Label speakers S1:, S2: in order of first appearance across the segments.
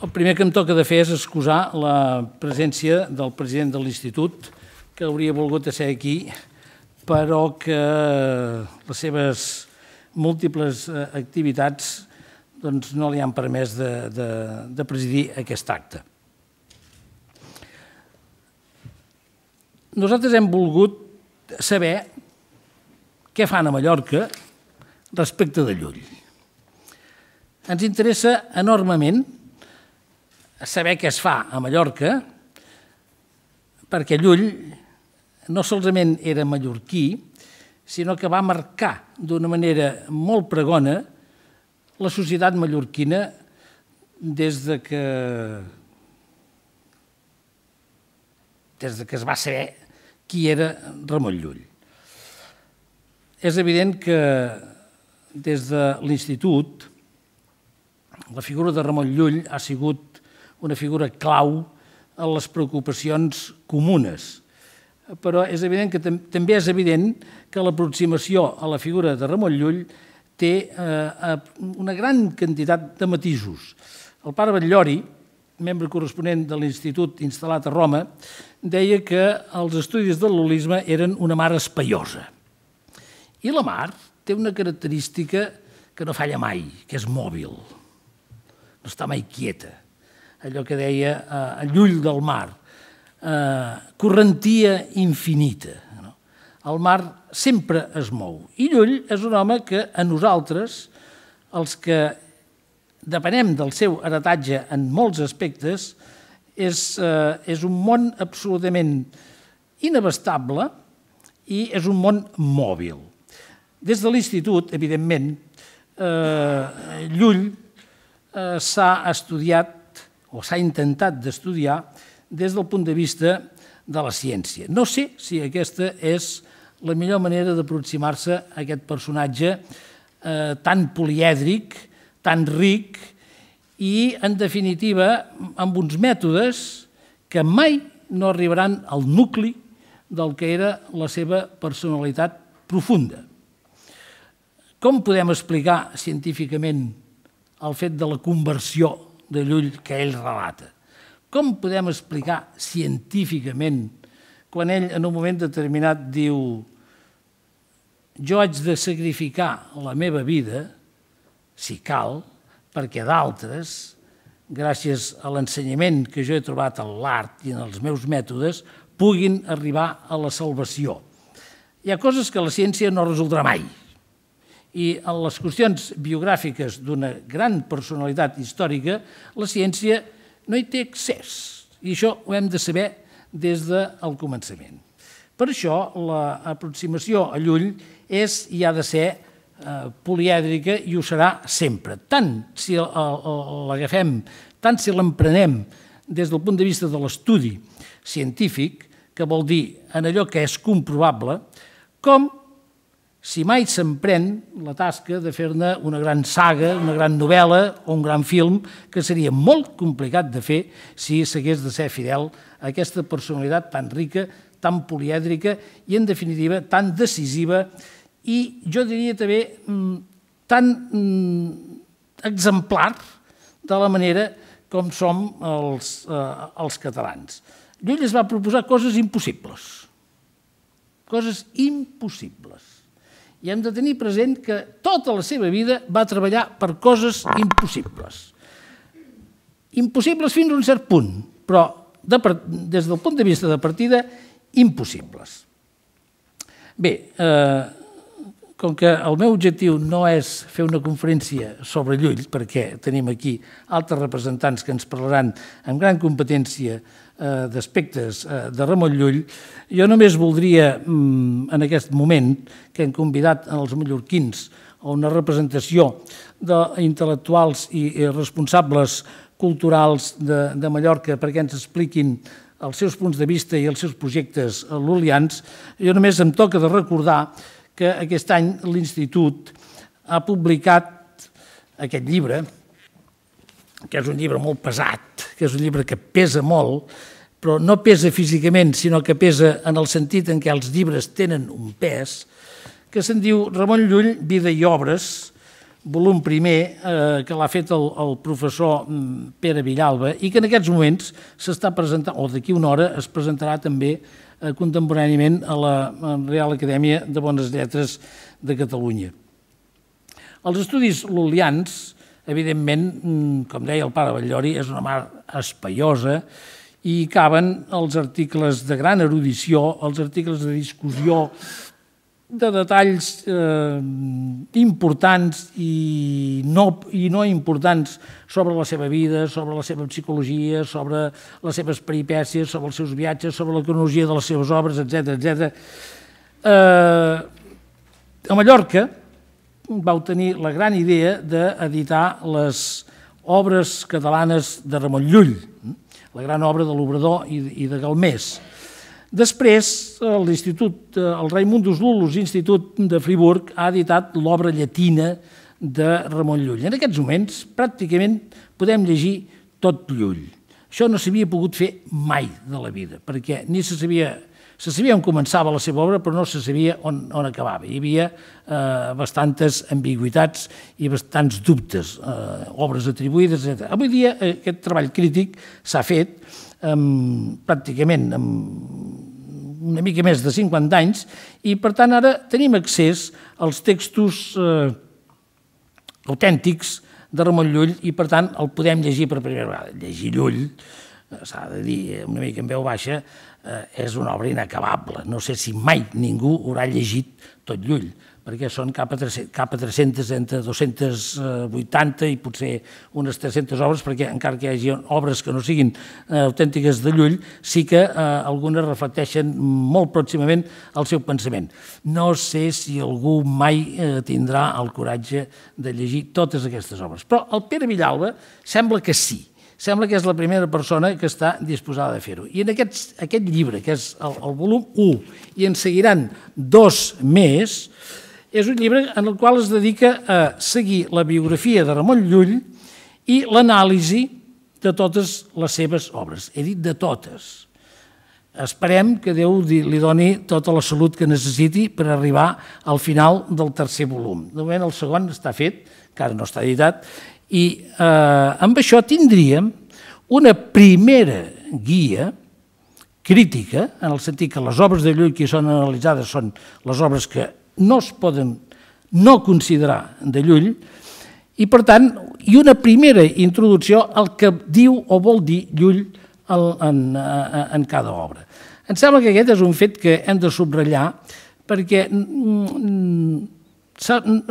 S1: El primer que em toca de fer és excusar la presència del president de l'Institut, que hauria volgut ser aquí, però que les seves múltiples eh, activitats doncs, no li han permès de, de, de presidir aquest acte. Nosaltres hem volgut saber què fan a Mallorca respecte de Llull. Ens interessa enormement saber què es fa a Mallorca, perquè Llull no solament era mallorquí, sinó que va marcar d'una manera molt pregona la societat mallorquina des de que des de que es va saber qui era Ramon Llull. És evident que des de l'Institut la figura de Ramon Llull ha sigut una figura clau en les preocupacions comunes. Però és evident que també és evident que l'aproximació a la figura de Ramon Llull té eh, una gran quantitat de matisos. El pare Batllori, membre corresponent de l'Institut instal·lat a Roma, deia que els estudis del l'holisme eren una mar espaiosa. I la mar té una característica que no falla mai, que és mòbil. No està mai quieta allò que deia eh, Llull del mar, eh, correntia infinita. No? El mar sempre es mou. I Llull és un home que a nosaltres, els que depenem del seu heretatge en molts aspectes, és, eh, és un món absolutament inabastable i és un món mòbil. Des de l'institut, evidentment, eh, Llull eh, s'ha estudiat o s'ha intentat d'estudiar des del punt de vista de la ciència. No sé si aquesta és la millor manera d'aproximar-se a aquest personatge eh, tan polièdric, tan ric i, en definitiva, amb uns mètodes que mai no arribaran al nucli del que era la seva personalitat profunda. Com podem explicar científicament el fet de la conversió de Llull que ell relata. Com podem explicar científicament quan ell en un moment determinat diu jo haig de sacrificar la meva vida, si cal, perquè d'altres, gràcies a l'ensenyament que jo he trobat en l'art i en els meus mètodes, puguin arribar a la salvació. Hi ha coses que la ciència no resoldrà mai, i en les qüestions biogràfiques d'una gran personalitat històrica, la ciència no hi té accés. I això ho hem de saber des del començament. Per això, l'aproximació a Llull és i ha de ser eh, polièdrica i ho serà sempre. Tant si l'agafem, tant si l'emprenem des del punt de vista de l'estudi científic, que vol dir en allò que és comprovable, com si mai s'emprèn la tasca de fer-ne una gran saga, una gran novel·la o un gran film, que seria molt complicat de fer si s'hagués de ser fidel a aquesta personalitat tan rica, tan polièdrica i, en definitiva, tan decisiva i, jo diria també, mm, tan mm, exemplar de la manera com som els, eh, els catalans. Llull es va proposar coses impossibles, coses impossibles i hem de tenir present que tota la seva vida va treballar per coses impossibles. Impossibles fins a un cert punt, però de, des del punt de vista de partida, impossibles. Bé, eh, com que el meu objectiu no és fer una conferència sobre Llull, perquè tenim aquí altres representants que ens parlaran amb gran competència d'aspectes eh, de Ramon Llull, jo només voldria, mm, en aquest moment, que hem convidat els mallorquins a una representació d'intel·lectuals i responsables culturals de, de Mallorca perquè ens expliquin els seus punts de vista i els seus projectes lulians, jo només em toca de recordar que aquest any l'Institut ha publicat aquest llibre, que és un llibre molt pesat, que és un llibre que pesa molt, però no pesa físicament, sinó que pesa en el sentit en què els llibres tenen un pes, que se'n diu Ramon Llull, Vida i Obres, volum primer, eh, que l'ha fet el, el professor mm, Pere Villalba i que en aquests moments s'està presentant, o d'aquí una hora es presentarà també eh, contemporàniament a la Real Acadèmia de Bones Lletres de Catalunya. Els estudis lulians, evidentment, mm, com deia el pare Batllori, és una mar espaiosa i caben els articles de gran erudició, els articles de discussió de detalls eh, importants i no, i no importants sobre la seva vida, sobre la seva psicologia, sobre les seves peripècies, sobre els seus viatges, sobre la cronologia de les seves obres, etc etc. Eh, a Mallorca vau tenir la gran idea d'editar les obres catalanes de Ramon Llull, la gran obra de l'Obrador i, de Galmés. Després, l'Institut, el Raimundus Lulus Institut de Friburg ha editat l'obra llatina de Ramon Llull. En aquests moments, pràcticament, podem llegir tot Llull. Això no s'havia pogut fer mai de la vida, perquè ni se sabia Se sabia on començava la seva obra, però no se sabia on, on acabava. Hi havia eh, bastantes ambigüitats i bastants dubtes, eh, obres atribuïdes, etc. Avui dia eh, aquest treball crític s'ha fet eh, pràcticament amb una mica més de 50 anys i, per tant, ara tenim accés als textos eh, autèntics de Ramon Llull i, per tant, el podem llegir per primera vegada. Llegir Llull, eh, s'ha de dir una mica en veu baixa, eh, és una obra inacabable. No sé si mai ningú haurà llegit tot Llull, perquè són cap a 300, cap a 300 entre 280 i potser unes 300 obres, perquè encara que hi hagi obres que no siguin eh, autèntiques de Llull, sí que eh, algunes reflecteixen molt pròximament el seu pensament. No sé si algú mai eh, tindrà el coratge de llegir totes aquestes obres, però el Pere Villalba sembla que sí, sembla que és la primera persona que està disposada a fer-ho. I en aquest, aquest llibre, que és el, el volum 1, i en seguiran dos més, és un llibre en el qual es dedica a seguir la biografia de Ramon Llull i l'anàlisi de totes les seves obres. He dit de totes. Esperem que Déu li doni tota la salut que necessiti per arribar al final del tercer volum. De moment el segon està fet, encara no està editat, i eh, amb això tindríem una primera guia crítica, en el sentit que les obres de Llull que són analitzades són les obres que no es poden no considerar de Llull, i per tant, i una primera introducció al que diu o vol dir Llull en, en, en cada obra. Em sembla que aquest és un fet que hem de subratllar perquè mm,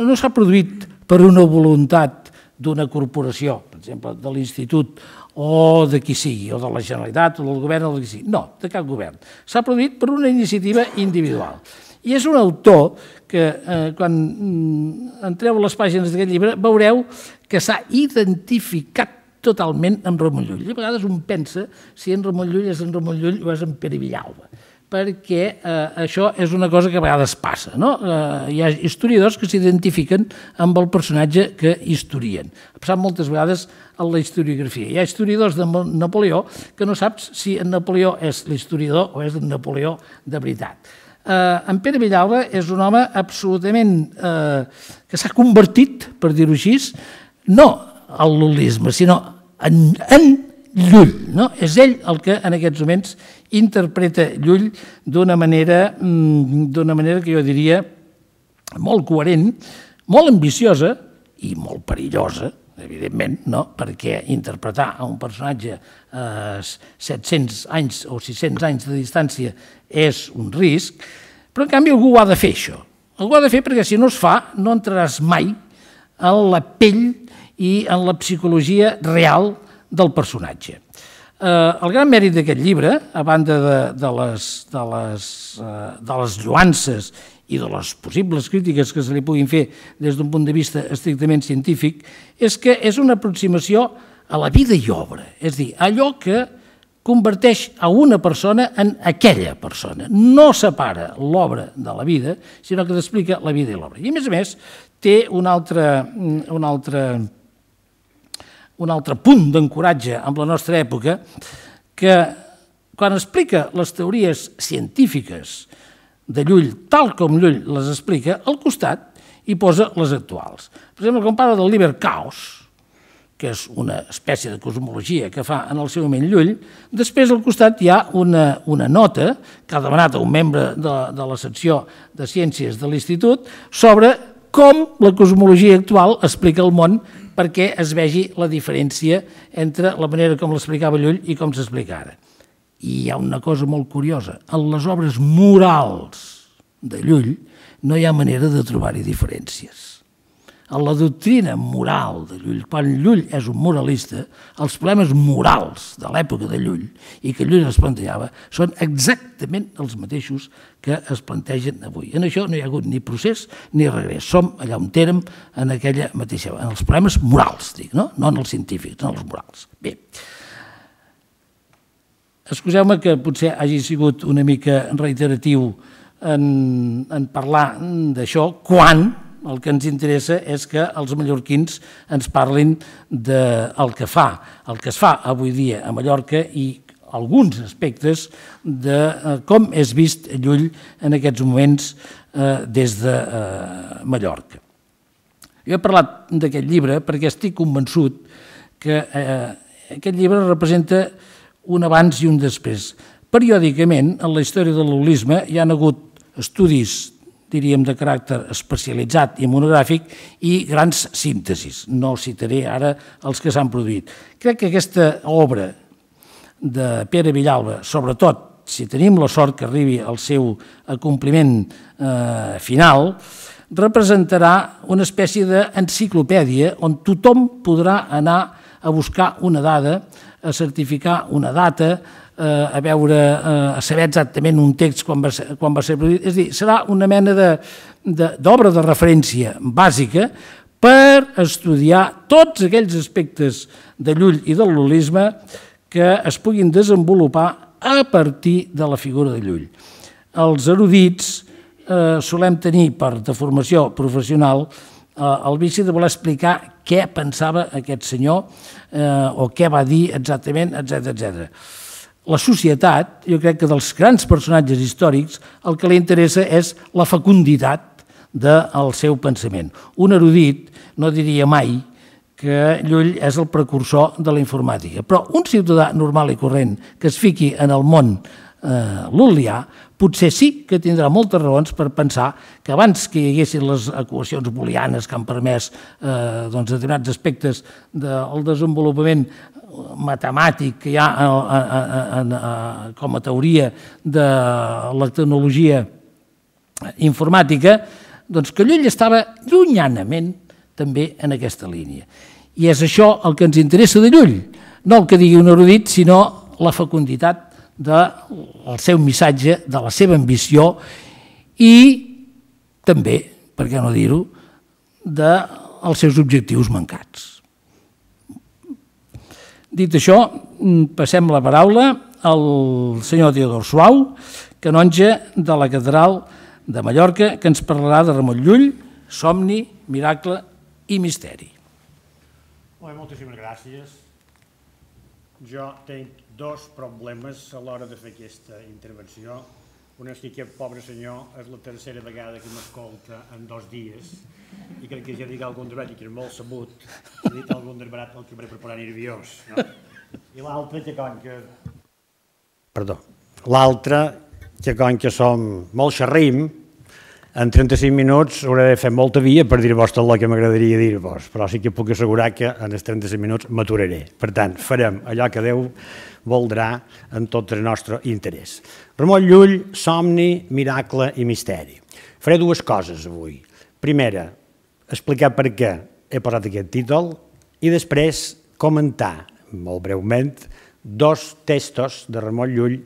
S1: no s'ha produït per una voluntat d'una corporació, per exemple, de l'Institut o de qui sigui, o de la Generalitat, o del govern, o de qui sigui. No, de cap govern. S'ha produït per una iniciativa individual. I és un autor que, eh, quan mm, entreu a les pàgines d'aquest llibre, veureu que s'ha identificat totalment amb Ramon Llull. I a vegades un pensa si en Ramon Llull és en Ramon Llull o és en Pere Villalba perquè eh, això és una cosa que a vegades passa. No? Eh, hi ha historiadors que s'identifiquen amb el personatge que historien. Ha passat moltes vegades en la historiografia. Hi ha historiadors de Napoleó que no saps si en Napoleó és l'historiador o és en Napoleó de veritat. Eh, en Pere Villalba és un home absolutament eh, que s'ha convertit, per dir-ho així, no al lulisme, sinó en, en Llull. No? És ell el que en aquests moments interpreta Llull d'una manera, mm, d'una manera que jo diria molt coherent, molt ambiciosa i molt perillosa, evidentment, no? perquè interpretar a un personatge a 700 anys o 600 anys de distància és un risc, però en canvi algú ho ha de fer això. Algú ho ha de fer perquè si no es fa no entraràs mai en la pell i en la psicologia real del personatge. Eh, el gran mèrit d'aquest llibre, a banda de, de, les, de, les, eh, de les lluances i de les possibles crítiques que se li puguin fer des d'un punt de vista estrictament científic, és que és una aproximació a la vida i obra, és dir, allò que converteix a una persona en aquella persona. No separa l'obra de la vida, sinó que t'explica la vida i l'obra. I a més a més té un altre, un altre un altre punt d'encoratge amb la nostra època, que quan explica les teories científiques de Llull, tal com Llull les explica, al costat i posa les actuals. Per exemple, quan parla del Liber Caos, que és una espècie de cosmologia que fa en el seu moment Llull, després al costat hi ha una, una nota que ha demanat a un membre de, de la secció de Ciències de l'Institut sobre com la cosmologia actual explica el món perquè es vegi la diferència entre la manera com l'explicava Llull i com s'explica ara. I hi ha una cosa molt curiosa. En les obres morals de Llull no hi ha manera de trobar-hi diferències en la doctrina moral de Llull, quan Llull és un moralista, els problemes morals de l'època de Llull i que Llull es plantejava són exactament els mateixos que es plantegen avui. En això no hi ha hagut ni procés ni regrés. Som allà on érem en aquella mateixa... en els problemes morals, dic, no? No en els científics, en els morals. Bé, excuseu-me que potser hagi sigut una mica reiteratiu en, en parlar d'això, quan el que ens interessa és que els mallorquins ens parlin del de que fa, el que es fa avui dia a Mallorca i alguns aspectes de eh, com és vist Llull en aquests moments eh, des de eh, Mallorca. Jo he parlat d'aquest llibre perquè estic convençut que eh, aquest llibre representa un abans i un després. Periòdicament, en la història de l'holisme hi han hagut estudis diríem, de caràcter especialitzat i monogràfic i grans síntesis. No citaré ara els que s'han produït. Crec que aquesta obra de Pere Villalba, sobretot si tenim la sort que arribi al seu acompliment eh, final, representarà una espècie d'enciclopèdia on tothom podrà anar a buscar una dada, a certificar una data, eh, a veure, eh, a saber exactament un text quan va ser, quan va ser produït. És dir, serà una mena d'obra de, de, de referència bàsica per estudiar tots aquells aspectes de Llull i del lulisme que es puguin desenvolupar a partir de la figura de Llull. Els erudits eh, solem tenir, per de formació professional, eh, el vici de voler explicar què pensava aquest senyor eh, o què va dir exactament, etc etc la societat, jo crec que dels grans personatges històrics, el que li interessa és la fecunditat del seu pensament. Un erudit no diria mai que Llull és el precursor de la informàtica, però un ciutadà normal i corrent que es fiqui en el món eh, lul·lià potser sí que tindrà moltes raons per pensar que abans que hi haguessin les equacions booleanes que han permès eh, doncs, determinats aspectes del desenvolupament matemàtic que hi ha en, en, en, com a teoria de la tecnologia informàtica, doncs que Llull estava llunyanament també en aquesta línia. I és això el que ens interessa de Llull, no el que digui un erudit, sinó la fecunditat del seu missatge, de la seva ambició i també, per què no dir-ho, dels seus objectius mancats. Dit això, mm, passem la paraula al senyor Teodor Suau, canonge de la catedral de Mallorca, que ens parlarà de Ramon Llull, somni, miracle i misteri.
S2: Bé, moltíssimes gràcies. Jo tinc dos problemes a l'hora de fer aquesta intervenció. Que aquest pobre senyor és la tercera vegada que m'escolta en dos dies i crec que ja dic algun debat que és molt sabut, he dit algun debat el que m'he preparat nerviós. No? I l'altre que com que... Perdó. L'altre que com que som molt xerrim, en 35 minuts hauré de fer molta via per dir-vos tot el que m'agradaria dir-vos, però sí que puc assegurar que en els 35 minuts m'aturaré. Per tant, farem allò que Déu voldrà en tot el nostre interès. Ramon Llull, somni, miracle i misteri. Faré dues coses avui. Primera, explicar per què he posat aquest títol i després comentar, molt breument, dos textos de Ramon Llull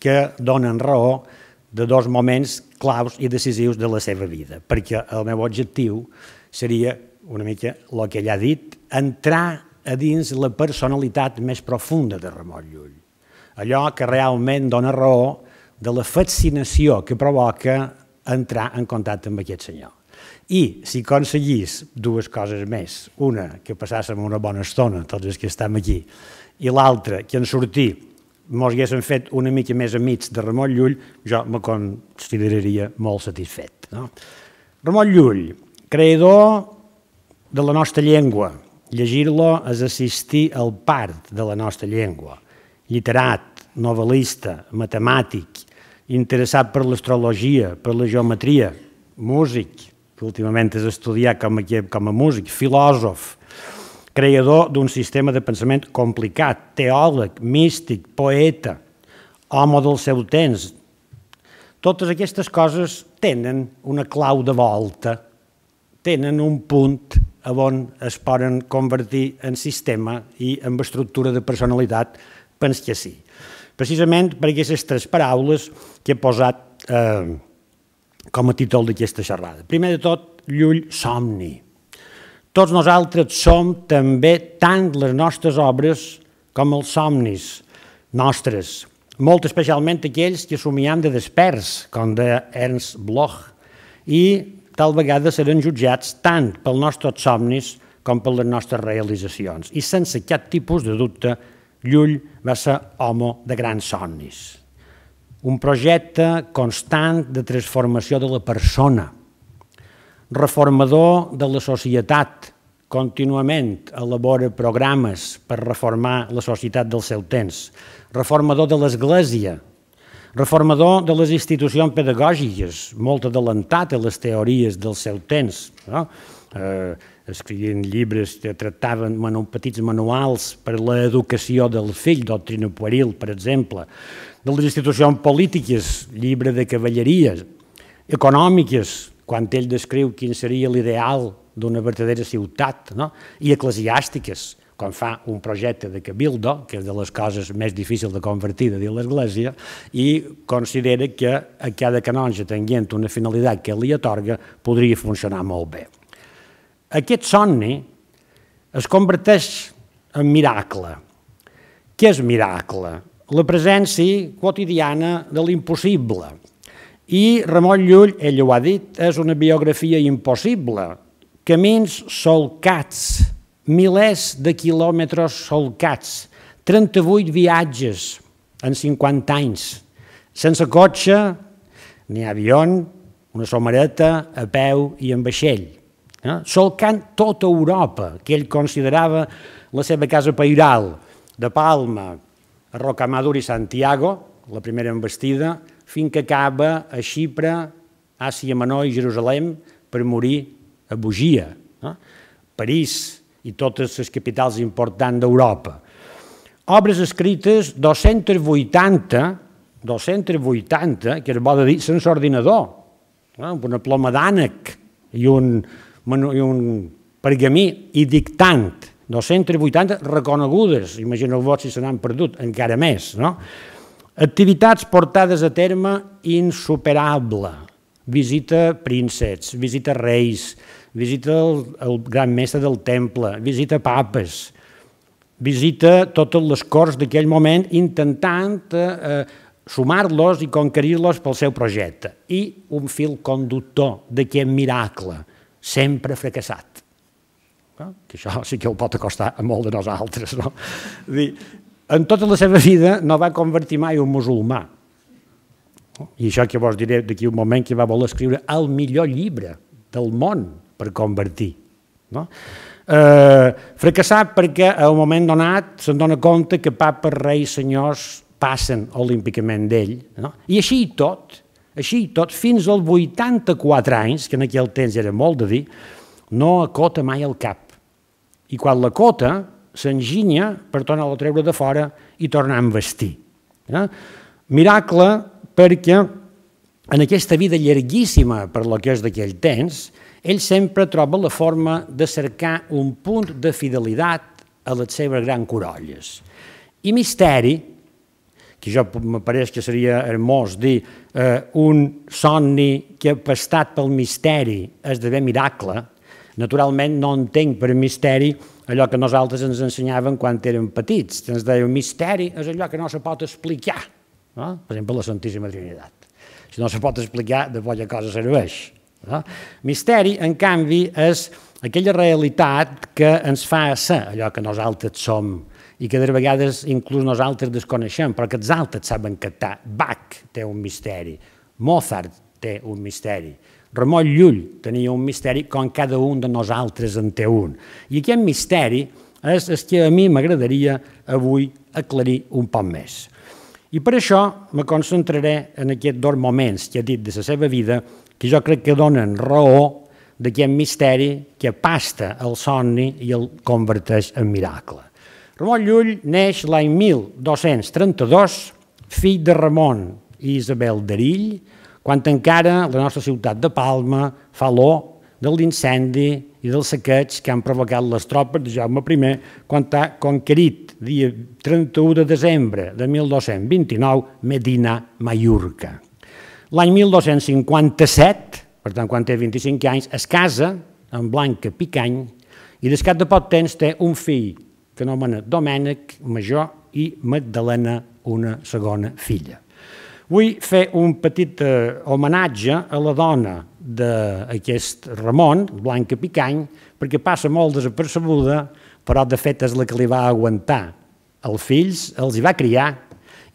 S2: que donen raó de dos moments claus i decisius de la seva vida, perquè el meu objectiu seria una mica el que ell ha dit, entrar a dins la personalitat més profunda de Ramon Llull. Allò que realment dona raó de la fascinació que provoca entrar en contacte amb aquest senyor. I si aconseguís dues coses més, una, que passàssim una bona estona, tots els que estem aquí, i l'altra, que en sortir mos haguéssim fet una mica més amics de Ramon Llull, jo me consideraria molt satisfet. No? Ramon Llull, Creador de la nostra llengua. Llegir-lo és assistir al part de la nostra llengua. Literat, novel·lista, matemàtic, interessat per l'astrologia, per la geometria, músic, que últimament és estudiat com a, com a músic, filòsof, creador d'un sistema de pensament complicat, teòleg, místic, poeta, home del seu temps. Totes aquestes coses tenen una clau de volta, tenen un punt a on es poden convertir en sistema i en estructura de personalitat, pens que sí. Precisament per aquestes tres paraules que he posat eh, com a títol d'aquesta xerrada. Primer de tot, llull somni. Tots nosaltres som també tant les nostres obres com els somnis nostres, molt especialment aquells que somien de desperts, com de Ernst Bloch, i tal vegada seran jutjats tant pels nostres somnis com per les nostres realitzacions. I sense cap tipus de dubte, Llull va ser home de grans somnis. Un projecte constant de transformació de la persona, reformador de la societat, contínuament elabora programes per reformar la societat del seu temps, reformador de l'Església, reformador de les institucions pedagògiques, molt adelantat a les teories del seu temps. No? Eh, escrivien llibres que tractaven manu, petits manuals per a l'educació del fill, doctrina pueril, per exemple, de les institucions polítiques, llibre de cavalleria, econòmiques, quan ell descriu quin seria l'ideal d'una verdadera ciutat, no? i eclesiàstiques, quan fa un projecte de cabildo, que és de les coses més difícils de convertir de l'Església, i considera que a cada canonge tenint una finalitat que li atorga podria funcionar molt bé. Aquest somni es converteix en miracle. Què és miracle? La presència quotidiana de l'impossible, i Ramon Llull, ell ho ha dit, és una biografia impossible. Camins solcats, milers de quilòmetres solcats, 38 viatges en 50 anys, sense cotxe ni avió, una somareta, a peu i en vaixell. Eh? Solcant tota Europa, que ell considerava la seva casa pairal, de Palma, a Rocamadur i Santiago, la primera embestida, fins que acaba a Xipre, Àsia Menor i Jerusalem per morir a Bugia, no? París i totes les capitals importants d'Europa. Obres escrites 280, 280, que es vol dir sense ordinador, amb una ploma d'ànec i un, un pergamí i dictant, 280 reconegudes, imagineu-vos si se n'han perdut, encara més, no? Activitats portades a terme insuperable. Visita prínceps, visita reis, visita el, el gran mestre del temple, visita papes, visita totes les corts d'aquell moment intentant eh, sumar-los i conquerir-los pel seu projecte. I un fil conductor d'aquest miracle, sempre fracassat. No? Que això sí que ho pot acostar a molt de nosaltres. No? Dir, en tota la seva vida no va convertir mai un musulmà. I això que vos diré d'aquí un moment que va voler escriure el millor llibre del món per convertir. No? Eh, fracassat perquè a un moment donat se'n dona compte que papes, reis, senyors passen olímpicament d'ell. No? I així i tot, així i tot, fins als 84 anys, que en aquell temps era molt de dir, no acota mai el cap. I quan l'acota, s'enginya per tornar-lo a treure de fora i tornar a investir. Eh? Miracle perquè en aquesta vida llarguíssima per lo que és d'aquell temps, ell sempre troba la forma de cercar un punt de fidelitat a les seves grans corolles. I misteri, que jo m'apareix que seria hermós dir eh, un somni que pastat pel misteri esdevé miracle, naturalment no entenc per misteri allò que nosaltres ens ensenyaven quan érem petits. Ens deia, misteri és allò que no se pot explicar. No? Per exemple, la Santíssima Trinitat. Si no se pot explicar, de quina cosa serveix. Misteri, en canvi, és aquella realitat que ens fa ser allò que nosaltres som i que de vegades inclús nosaltres desconeixem, però que els altres saben captar. Bach té un misteri, Mozart té un misteri, Ramon Llull tenia un misteri com cada un de nosaltres en té un. I aquest misteri és el que a mi m'agradaria avui aclarir un poc més. I per això me concentraré en aquests dos moments que ha dit de la seva vida que jo crec que donen raó d'aquest misteri que pasta el somni i el converteix en miracle. Ramon Llull neix l'any 1232, fill de Ramon i Isabel d'Arill, quan encara la nostra ciutat de Palma fa l'or de l'incendi i dels saqueig que han provocat les tropes de Jaume I quan ha conquerit, dia 31 de desembre de 1229, Medina Mallorca. L'any 1257, per tant, quan té 25 anys, es casa amb Blanca Picany i descat de poc temps té un fill que anomena Domènec Major i Magdalena, una segona filla. Vull fer un petit eh, homenatge a la dona d'aquest Ramon, Blanca Picany, perquè passa molt desapercebuda, però de fet és la que li va aguantar els fills, els hi va criar,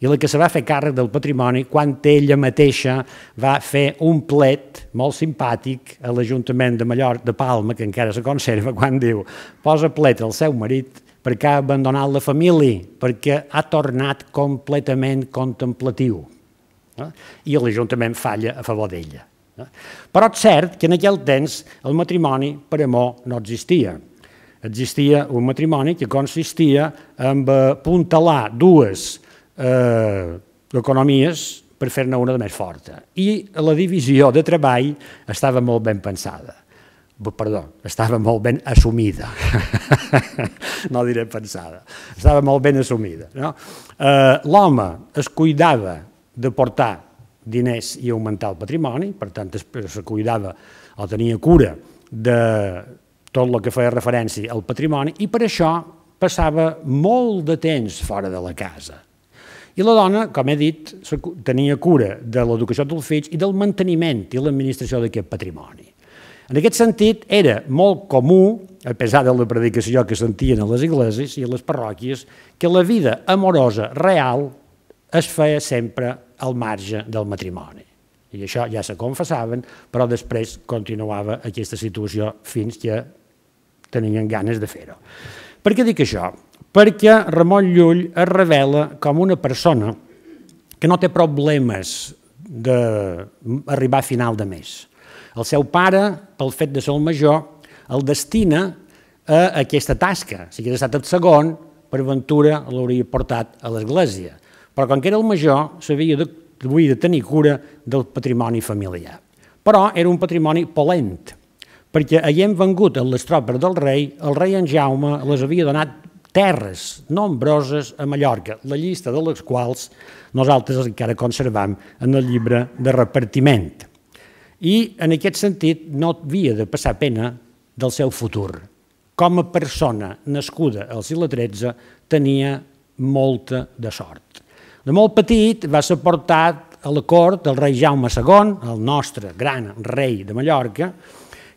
S2: i la que se va fer càrrec del patrimoni quan ella mateixa va fer un plet molt simpàtic a l'Ajuntament de Mallorca de Palma, que encara se conserva, quan diu posa plet al seu marit perquè ha abandonat la família, perquè ha tornat completament contemplatiu eh? i l'Ajuntament falla a favor d'ella. Eh? Però és cert que en aquell temps el matrimoni per amor no existia. Existia un matrimoni que consistia en apuntalar dues eh, per fer-ne una de més forta. I la divisió de treball estava molt ben pensada. Perdó, estava molt ben assumida. no diré pensada. Estava molt ben assumida. No? Eh, L'home es cuidava de portar diners i augmentar el patrimoni, per tant es, es cuidava o tenia cura de tot el que feia referència al patrimoni i per això passava molt de temps fora de la casa. I la dona, com he dit, tenia cura de l'educació dels fills i del manteniment i l'administració d'aquest patrimoni. En aquest sentit, era molt comú, a pesar de la predicació que sentien a les iglesis i a les parròquies, que la vida amorosa real es feia sempre al marge del matrimoni. I això ja se confessaven, però després continuava aquesta situació fins que tenien ganes de fer-ho. Per què dic això? Perquè Ramon Llull es revela com una persona que no té problemes d'arribar a final de mes. El seu pare, pel fet de ser el major, el destina a aquesta tasca. Si hagués estat el segon, per ventura l'hauria portat a l'església però com que era el major, s'havia de, de tenir cura del patrimoni familiar. Però era un patrimoni polent, perquè havien vengut a les tropes del rei, el rei en Jaume les havia donat terres nombroses a Mallorca, la llista de les quals nosaltres encara conservam en el llibre de repartiment. I en aquest sentit no havia de passar pena del seu futur. Com a persona nascuda al segle XIII tenia molta de sort. De molt petit va ser portat a la cort del rei Jaume II, el nostre gran rei de Mallorca,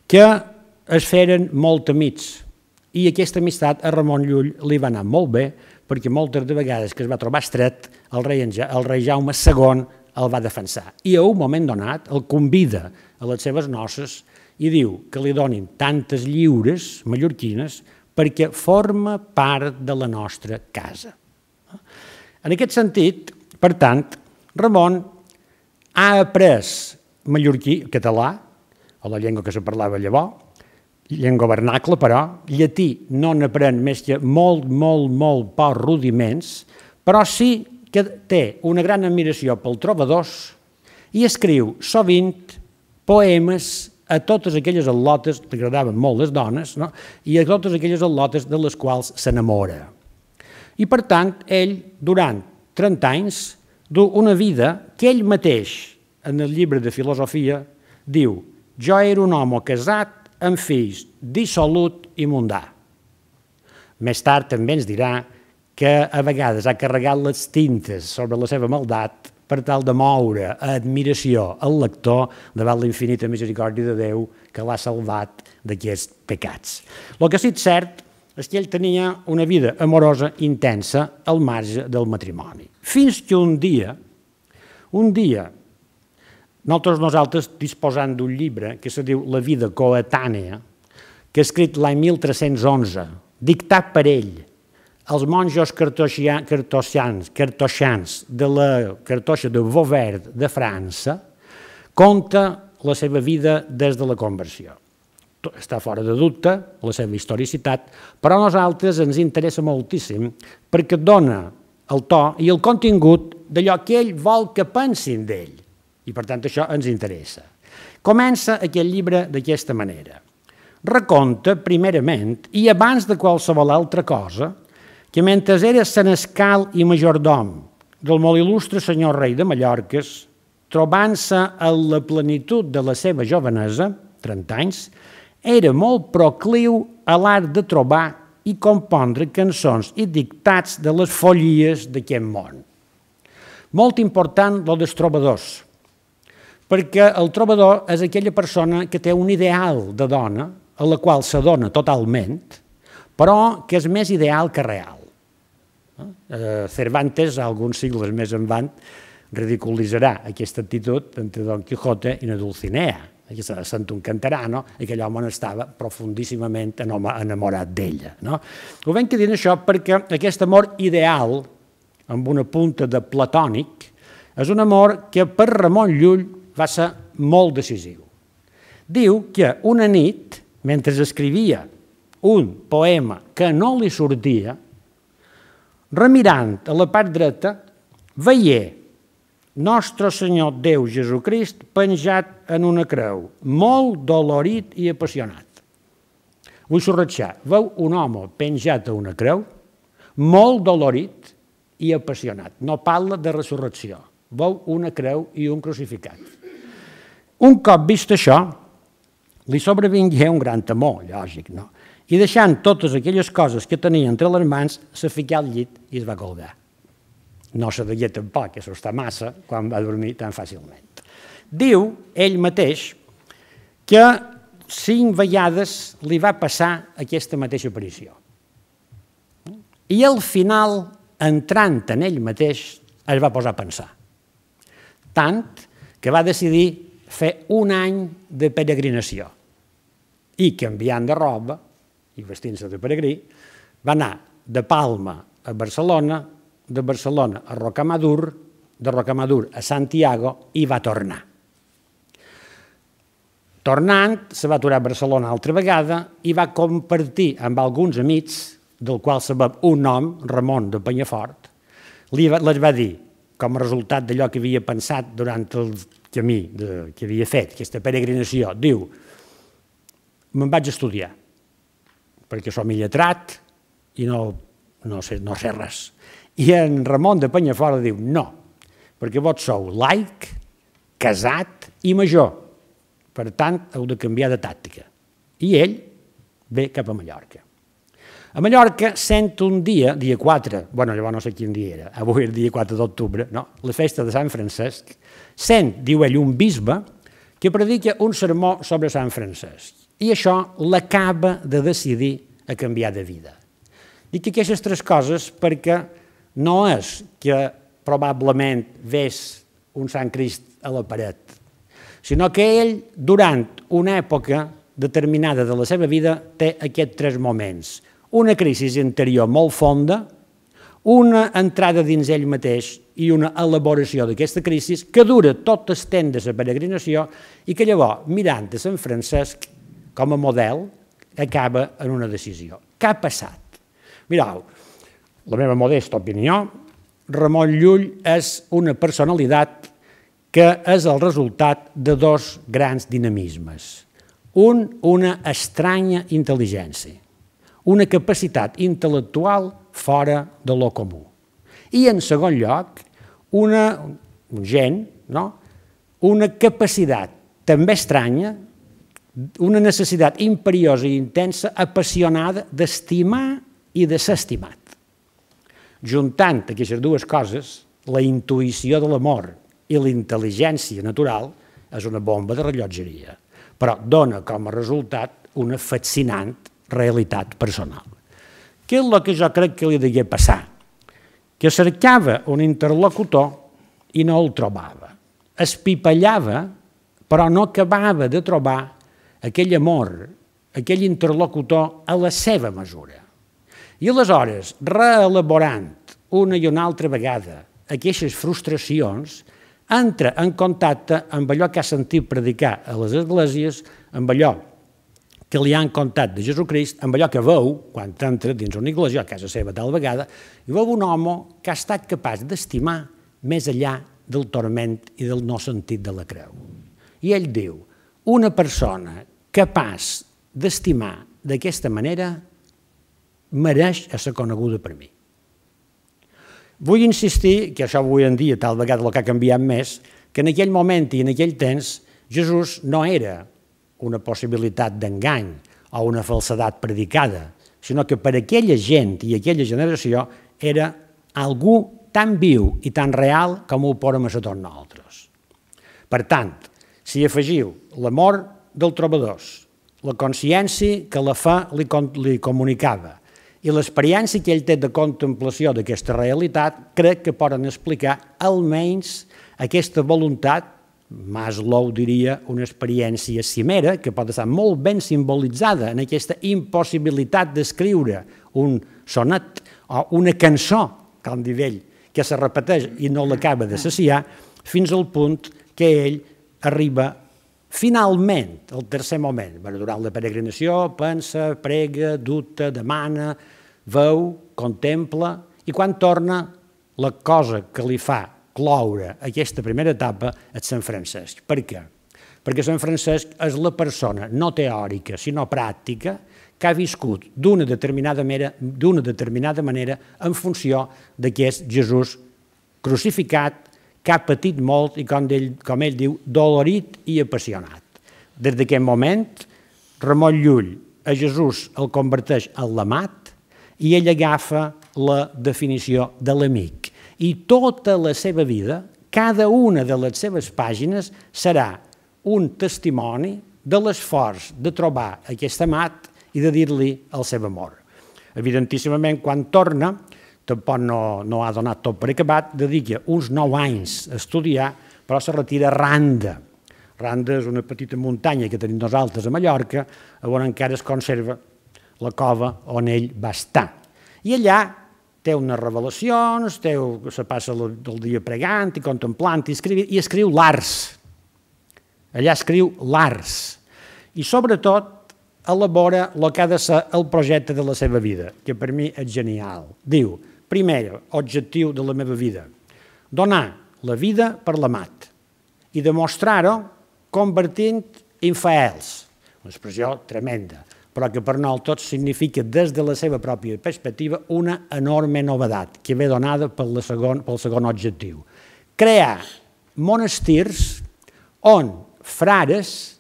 S2: que es feren molt amics. I aquesta amistat a Ramon Llull li va anar molt bé, perquè moltes de vegades que es va trobar estret, el rei, el rei Jaume II el va defensar. I a un moment donat el convida a les seves noces i diu que li donin tantes lliures mallorquines perquè forma part de la nostra casa. En aquest sentit, per tant, Ramon ha après mallorquí, català, o la llengua que se parlava llavors, llengua vernacle, però, llatí no n'aprèn més que molt, molt, molt pocs rudiments, però sí que té una gran admiració pel trobadors i escriu sovint poemes a totes aquelles al·lotes, que agradaven molt les dones, no? i a totes aquelles al·lotes de les quals s'enamora. I, per tant, ell, durant 30 anys, du una vida que ell mateix, en el llibre de filosofia, diu «Jo era un home casat amb fills, dissolut i mundà». Més tard també ens dirà que a vegades ha carregat les tintes sobre la seva maldat per tal de moure a admiració al lector davant l'infinita misericòrdia de Déu que l'ha salvat d'aquests pecats. El que sí és cert és que ell tenia una vida amorosa intensa al marge del matrimoni. Fins que un dia, un dia, nosaltres, nosaltres disposant d'un llibre que se diu La vida coetànea, que ha escrit l'any 1311, dictat per ell, els monjos cartoixans, cartoixans de la cartoixa de Vauvert de França, conta la seva vida des de la conversió. Està fora de dubte la seva historicitat, però a nosaltres ens interessa moltíssim perquè dona el to i el contingut d'allò que ell vol que pensin d'ell. I per tant això ens interessa. Comença aquest llibre d'aquesta manera. Reconta, primerament, i abans de qualsevol altra cosa, que mentre era senescal i majordom del molt il·lustre senyor rei de Mallorques, trobant-se en la plenitud de la seva jovenesa, 30 anys, era molt procliu a l'art de trobar i compondre cançons i dictats de les follies d'aquest món. Molt important lo dels trobadors, perquè el trobador és aquella persona que té un ideal de dona a la qual s'adona totalment, però que és més ideal que real. Eh, Cervantes, alguns sigles més en van, ridiculitzarà aquesta actitud entre Don Quijote i la Dulcinea, que se sent un canterano, i aquell home estava profundíssimament enamorat d'ella. No? Ho venc dir això perquè aquest amor ideal, amb una punta de platònic, és un amor que per Ramon Llull va ser molt decisiu. Diu que una nit, mentre escrivia un poema que no li sortia, remirant a la part dreta, veié nostre Senyor Déu Jesucrist penjat en una creu, molt dolorit i apassionat. Vull sorratxar, veu un home penjat a una creu, molt dolorit i apassionat. No parla de resurrecció, veu una creu i un crucificat. Un cop vist això, li sobrevingué un gran temor, lògic, no? I deixant totes aquelles coses que tenia entre les mans, se ficà al llit i es va colgar. No se deia tampoc, que està massa, quan va dormir tan fàcilment. Diu, ell mateix, que cinc vegades li va passar aquesta mateixa aparició. I al final, entrant en ell mateix, es va posar a pensar. Tant que va decidir fer un any de peregrinació. I canviant de roba i vestint-se de peregrí, va anar de Palma a Barcelona de Barcelona a Rocamadur, de Rocamadur a Santiago i va tornar. Tornant, se va aturar a Barcelona altra vegada i va compartir amb alguns amics, del qual sabem un nom, Ramon de Penyafort, li va, les va dir, com a resultat d'allò que havia pensat durant el camí de, que havia fet, aquesta peregrinació, diu, me'n vaig estudiar, perquè som illetrat i no, no, sé, no sé res. I en Ramon de Penyafora diu, no, perquè vos sou laic, casat i major. Per tant, heu de canviar de tàctica. I ell ve cap a Mallorca. A Mallorca sent un dia, dia 4, bueno, llavors no sé quin dia era, avui el dia 4 d'octubre, no? la festa de Sant Francesc, sent, diu ell, un bisbe que predica un sermó sobre Sant Francesc. I això l'acaba de decidir a canviar de vida. Dic aquestes tres coses perquè no és que probablement ves un Sant Crist a la paret, sinó que ell, durant una època determinada de la seva vida, té aquests tres moments. Una crisi interior molt fonda, una entrada dins ell mateix i una elaboració d'aquesta crisi que dura tot temps de la peregrinació i que llavors, mirant a Sant Francesc com a model, acaba en una decisió. Què ha passat? Mireu, la meva modesta opinió, Ramon Llull és una personalitat que és el resultat de dos grans dinamismes. Un, una estranya intel·ligència, una capacitat intel·lectual fora de lo comú. I, en segon lloc, una un gent, no? una capacitat també estranya, una necessitat imperiosa i intensa, apassionada d'estimar i de ser estimat. Juntant aquestes dues coses, la intuïció de l'amor i la intel·ligència natural és una bomba de rellotgeria, però dona com a resultat una fascinant realitat personal. Què és el que jo crec que li degué passar? Que cercava un interlocutor i no el trobava. espipallava, però no acabava de trobar aquell amor, aquell interlocutor a la seva mesura. I aleshores, reelaborant una i una altra vegada aquestes frustracions, entra en contacte amb allò que ha sentit predicar a les esglésies, amb allò que li han contat de Jesucrist, amb allò que veu quan entra dins una església, a casa seva tal vegada, i veu un home que ha estat capaç d'estimar més enllà del torment i del no sentit de la creu. I ell diu, una persona capaç d'estimar d'aquesta manera mereix a ser coneguda per mi. Vull insistir, que això avui en dia tal vegada el que ha canviat més, que en aquell moment i en aquell temps Jesús no era una possibilitat d'engany o una falsedat predicada, sinó que per aquella gent i aquella generació era algú tan viu i tan real com ho podem ser tots nosaltres. Per tant, si afegiu l'amor del trobadors, la consciència que la fe li, li comunicava i l'experiència que ell té de contemplació d'aquesta realitat, crec que poden explicar almenys aquesta voluntat Maslow diria una experiència cimera que pot estar molt ben simbolitzada en aquesta impossibilitat d'escriure un sonet o una cançó, com diu ell, que se repeteix i no l'acaba de saciar, fins al punt que ell arriba finalment, al tercer moment, durant la peregrinació, pensa, prega, dubta, demana, veu, contempla, i quan torna, la cosa que li fa cloure aquesta primera etapa és Sant Francesc. Per què? Perquè Sant Francesc és la persona no teòrica, sinó pràctica, que ha viscut d'una determinada, manera, determinada manera en funció d'aquest Jesús crucificat, que ha patit molt i, com ell, com ell diu, dolorit i apassionat. Des d'aquest moment, Ramon Llull a Jesús el converteix en l'amat i ell agafa la definició de l'amic i tota la seva vida, cada una de les seves pàgines serà un testimoni de l'esforç de trobar aquest amat i de dir-li el seu amor. Evidentíssimament, quan torna, tampoc no, no ha donat tot per acabat, dedica uns nou anys a estudiar, però se retira a Randa. Randa és una petita muntanya que tenim nosaltres a Mallorca, on encara es conserva la cova on ell va estar. I allà té unes revelacions, té, se passa el, el dia pregant i contemplant i escriu, i escriu l'Ars. Allà escriu l'Ars. I sobretot elabora el que ha de ser el projecte de la seva vida, que per mi és genial. Diu, primer objectiu de la meva vida, donar la vida per l'amat i demostrar-ho convertint infaels. Una expressió tremenda però que per nosaltres significa des de la seva pròpia perspectiva una enorme novedat que ve donada pel segon, pel segon objectiu. Crear monestirs on frares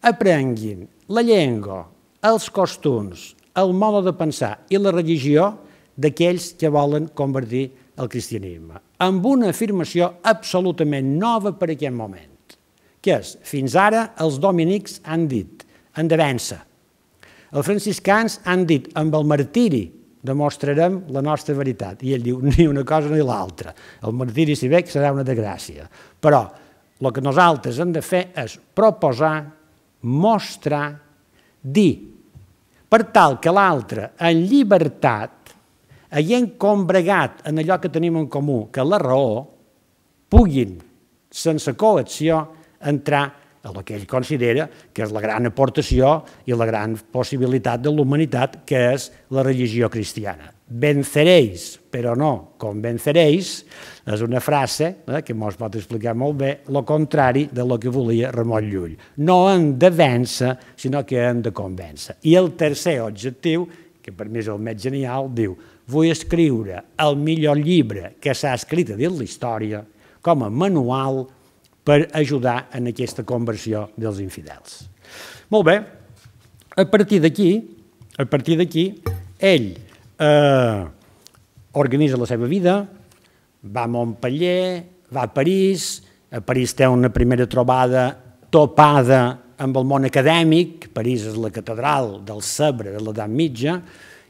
S2: aprenguin la llengua, els costums, el mode de pensar i la religió d'aquells que volen convertir el cristianisme, amb una afirmació absolutament nova per aquest moment, que és, fins ara els dominics han dit, vèncer, els franciscans han dit, amb el martiri demostrarem la nostra veritat. I ell diu, ni una cosa ni l'altra. El martiri, si bé, serà una desgràcia. Però el que nosaltres hem de fer és proposar, mostrar, dir, per tal que l'altre, en llibertat, havent combregat en allò que tenim en comú, que la raó, puguin, sense coacció, entrar el que ell considera que és la gran aportació i la gran possibilitat de l'humanitat, que és la religió cristiana. Venceréis, però no convenceréis, és una frase eh, que mos pot explicar molt bé el contrari de lo que volia Ramon Llull. No hem de vèncer, sinó que hem de convèncer. I el tercer objectiu, que per mi és el més genial, diu vull escriure el millor llibre que s'ha escrit dins la història com a manual per ajudar en aquesta conversió dels infidels. Molt bé, a partir d'aquí, a partir d'aquí, ell eh, organitza la seva vida, va a Montpellier, va a París, a París té una primera trobada topada amb el món acadèmic, París és la catedral del Sabre de l'edat mitja,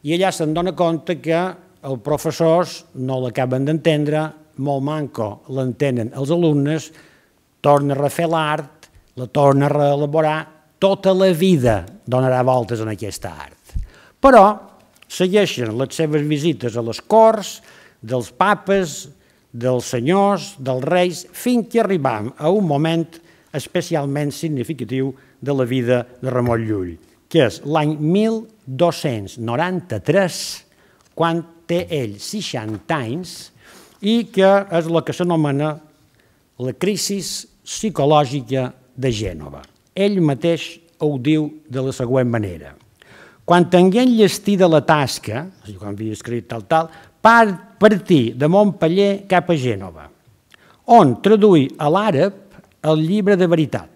S2: i allà se'n dona compte que els professors no l'acaben d'entendre, molt manco l'entenen els alumnes, torna a refer l'art, la torna a reelaborar, tota la vida donarà voltes en aquesta art. Però segueixen les seves visites a les corts, dels papes, dels senyors, dels reis, fins que arribam a un moment especialment significatiu de la vida de Ramon Llull, que és l'any 1293, quan té ell 60 anys, i que és el que s'anomena la crisi psicològica de Gènova. Ell mateix ho diu de la següent manera. Quan tinguem de la tasca, quan havia escrit tal, tal, per partir de Montpellier cap a Gènova, on traduir a l'àrab el llibre de veritat.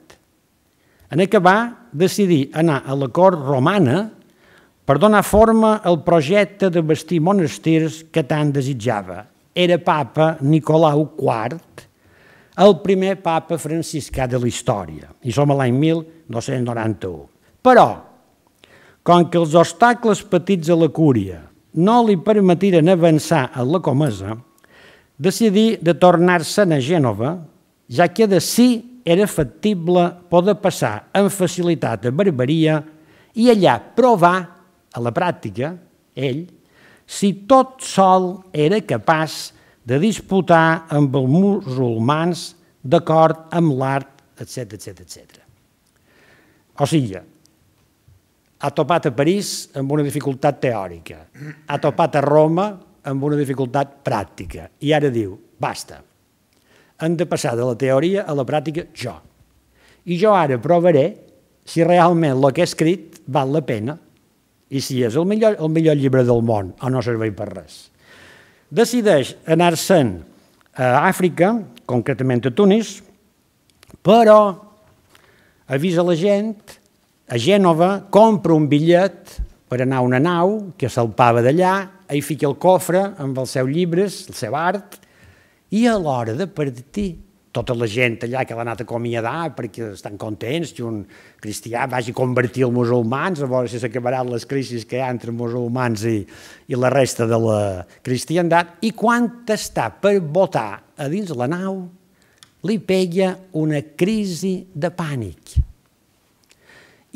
S2: En acabar, decidir anar a la cort romana per donar forma al projecte de vestir monestirs que tant desitjava. Era papa Nicolau IV, el primer papa franciscà de la història, i som a l'any 1291. Però, com que els obstacles petits a la cúria no li permetiren avançar a la comesa, decidí de tornar-se'n a Gènova, ja que de sí era factible poder passar amb facilitat a Barbaria i allà provar, a la pràctica, ell, si tot sol era capaç de disputar amb els musulmans d'acord amb l'art, etc etc etc. O sigui, ha topat a París amb una dificultat teòrica, ha topat a Roma amb una dificultat pràctica, i ara diu, basta, hem de passar de la teoria a la pràctica jo. I jo ara provaré si realment el que he escrit val la pena i si és el millor, el millor llibre del món o no serveix per res. Decideix anar-se'n a Àfrica, concretament a Tunis, però avisa la gent a Gènova, compra un bitllet per anar a una nau que salpava d'allà, hi fica el cofre amb els seus llibres, el seu art, i a l'hora de partir, tota la gent allà que l'ha anat a acomiadar perquè estan contents que un cristià vagi a convertir els musulmans, a veure si s'acabaran les crisis que hi ha entre musulmans i, i la resta de la cristiandat, i quan està per votar a dins la nau, li pega una crisi de pànic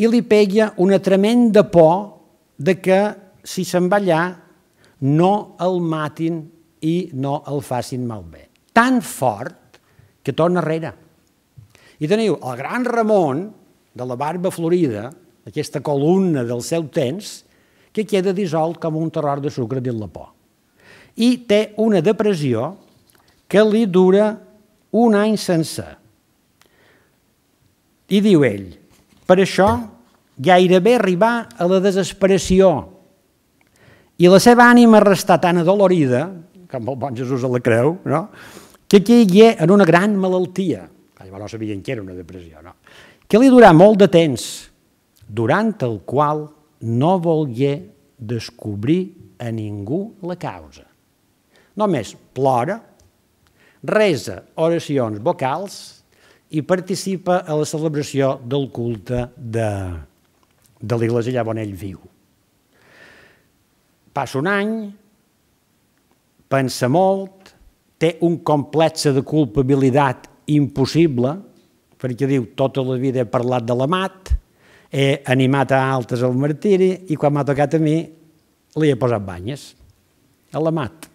S2: i li pega una tremenda por de que si se'n va allà no el matin i no el facin malbé. Tan fort que torna enrere. I teniu el gran Ramon de la barba florida, aquesta columna del seu temps, que queda dissolt com un terror de sucre dins la por. I té una depressió que li dura un any sencer. I diu ell, per això, gairebé arribar a la desesperació i la seva ànima restà tan adolorida, com el bon Jesús a la creu, no? Que caigué en una gran malaltia. Llavors no sabien que era una depressió, no? que li durà molt de temps, durant el qual no volgué descobrir a ningú la causa. Només plora, resa oracions vocals i participa a la celebració del culte de, de l'església allà on ell viu. Passa un any, pensa molt, té un complex de culpabilitat impossible, perquè diu, tota la vida he parlat de l'amat, he animat a altres al martiri i quan m'ha tocat a mi li he posat banyes, a l'amat.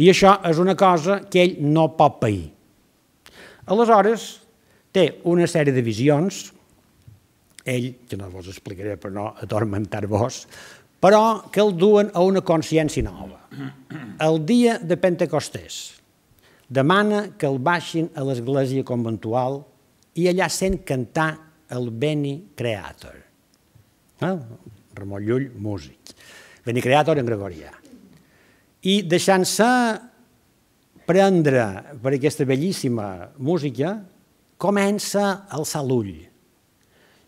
S2: I això és una cosa que ell no pot pair. Aleshores, té una sèrie de visions, ell, que no vos explicaré per no atormentar-vos, però que el duen a una consciència nova. El dia de Pentecostés demana que el baixin a l'església conventual i allà sent cantar el Beni Creator. Ramon Llull, músic. Beni Creator en gregorià. I deixant-se prendre per aquesta bellíssima música, comença a alçar l'ull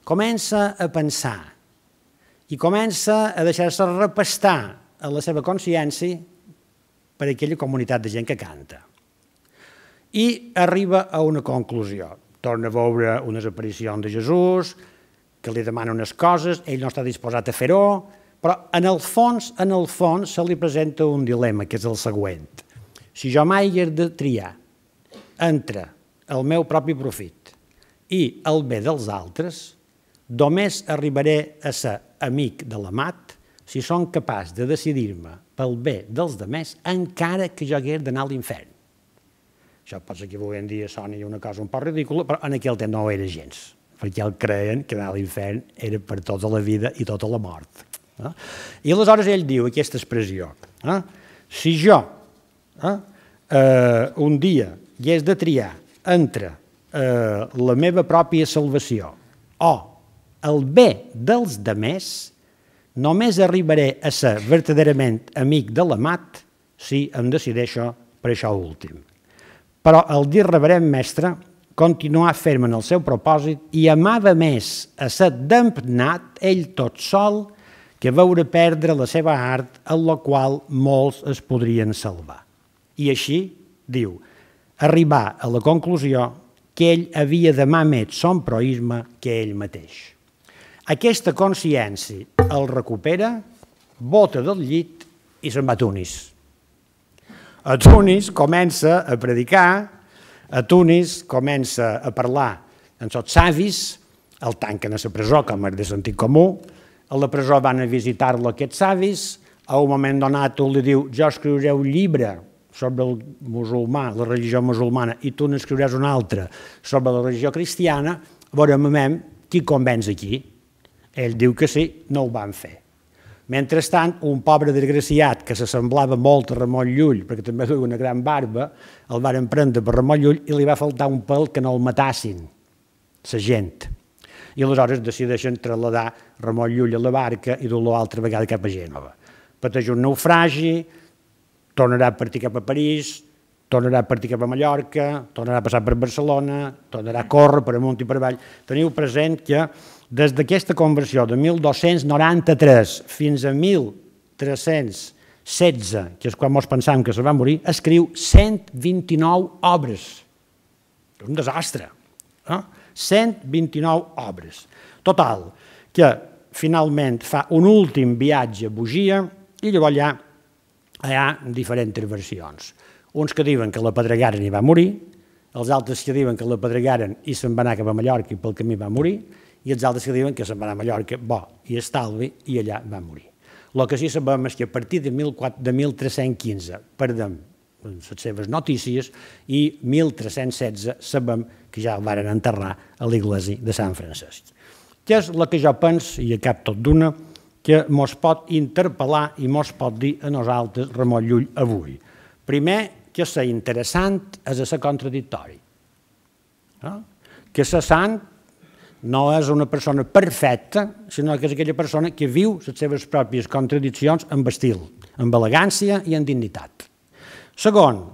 S2: comença a pensar i comença a deixar-se repestar a la seva consciència per aquella comunitat de gent que canta. I arriba a una conclusió. Torna a veure unes aparicions de Jesús, que li demana unes coses, ell no està disposat a fer-ho, però en el fons, en el fons, se li presenta un dilema, que és el següent. Si jo mai he de triar entre el meu propi profit i el bé dels altres, només arribaré a ser amic de l'amat si són capaç de decidir-me pel bé dels demés, encara que jo hagués d'anar a l'infern. Això pot ser que avui en dia soni una cosa un poc ridícula, però en aquell temps no ho era gens, perquè el creien que anar a l'infern era per tota la vida i tota la mort. Eh? I aleshores ell diu aquesta expressió, eh? si jo eh, eh, un dia hagués de triar entre eh, la meva pròpia salvació o el bé dels demés, només arribaré a ser verdaderament amic de l'amat si em decideixo per això últim. Però el dir reverent mestre continuà ferm en el seu propòsit i amava més a ser d'empnat ell tot sol que veure perdre la seva art en la qual molts es podrien salvar. I així, diu, arribar a la conclusió que ell havia d'amar més son proisme que ell mateix. Aquesta consciència el recupera, bota del llit i se'n va a Tunis. A Tunis comença a predicar, a Tunis comença a parlar amb els savis, el tanquen a la presó, com és de sentit comú, a la presó van a visitar-lo aquests savis, a un moment donat li diu jo escriuré un llibre sobre el musulmà, la religió musulmana, i tu n'escriuràs un altre sobre la religió cristiana, veurem qui convenç aquí. Ell diu que sí, no ho van fer. Mentrestant, un pobre desgraciat que s'assemblava molt a Ramon Llull, perquè també duia una gran barba, el van prendre per Ramon Llull i li va faltar un pèl que no el matassin, la gent. I aleshores decideixen trasladar Ramon Llull a la barca i dur-lo altra vegada cap a Gènova. Pateix un naufragi, tornarà a partir cap a París, tornarà a partir cap a Mallorca, tornarà a passar per Barcelona, tornarà a córrer per amunt i per avall. Teniu present que des d'aquesta conversió de 1293 fins a 1316, que és quan ens pensàvem que se va morir, escriu 129 obres. És un desastre. Eh? 129 obres. Total, que finalment fa un últim viatge a Bugia i llavors ha, hi ha diferents versions. Uns que diuen que la Pedregaren hi va morir, els altres que diuen que la Pedregaren i se'n va anar cap a Mallorca i pel camí va morir, i els altres que diuen que se'n va anar a Mallorca, bo, i estalvi, i allà va morir. El que sí sabem és que a partir de, 14, de 1315 perdem les seves notícies i 1316 sabem que ja el van enterrar a l'església de Sant Francesc. Que és el que jo penso, i a cap tot d'una, que mos pot interpel·lar i mos pot dir a nosaltres Ramon Llull avui. Primer, que ser interessant és a ser contradictori. No? Que ser sant no és una persona perfecta, sinó que és aquella persona que viu les seves pròpies contradiccions amb estil, amb elegància i amb dignitat. Segon,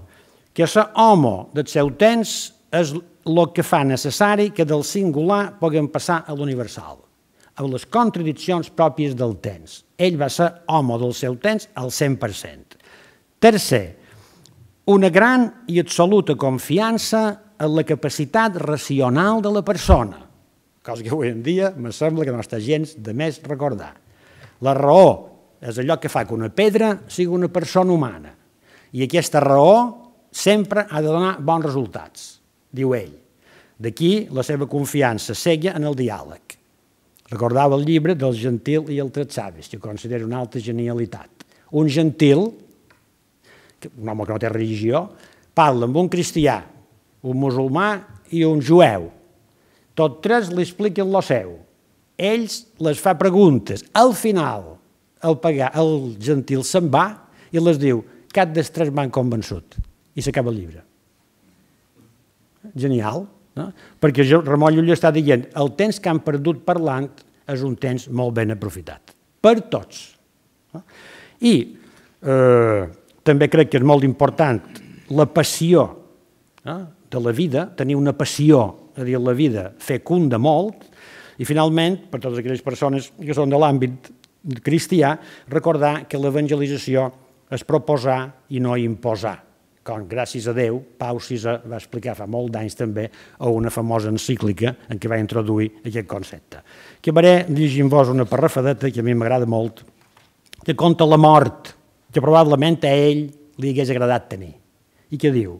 S2: que ser home del seu temps és el que fa necessari que del singular puguem passar a l'universal, amb les contradiccions pròpies del temps. Ell va ser home del seu temps al 100%. Tercer, una gran i absoluta confiança en la capacitat racional de la persona, cosa que avui en dia me sembla que no està gens de més recordar. La raó és allò que fa que una pedra sigui una persona humana i aquesta raó sempre ha de donar bons resultats, diu ell. D'aquí la seva confiança cega en el diàleg. Recordava el llibre del gentil i el tretsavis, que considera una alta genialitat. Un gentil, un home que no té religió, parla amb un cristià, un musulmà i un jueu, tot tres li expliquen lo seu. Ells les fa preguntes. Al final, el, pagar, el gentil se'n va i les diu cap dels tres m'han convençut. I s'acaba el llibre. Genial, no? Perquè Ramon Llull està dient el temps que han perdut parlant és un temps molt ben aprofitat. Per tots. No? I eh, també crec que és molt important la passió no? de la vida, tenir una passió és a dir, la vida fecunda molt, i finalment, per totes aquelles persones que són de l'àmbit cristià, recordar que l'evangelització és proposar i no imposar, com gràcies a Déu Pau VI va explicar fa molt d'anys també a una famosa encíclica en què va introduir aquest concepte. Que faré llegint-vos una parrafadeta que a mi m'agrada molt, que conta la mort que probablement a ell li hagués agradat tenir, i que diu,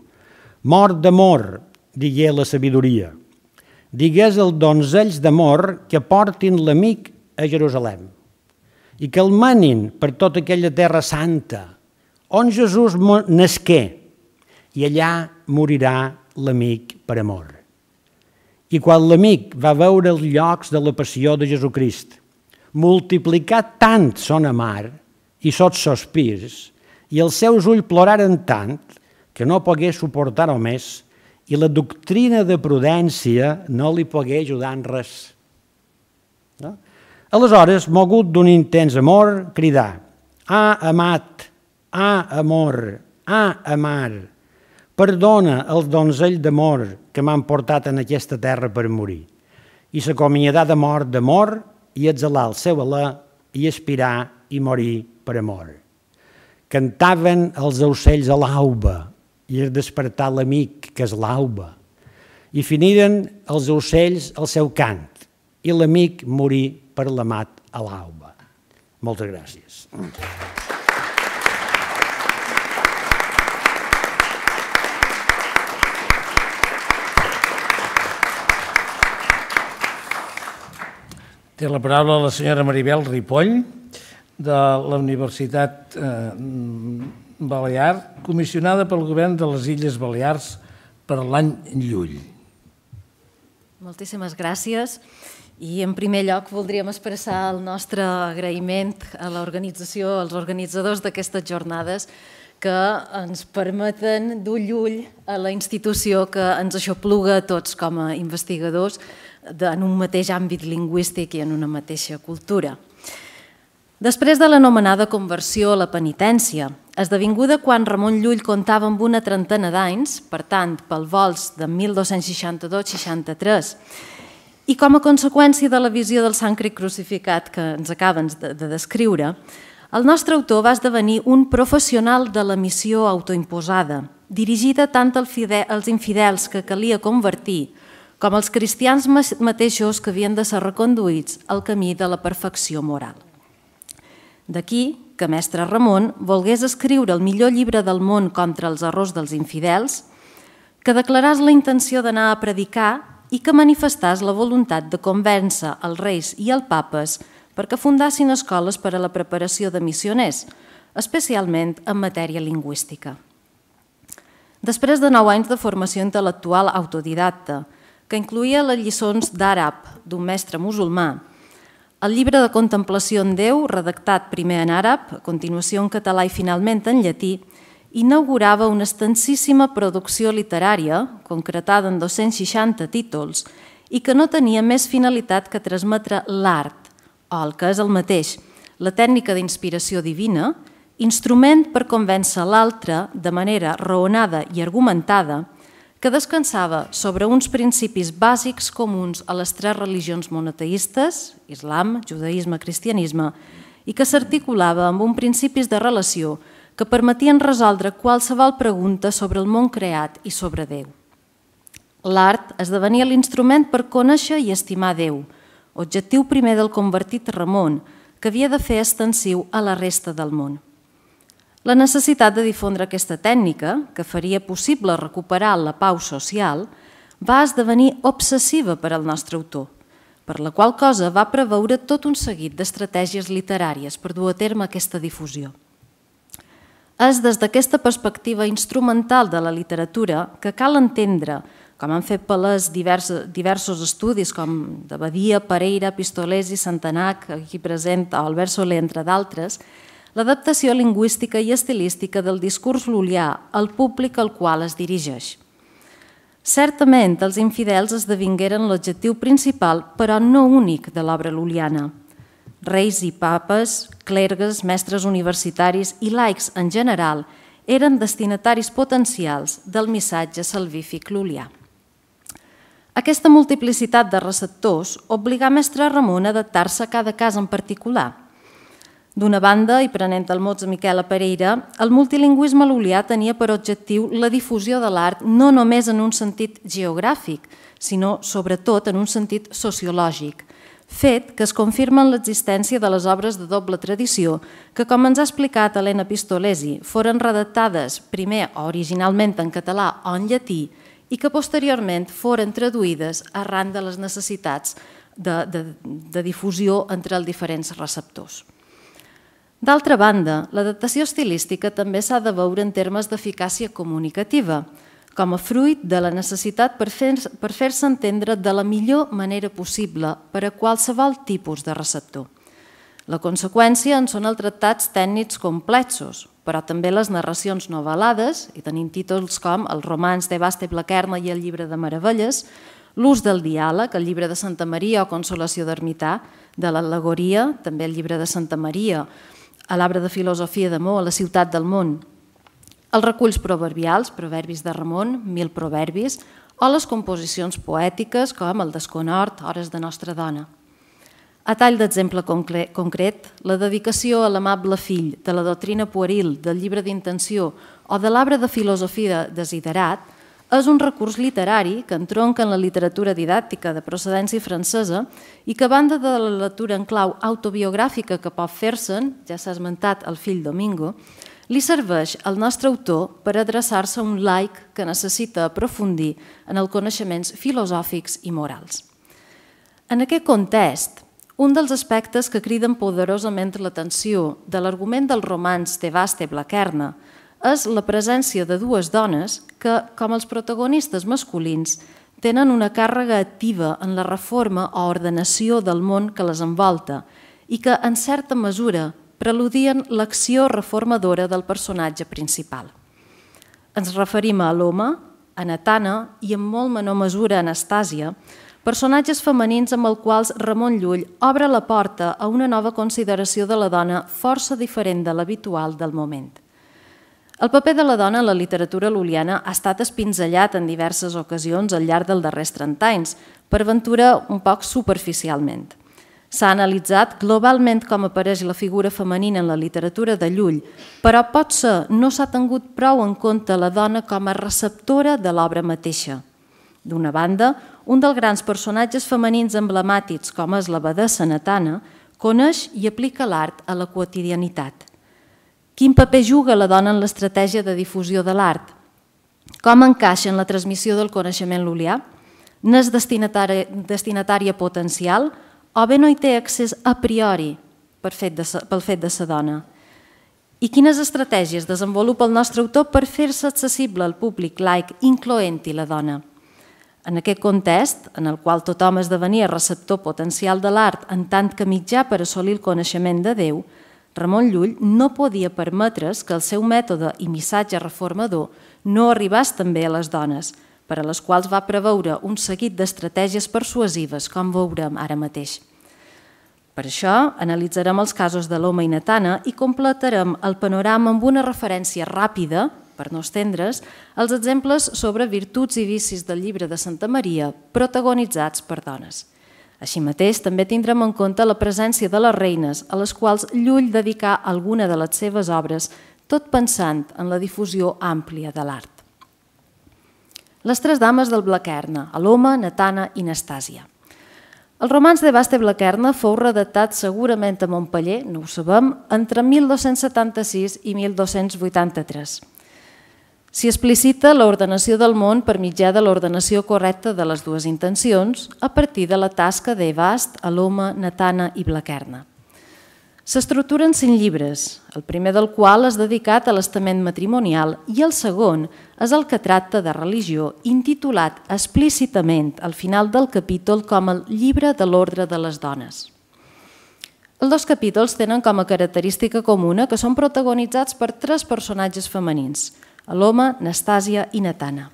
S2: mort d'amor digué la sabidoria. Digués el donzells d'amor que portin l'amic a Jerusalem i que el manin per tota aquella terra santa on Jesús nasqué i allà morirà l'amic per amor. I quan l'amic va veure els llocs de la passió de Jesucrist, multiplicar tant son amar i sots sospirs, i els seus ulls ploraren tant que no pogué suportar-ho més i la doctrina de prudència no li pogué ajudar en res. No? Aleshores, mogut d'un intens amor, cridà, Ah, amat, ah, amor, ah, amar, perdona el donzell d'amor que m'han portat en aquesta terra per morir. I s'acomiadà de mort d'amor i exhalar el seu alè i aspirar i morir per amor. Cantaven els ocells a l'auba i es despertar l'amic, que és l'auba. I finiren els ocells el seu cant i l'amic morí per l'amat a l'auba. Moltes gràcies.
S1: Té la paraula la senyora Maribel Ripoll, de la Universitat eh, Balear, comissionada pel govern de les Illes Balears per l'any Llull.
S3: Moltíssimes gràcies. I en primer lloc voldríem expressar el nostre agraïment a l'organització, als organitzadors d'aquestes jornades que ens permeten dur llull a la institució que ens aixopluga a tots com a investigadors en un mateix àmbit lingüístic i en una mateixa cultura. Després de l'anomenada conversió a la penitència, esdevinguda quan Ramon Llull comptava amb una trentena d'anys, per tant, pel vols de 1262-63, i com a conseqüència de la visió del Sant Cric crucificat que ens acaben de, de descriure, el nostre autor va esdevenir un professional de la missió autoimposada, dirigida tant als infidels que calia convertir com els cristians mateixos que havien de ser reconduïts al camí de la perfecció moral. D'aquí que mestre Ramon volgués escriure el millor llibre del món contra els errors dels infidels, que declaràs la intenció d'anar a predicar i que manifestàs la voluntat de convèncer els reis i els papes perquè fundassin escoles per a la preparació de missioners, especialment en matèria lingüística. Després de nou anys de formació intel·lectual autodidacta, que incluïa les lliçons d'àrab d'un mestre musulmà, el llibre de contemplació en Déu, redactat primer en àrab, a continuació en català i finalment en llatí, inaugurava una extensíssima producció literària, concretada en 260 títols, i que no tenia més finalitat que transmetre l'art, o el que és el mateix, la tècnica d'inspiració divina, instrument per convèncer l'altre de manera raonada i argumentada, que descansava sobre uns principis bàsics comuns a les tres religions monoteistes, islam, judaïsme, cristianisme, i que s'articulava amb uns principis de relació que permetien resoldre qualsevol pregunta sobre el món creat i sobre Déu. L'art esdevenia l'instrument per conèixer i estimar Déu, objectiu primer del convertit Ramon, que havia de fer extensiu a la resta del món. La necessitat de difondre aquesta tècnica, que faria possible recuperar la pau social, va esdevenir obsessiva per al nostre autor, per la qual cosa va preveure tot un seguit d'estratègies literàries per dur a terme aquesta difusió. És des d'aquesta perspectiva instrumental de la literatura que cal entendre, com han fet palès diversos, estudis com de Badia, Pereira, Pistolesi, Santanac, aquí present Albert Soler, entre d'altres, l'adaptació lingüística i estilística del discurs lulià al públic al qual es dirigeix. Certament, els infidels esdevingueren l'objectiu principal, però no únic, de l'obra luliana. Reis i papes, clergues, mestres universitaris i laics en general eren destinataris potencials del missatge salvífic lulià. Aquesta multiplicitat de receptors obligà mestre Ramon a adaptar-se a cada cas en particular – D'una banda, i prenent el mots de Miquela Pereira, el multilingüisme lulià tenia per objectiu la difusió de l'art no només en un sentit geogràfic, sinó sobretot en un sentit sociològic, fet que es confirma en l'existència de les obres de doble tradició que, com ens ha explicat Helena Pistolesi, foren redactades primer originalment en català o en llatí i que posteriorment foren traduïdes arran de les necessitats de, de, de difusió entre els diferents receptors. D'altra banda, l'adaptació estilística també s'ha de veure en termes d'eficàcia comunicativa, com a fruit de la necessitat per fer-se fer entendre de la millor manera possible per a qualsevol tipus de receptor. La conseqüència en són els tractats tècnics complexos, però també les narracions novel·lades, i tenim títols com El romans de Baste Plaquerna i el llibre de Meravelles, l'ús del diàleg, el llibre de Santa Maria o Consolació d'Ermità, de l'al·legoria, també el llibre de Santa Maria, a l'arbre de filosofia d'amor, a la ciutat del món, els reculls proverbials, proverbis de Ramon, mil proverbis, o les composicions poètiques com el Desconhort, Hores de nostra dona. A tall d'exemple concret, la dedicació a l'amable fill de la doctrina pueril del llibre d'intenció o de l'arbre de filosofia desiderat és un recurs literari que entronca en la literatura didàctica de procedència francesa i que, a banda de la lectura en clau autobiogràfica que pot fer-se'n, ja s'ha esmentat el fill Domingo, li serveix al nostre autor per adreçar-se a un laic que necessita aprofundir en els coneixements filosòfics i morals. En aquest context, un dels aspectes que criden poderosament l'atenció de l'argument del romans de Baste Blaquerna és la presència de dues dones que, com els protagonistes masculins, tenen una càrrega activa en la reforma o ordenació del món que les envolta i que, en certa mesura, preludien l'acció reformadora del personatge principal. Ens referim a l'home, a Natana i en molt menor mesura a Anastàsia, personatges femenins amb els quals Ramon Llull obre la porta a una nova consideració de la dona força diferent de l'habitual del moment. El paper de la dona en la literatura luliana ha estat espinzellat en diverses ocasions al llarg dels darrers 30 anys, per ventura un poc superficialment. S'ha analitzat globalment com apareix la figura femenina en la literatura de Llull, però potser no s'ha tingut prou en compte la dona com a receptora de l'obra mateixa. D'una banda, un dels grans personatges femenins emblemàtics, com és la badessa Natana, coneix i aplica l'art a la quotidianitat. Quin paper juga la dona en l'estratègia de difusió de l'art? Com encaixa en la transmissió del coneixement lulià? N'és destinatària, destinatària potencial o bé no hi té accés a priori per fet de, pel fet de ser dona. I quines estratègies desenvolupa el nostre autor per fer-se accessible al públic laic, incloent-hi la dona? En aquest context, en el qual tothom esdevenia receptor potencial de l'art en tant que mitjà per assolir el coneixement de Déu, Ramon Llull no podia permetre's que el seu mètode i missatge reformador no arribés també a les dones, per a les quals va preveure un seguit d'estratègies persuasives, com veurem ara mateix. Per això, analitzarem els casos de l'home i Natana i completarem el panorama amb una referència ràpida, per no estendre's, als exemples sobre virtuts i vicis del llibre de Santa Maria protagonitzats per dones. Així mateix, també tindrem en compte la presència de les reines, a les quals Llull dedicà alguna de les seves obres, tot pensant en la difusió àmplia de l'art. Les tres dames del Blaquerna, Aloma, Natana i Nastàsia. El romanç de Baste Blaquerna fou redactat segurament a Montpellier, no ho sabem, entre 1276 i 1283. S'hi explicita l'ordenació del món per mitjà de l'ordenació correcta de les dues intencions a partir de la tasca de Bast, Aloma, Natana i Blaquerna. S'estructuren cinc llibres, el primer del qual és dedicat a l'estament matrimonial i el segon és el que tracta de religió, intitulat explícitament al final del capítol com el llibre de l'ordre de les dones. Els dos capítols tenen com a característica comuna que són protagonitzats per tres personatges femenins, Aloma, Nastàsia i Natana.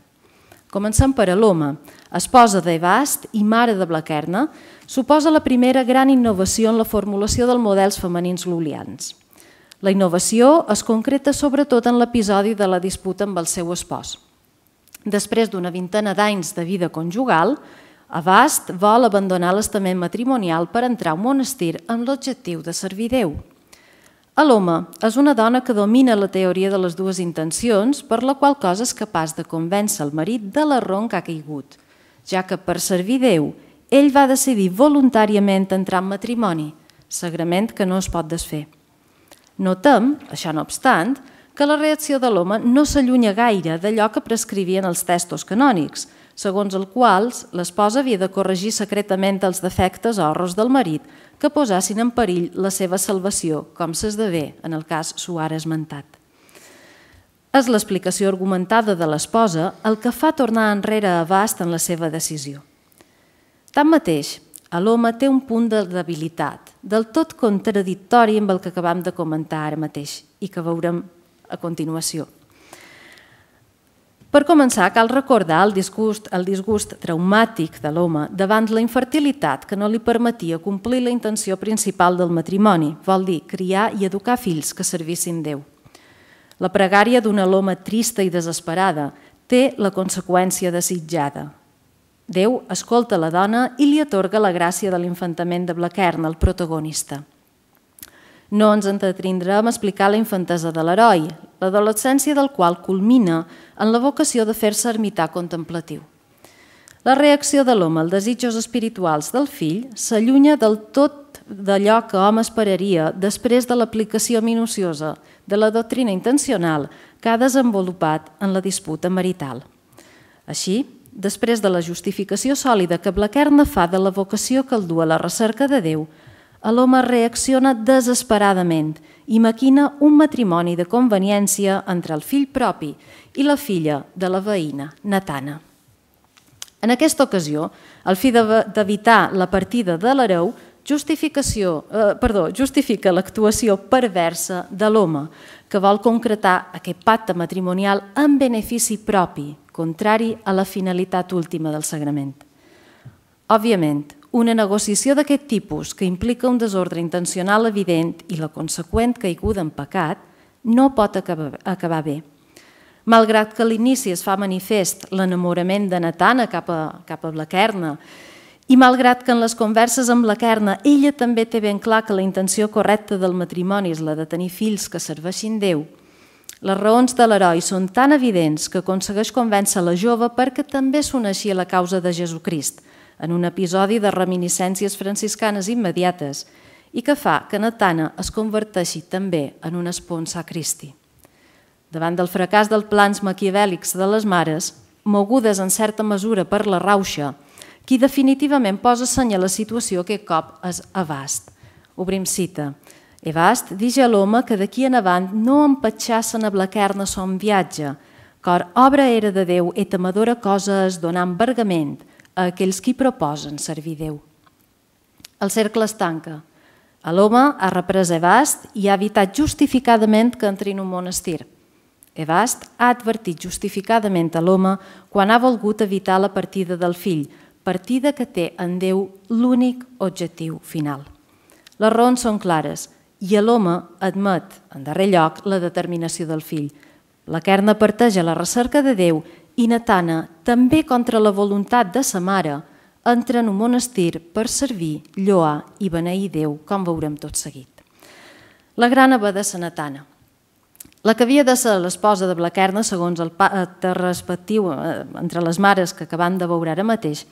S3: Comencem per Aloma, esposa d'Evast i mare de Blaquerna, suposa la primera gran innovació en la formulació dels models femenins lulians. La innovació es concreta sobretot en l'episodi de la disputa amb el seu espòs. Després d'una vintena d'anys de vida conjugal, Avast vol abandonar l'estament matrimonial per entrar a un monestir amb l'objectiu de servir Déu. Aloma és una dona que domina la teoria de les dues intencions, per la qual cosa és capaç de convèncer el marit de l'error que ha caigut, ja que per servir Déu ell va decidir voluntàriament entrar en matrimoni, sagrament que no es pot desfer. Notem, això no obstant, que la reacció de l'home no s'allunya gaire d'allò que prescrivien els testos canònics, segons el quals l'esposa havia de corregir secretament els defectes o errors del marit que posassin en perill la seva salvació, com s'esdevé en el cas suara esmentat. És l'explicació argumentada de l'esposa el que fa tornar enrere a Bast en la seva decisió. Tanmateix, l'home té un punt de debilitat, del tot contradictori amb el que acabam de comentar ara mateix i que veurem a continuació. Per començar, cal recordar el disgust, el disgust traumàtic de l'home davant la infertilitat que no li permetia complir la intenció principal del matrimoni, vol dir criar i educar fills que servissin Déu. La pregària d'una loma trista i desesperada té la conseqüència desitjada. Déu escolta la dona i li atorga la gràcia de l'infantament de Blaquern, el protagonista. No ens entretrindrem a explicar la infantesa de l'heroi, l'adolescència del qual culmina en la vocació de fer-se ermità contemplatiu. La reacció de l'home als desitjos espirituals del fill s'allunya del tot d'allò que hom esperaria després de l'aplicació minuciosa de la doctrina intencional que ha desenvolupat en la disputa marital. Així, després de la justificació sòlida que Blaquerna fa de la vocació que el du a la recerca de Déu, l'home reacciona desesperadament i maquina un matrimoni de conveniència entre el fill propi i la filla de la veïna, Natana. En aquesta ocasió, el fi d'evitar la partida de l'hereu justificació, eh, perdó, justifica l'actuació perversa de l'home, que vol concretar aquest pacte matrimonial en benefici propi, contrari a la finalitat última del sagrament. Òbviament, una negociació d'aquest tipus, que implica un desordre intencional evident i la conseqüent caiguda en pecat, no pot acabar, bé. Malgrat que a l'inici es fa manifest l'enamorament de Natana cap a, cap a Blaquerna, i malgrat que en les converses amb la Kerna ella també té ben clar que la intenció correcta del matrimoni és la de tenir fills que serveixin Déu, les raons de l'heroi són tan evidents que aconsegueix convèncer la jove perquè també s'uneixi a la causa de Jesucrist – en un episodi de reminiscències franciscanes immediates i que fa que Natana es converteixi també en un esponsa Cristi. Davant del fracàs dels plans maquiavèlics de les mares, mogudes en certa mesura per la rauxa, qui definitivament posa seny a la situació aquest cop és Abast. Obrim cita. Evast digi a l'home que d'aquí en avant no empatxassen a Blaquerna son viatge, cor obra era de Déu e temadora cosa es donar envergament, a aquells qui proposen servir Déu. El cercle es tanca. L'home ha reprès Evast i ha evitat justificadament que entri en un monestir. Evast ha advertit justificadament a l'home quan ha volgut evitar la partida del fill, partida que té en Déu l'únic objectiu final. Les raons són clares i l'home admet, en darrer lloc, la determinació del fill. La Kerna parteix a la recerca de Déu i Natana, també contra la voluntat de sa mare, entra en un monestir per servir, lloar i beneir Déu, com veurem tot seguit. La gran abadessa Natana. La que havia de ser l'esposa de Blaquerna, segons el pacte respectiu eh, entre les mares que acabam de veure ara mateix,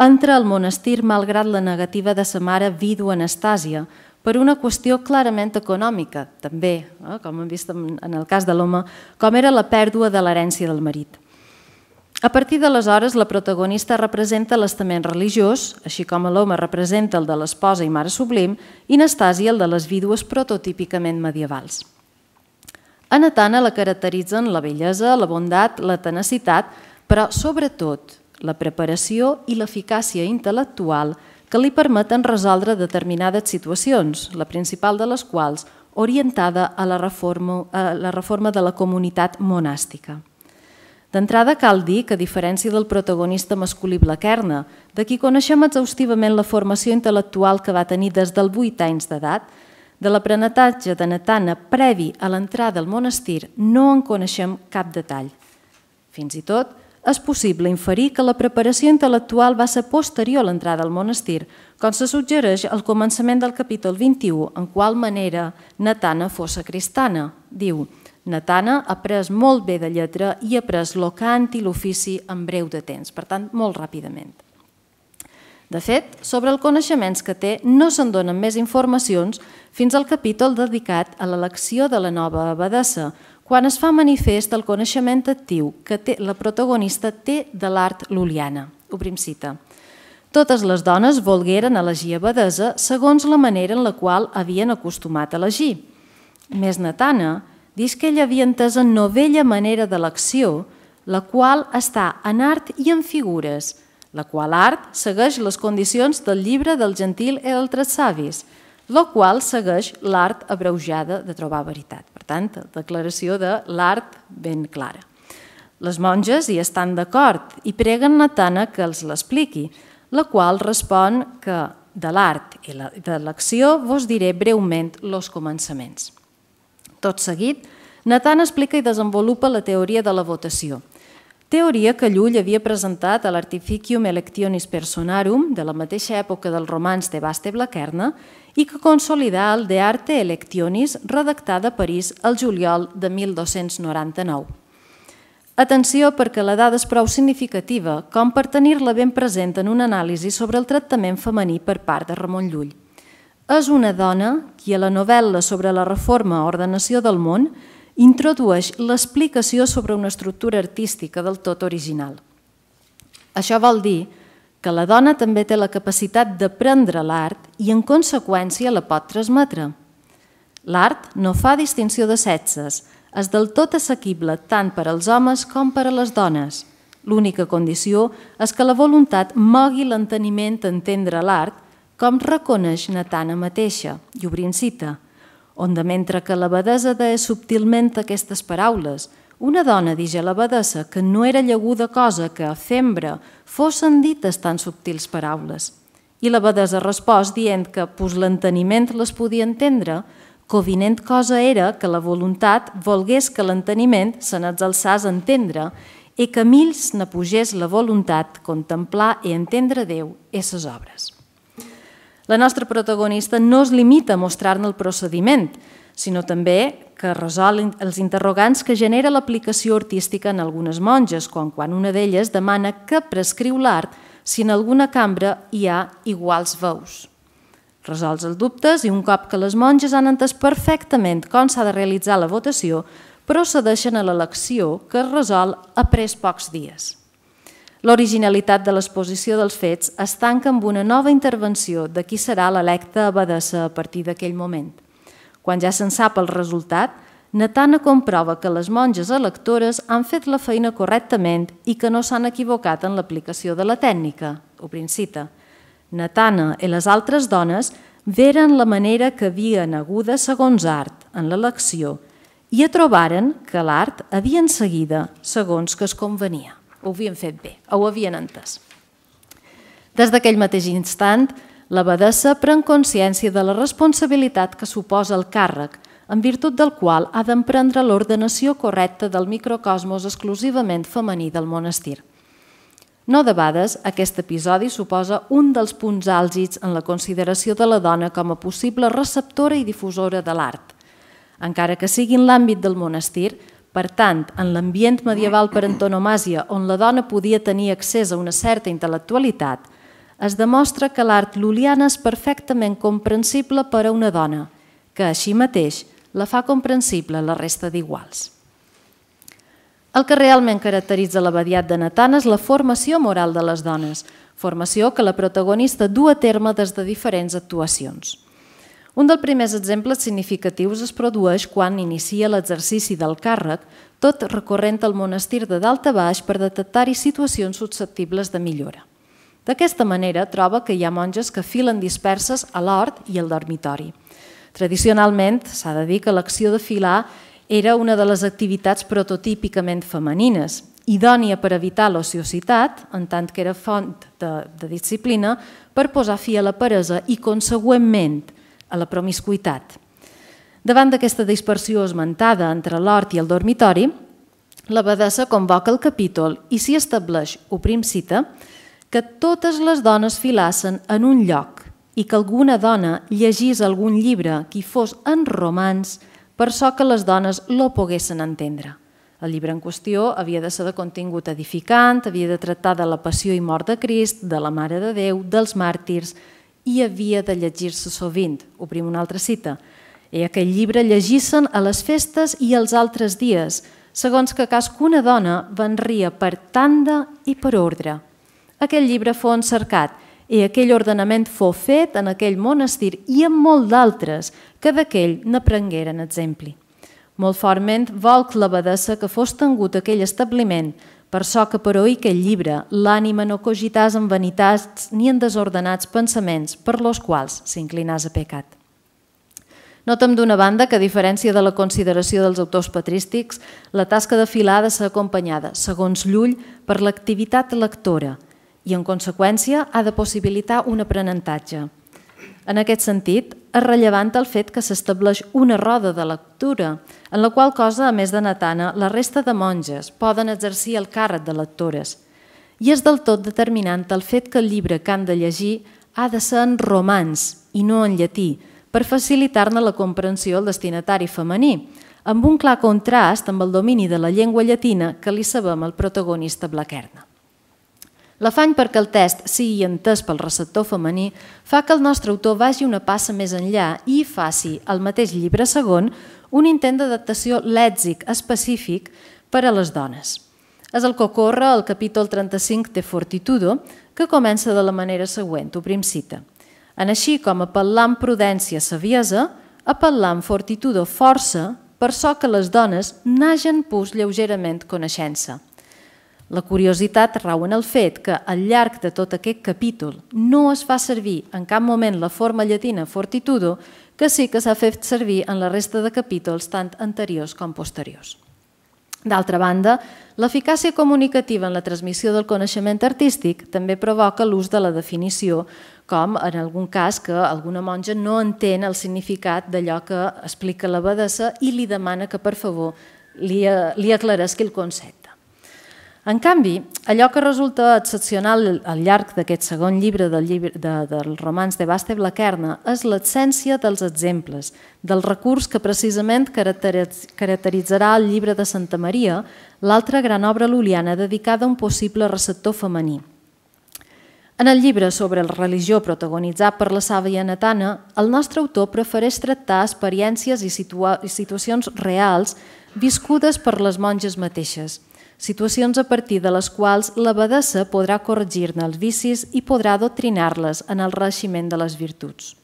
S3: entra al monestir malgrat la negativa de sa mare vídua Anastàsia, per una qüestió clarament econòmica, també, eh, com hem vist en el cas de l'home, com era la pèrdua de l'herència del marit. A partir d'aleshores, la protagonista representa l'estament religiós, així com l'home representa el de l'esposa i mare sublim, i Nastasi el de les vídues prototípicament medievals. A Natana la caracteritzen la bellesa, la bondat, la tenacitat, però sobretot la preparació i l'eficàcia intel·lectual que li permeten resoldre determinades situacions, la principal de les quals orientada a la reforma, a la reforma de la comunitat monàstica. D'entrada cal dir que, a diferència del protagonista masculí Blaquerna, de qui coneixem exhaustivament la formació intel·lectual que va tenir des dels 8 anys d'edat, de l'aprenentatge de Natana previ a l'entrada al monestir no en coneixem cap detall. Fins i tot, és possible inferir que la preparació intel·lectual va ser posterior a l'entrada al monestir, com se suggereix al començament del capítol 21, en qual manera Natana fos cristana. Diu, Natana ha pres molt bé de lletra i ha pres lo cant i l'ofici en breu de temps, per tant, molt ràpidament. De fet, sobre els coneixements que té no se'n donen més informacions fins al capítol dedicat a l'elecció de la nova abadessa, quan es fa manifest el coneixement actiu que té, la protagonista té de l'art luliana. Obrim cita. Totes les dones volgueren elegir abadesa segons la manera en la qual havien acostumat a elegir. Més Natana, dius que ella havia entès en novella manera d'elecció, la qual està en art i en figures, la qual art segueix les condicions del llibre del gentil i d'altres savis, la qual segueix l'art abreujada de trobar veritat. Per tant, declaració de l'art ben clara. Les monges hi estan d'acord i preguen Natana que els l'expliqui, la qual respon que de l'art i de l'acció vos diré breument los començaments. Tot seguit, Natana explica i desenvolupa la teoria de la votació – teoria que Llull havia presentat a l'Artificium Electionis Personarum de la mateixa època del romans de Baste Blaquerna i que consolidà el De Arte Electionis redactada a París el juliol de 1299. Atenció perquè la dada és prou significativa com per tenir-la ben present en un anàlisi sobre el tractament femení per part de Ramon Llull. És una dona qui a la novel·la sobre la reforma o ordenació del món introdueix l'explicació sobre una estructura artística del tot original. Això vol dir que la dona també té la capacitat d'aprendre l'art i, en conseqüència, la pot transmetre. L'art no fa distinció de sexes, és del tot assequible tant per als homes com per a les dones. L'única condició és que la voluntat mogui l'enteniment d'entendre l'art, com reconeix Natana mateixa, i obrint cita, on de mentre que l'abadesa deia subtilment aquestes paraules, una dona dix a l'abadesa que no era lleguda cosa que a fembra fossin dites tan subtils paraules. I l'abadesa respòs dient que, pos l'enteniment les podia entendre, covinent cosa era que la voluntat volgués que l'enteniment se n'exalçàs a entendre i que mills ne pugés la voluntat contemplar i entendre Déu i ses obres. La nostra protagonista no es limita a mostrar-ne el procediment, sinó també que resol els interrogants que genera l'aplicació artística en algunes monges, quan, quan una d'elles demana que prescriu l'art si en alguna cambra hi ha iguals veus. Resols els dubtes i un cop que les monges han entès perfectament com s'ha de realitzar la votació, procedeixen a l'elecció que es resol a pres pocs dies. L'originalitat de l'exposició dels fets es tanca amb una nova intervenció de qui serà l'electa abadessa a partir d'aquell moment. Quan ja se'n sap el resultat, Natana comprova que les monges electores han fet la feina correctament i que no s'han equivocat en l'aplicació de la tècnica. Ho cita. Natana i les altres dones veren la manera que havien aguda segons art en l'elecció i trobaren que l'art havien seguida segons que es convenia ho havien fet bé, ho havien entès. Des d'aquell mateix instant, l'abadessa pren consciència de la responsabilitat que suposa el càrrec, en virtut del qual ha d'emprendre l'ordenació correcta del microcosmos exclusivament femení del monestir. No debades, aquest episodi suposa un dels punts àlgids en la consideració de la dona com a possible receptora i difusora de l'art. Encara que sigui en l'àmbit del monestir, per tant, en l'ambient medieval per antonomàsia, on la dona podia tenir accés a una certa intel·lectualitat, es demostra que l'art luliana és perfectament comprensible per a una dona, que així mateix la fa comprensible la resta d'iguals. El que realment caracteritza l'abadiat de Natana és la formació moral de les dones, formació que la protagonista du a terme des de diferents actuacions. Un dels primers exemples significatius es produeix quan inicia l'exercici del càrrec, tot recorrent al monestir de dalt a baix per detectar-hi situacions susceptibles de millora. D'aquesta manera troba que hi ha monges que filen disperses a l'hort i al dormitori. Tradicionalment, s'ha de dir que l'acció de filar era una de les activitats prototípicament femenines, idònia per evitar l'ociositat, en tant que era font de, de disciplina, per posar fi a la peresa i, consegüentment, a la promiscuitat. Davant d'aquesta dispersió esmentada entre l'hort i el dormitori, l'abadessa convoca el capítol i s'hi estableix, ho prim cita, que totes les dones filassen en un lloc i que alguna dona llegís algun llibre que fos en romans per so que les dones lo poguessin entendre. El llibre en qüestió havia de ser de contingut edificant, havia de tractar de la passió i mort de Crist, de la Mare de Déu, dels màrtirs i havia de llegir-se sovint. Obrim una altra cita. I aquell llibre llegissin a les festes i els altres dies, segons que cascuna dona venria per tanda i per ordre. Aquell llibre fou encercat i aquell ordenament fou fet en aquell monestir i en molt d'altres que d'aquell n'aprengueren exemple. Molt forment vol que l'abadessa que fos tengut aquell establiment, per so que per oir aquell llibre l'ànima no cogitàs en vanitats ni en desordenats pensaments per los quals s'inclinàs a pecat. Notem d'una banda que, a diferència de la consideració dels autors patrístics, la tasca de filar ha de ser acompanyada, segons Llull, per l'activitat lectora i, en conseqüència, ha de possibilitar un aprenentatge. En aquest sentit, és rellevant el fet que s'estableix una roda de lectura, en la qual cosa, a més de Natana, la resta de monges poden exercir el càrrec de lectores. I és del tot determinant el fet que el llibre que han de llegir ha de ser en romans i no en llatí, per facilitar-ne la comprensió al destinatari femení, amb un clar contrast amb el domini de la llengua llatina que li sabem al protagonista Blaquerna. L'afany perquè el test sigui entès pel receptor femení fa que el nostre autor vagi una passa més enllà i faci al mateix llibre segon un intent d'adaptació lèxic específic per a les dones. És el que ocorre al capítol 35 de Fortitudo, que comença de la manera següent, obrim cita. En així com apel·lar amb prudència saviesa, apel·lar amb fortitudo força, per so que les dones nagen pus lleugerament coneixença. La curiositat rau en el fet que al llarg de tot aquest capítol no es fa servir en cap moment la forma llatina fortitudo, que sí que s'ha fet servir en la resta de capítols tant anteriors com posteriors. D'altra banda, l'eficàcia comunicativa en la transmissió del coneixement artístic també provoca l'ús de la definició, com en algun cas que alguna monja no entén el significat d'allò que explica l'abadessa i li demana que, per favor, li, li aclaresqui el concepte. En canvi, allò que resulta excepcional al llarg d'aquest segon llibre del, llibre de, del romans de Blaquerna és l'absència dels exemples, del recurs que precisament caracteritzarà el llibre de Santa Maria, l'altra gran obra luliana dedicada a un possible receptor femení. En el llibre sobre la religió protagonitzat per la sàvia natana, el nostre autor prefereix tractar experiències i, i situacions reals viscudes per les monges mateixes – situacions a partir de les quals l'abadessa podrà corregir-ne els vicis i podrà adoctrinar-les en el reeiximent de les virtuts.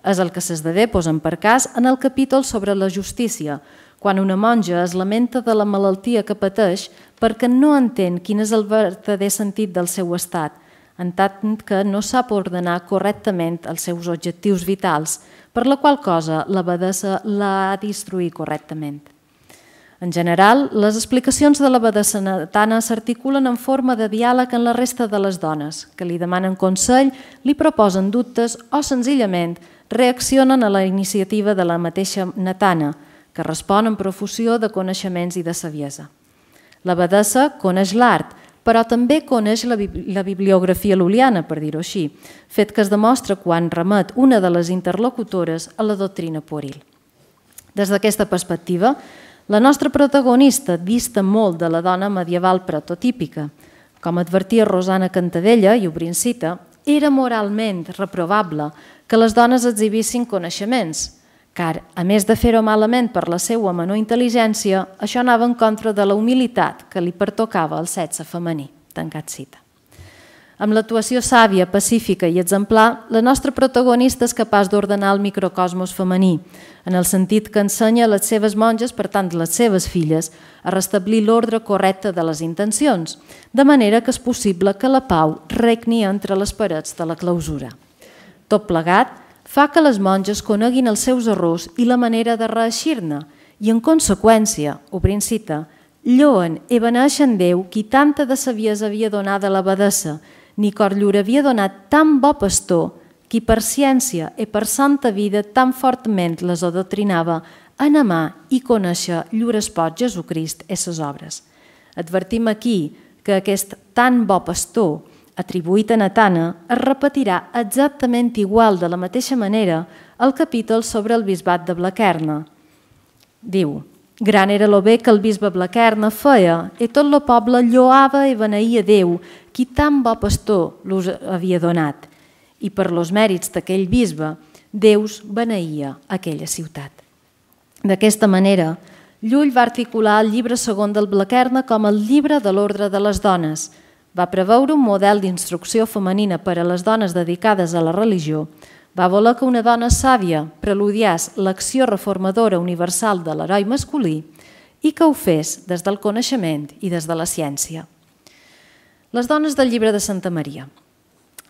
S3: És el que s'esdevé, posen per cas, en el capítol sobre la justícia, quan una monja es lamenta de la malaltia que pateix perquè no entén quin és el verdader sentit del seu estat, en tant que no sap ordenar correctament els seus objectius vitals, per la qual cosa l'abadessa l'ha d'instruir correctament. En general, les explicacions de la Badassanatana s'articulen en forma de diàleg en la resta de les dones, que li demanen consell, li proposen dubtes o, senzillament, reaccionen a la iniciativa de la mateixa Natana, que respon en profusió de coneixements i de saviesa. La Badassa coneix l'art, però també coneix la, bibliografia luliana, per dir-ho així, fet que es demostra quan remet una de les interlocutores a la doctrina pueril. Des d'aquesta perspectiva, la nostra protagonista dista molt de la dona medieval prototípica. Com advertia Rosana Cantadella, i obrint cita, era moralment reprovable que les dones exhibissin coneixements, car, a més de fer-ho malament per la seva menor intel·ligència, això anava en contra de la humilitat que li pertocava al sexe femení. Tancat cita. Amb l'actuació sàvia, pacífica i exemplar, la nostra protagonista és capaç d'ordenar el microcosmos femení, en el sentit que ensenya a les seves monges, per tant les seves filles, a restablir l'ordre correcte de les intencions, de manera que és possible que la pau regni entre les parets de la clausura. Tot plegat fa que les monges coneguin els seus errors i la manera de reeixir-ne, i en conseqüència, obrint cita, lloen i beneixen Déu qui tanta de saviesa havia donat a l'abadessa ni Corllur havia donat tan bo pastor qui per ciència i per santa vida tan fortament les adoctrinava en amar i conèixer llur espot Jesucrist i ses obres. Advertim aquí que aquest tan bo pastor atribuït a Natana es repetirà exactament igual de la mateixa manera al capítol sobre el bisbat de Blaquerna. Diu, Gran era lo bé que el bisbe Blaquerna feia, i tot el poble lloava i beneïa Déu, qui tan bo pastor l'us havia donat. I per los mèrits d'aquell bisbe, Deus beneïa aquella ciutat. D'aquesta manera, Llull va articular el llibre segon del Blaquerna com el llibre de l'ordre de les dones. Va preveure un model d'instrucció femenina per a les dones dedicades a la religió, va voler que una dona sàvia preludiàs l'acció reformadora universal de l'heroi masculí i que ho fes des del coneixement i des de la ciència. Les dones del llibre de Santa Maria.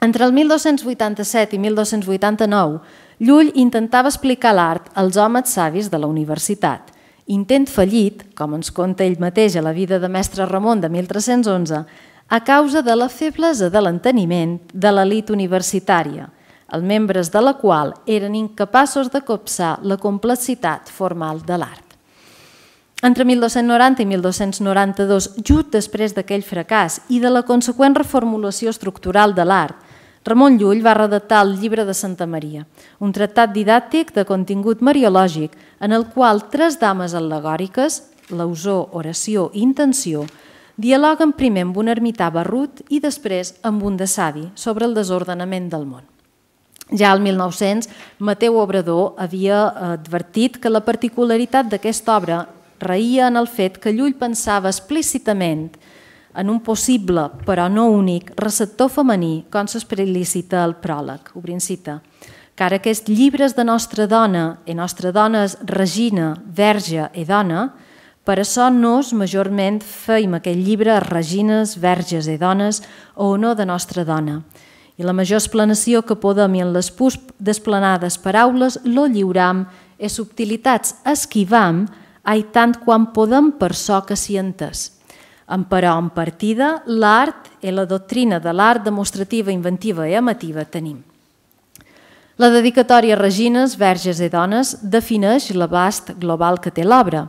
S3: Entre el 1287 i 1289, Llull intentava explicar l'art als homes savis de la universitat. Intent fallit, com ens conta ell mateix a la vida de mestre Ramon de 1311, a causa de la feblesa de l'enteniment de l'elit universitària – els membres de la qual eren incapaços de copsar la complexitat formal de l'art. Entre 1290 i 1292, just després d'aquell fracàs i de la conseqüent reformulació estructural de l'art, Ramon Llull va redactar el llibre de Santa Maria, un tractat didàctic de contingut mariològic en el qual tres dames al·legòriques, l'ausó, oració i intenció, dialoguen primer amb un ermità barrut i després amb un de savi sobre el desordenament del món. Ja al 1900, Mateu Obrador havia advertit que la particularitat d'aquesta obra reia en el fet que Llull pensava explícitament en un possible, però no únic, receptor femení, com s'explicita al pròleg, obrint cita. Car aquests llibres de nostra dona, e nostra dona és Regina, Verge i Dona, per això nos majorment feim aquest llibre Regines, Verges i Dones o honor de nostra dona i la major explanació que podem i en les pus desplanades paraules lo lliuram e subtilitats esquivam ai tant quan podem per so que s'hi entès. En però, en partida, l'art i la doctrina de l'art demostrativa, inventiva i amativa tenim. La dedicatòria regines, verges i dones defineix l'abast global que té l'obra,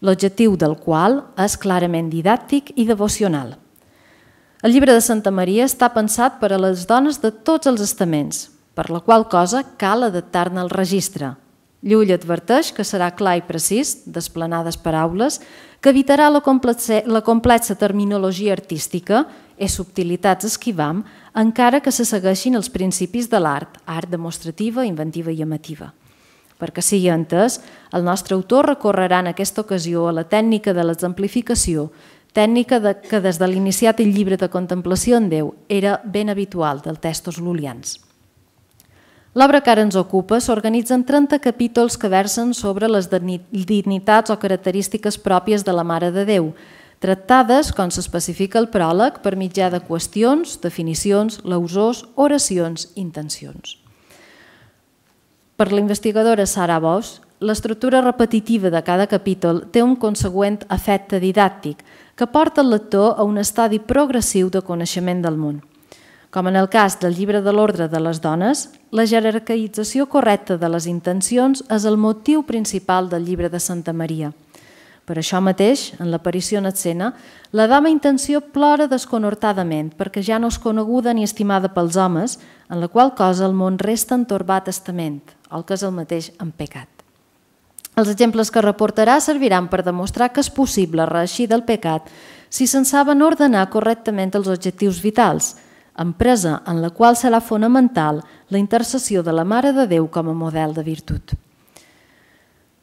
S3: l'objectiu del qual és clarament didàctic i devocional. El llibre de Santa Maria està pensat per a les dones de tots els estaments, per la qual cosa cal adaptar-ne el registre. Llull adverteix que serà clar i precís, desplenades paraules, que evitarà la complexa, la complexa terminologia artística i subtilitats esquivam, encara que se segueixin els principis de l'art, art demostrativa, inventiva i amativa. Perquè sigui entès, el nostre autor recorrerà en aquesta ocasió a la tècnica de l'exemplificació tècnica de, que des de l'iniciat el llibre de contemplació en Déu era ben habitual del textos lulians. L'obra que ara ens ocupa s'organitza en 30 capítols que versen sobre les dignitats o característiques pròpies de la Mare de Déu, tractades, com s'especifica el pròleg, per mitjà de qüestions, definicions, lausors, oracions, intencions. Per la investigadora Sara Bosch, l'estructura repetitiva de cada capítol té un consegüent efecte didàctic, que porta el lector a un estadi progressiu de coneixement del món. Com en el cas del llibre de l'ordre de les dones, la jerarquització correcta de les intencions és el motiu principal del llibre de Santa Maria. Per això mateix, en l'aparició en escena, la dama intenció plora desconortadament perquè ja no és coneguda ni estimada pels homes, en la qual cosa el món resta entorbat estament, el que és el mateix en pecat. Els exemples que reportarà serviran per demostrar que és possible reeixir del pecat si se'n saben ordenar correctament els objectius vitals, empresa en la qual serà fonamental la intercessió de la Mare de Déu com a model de virtut.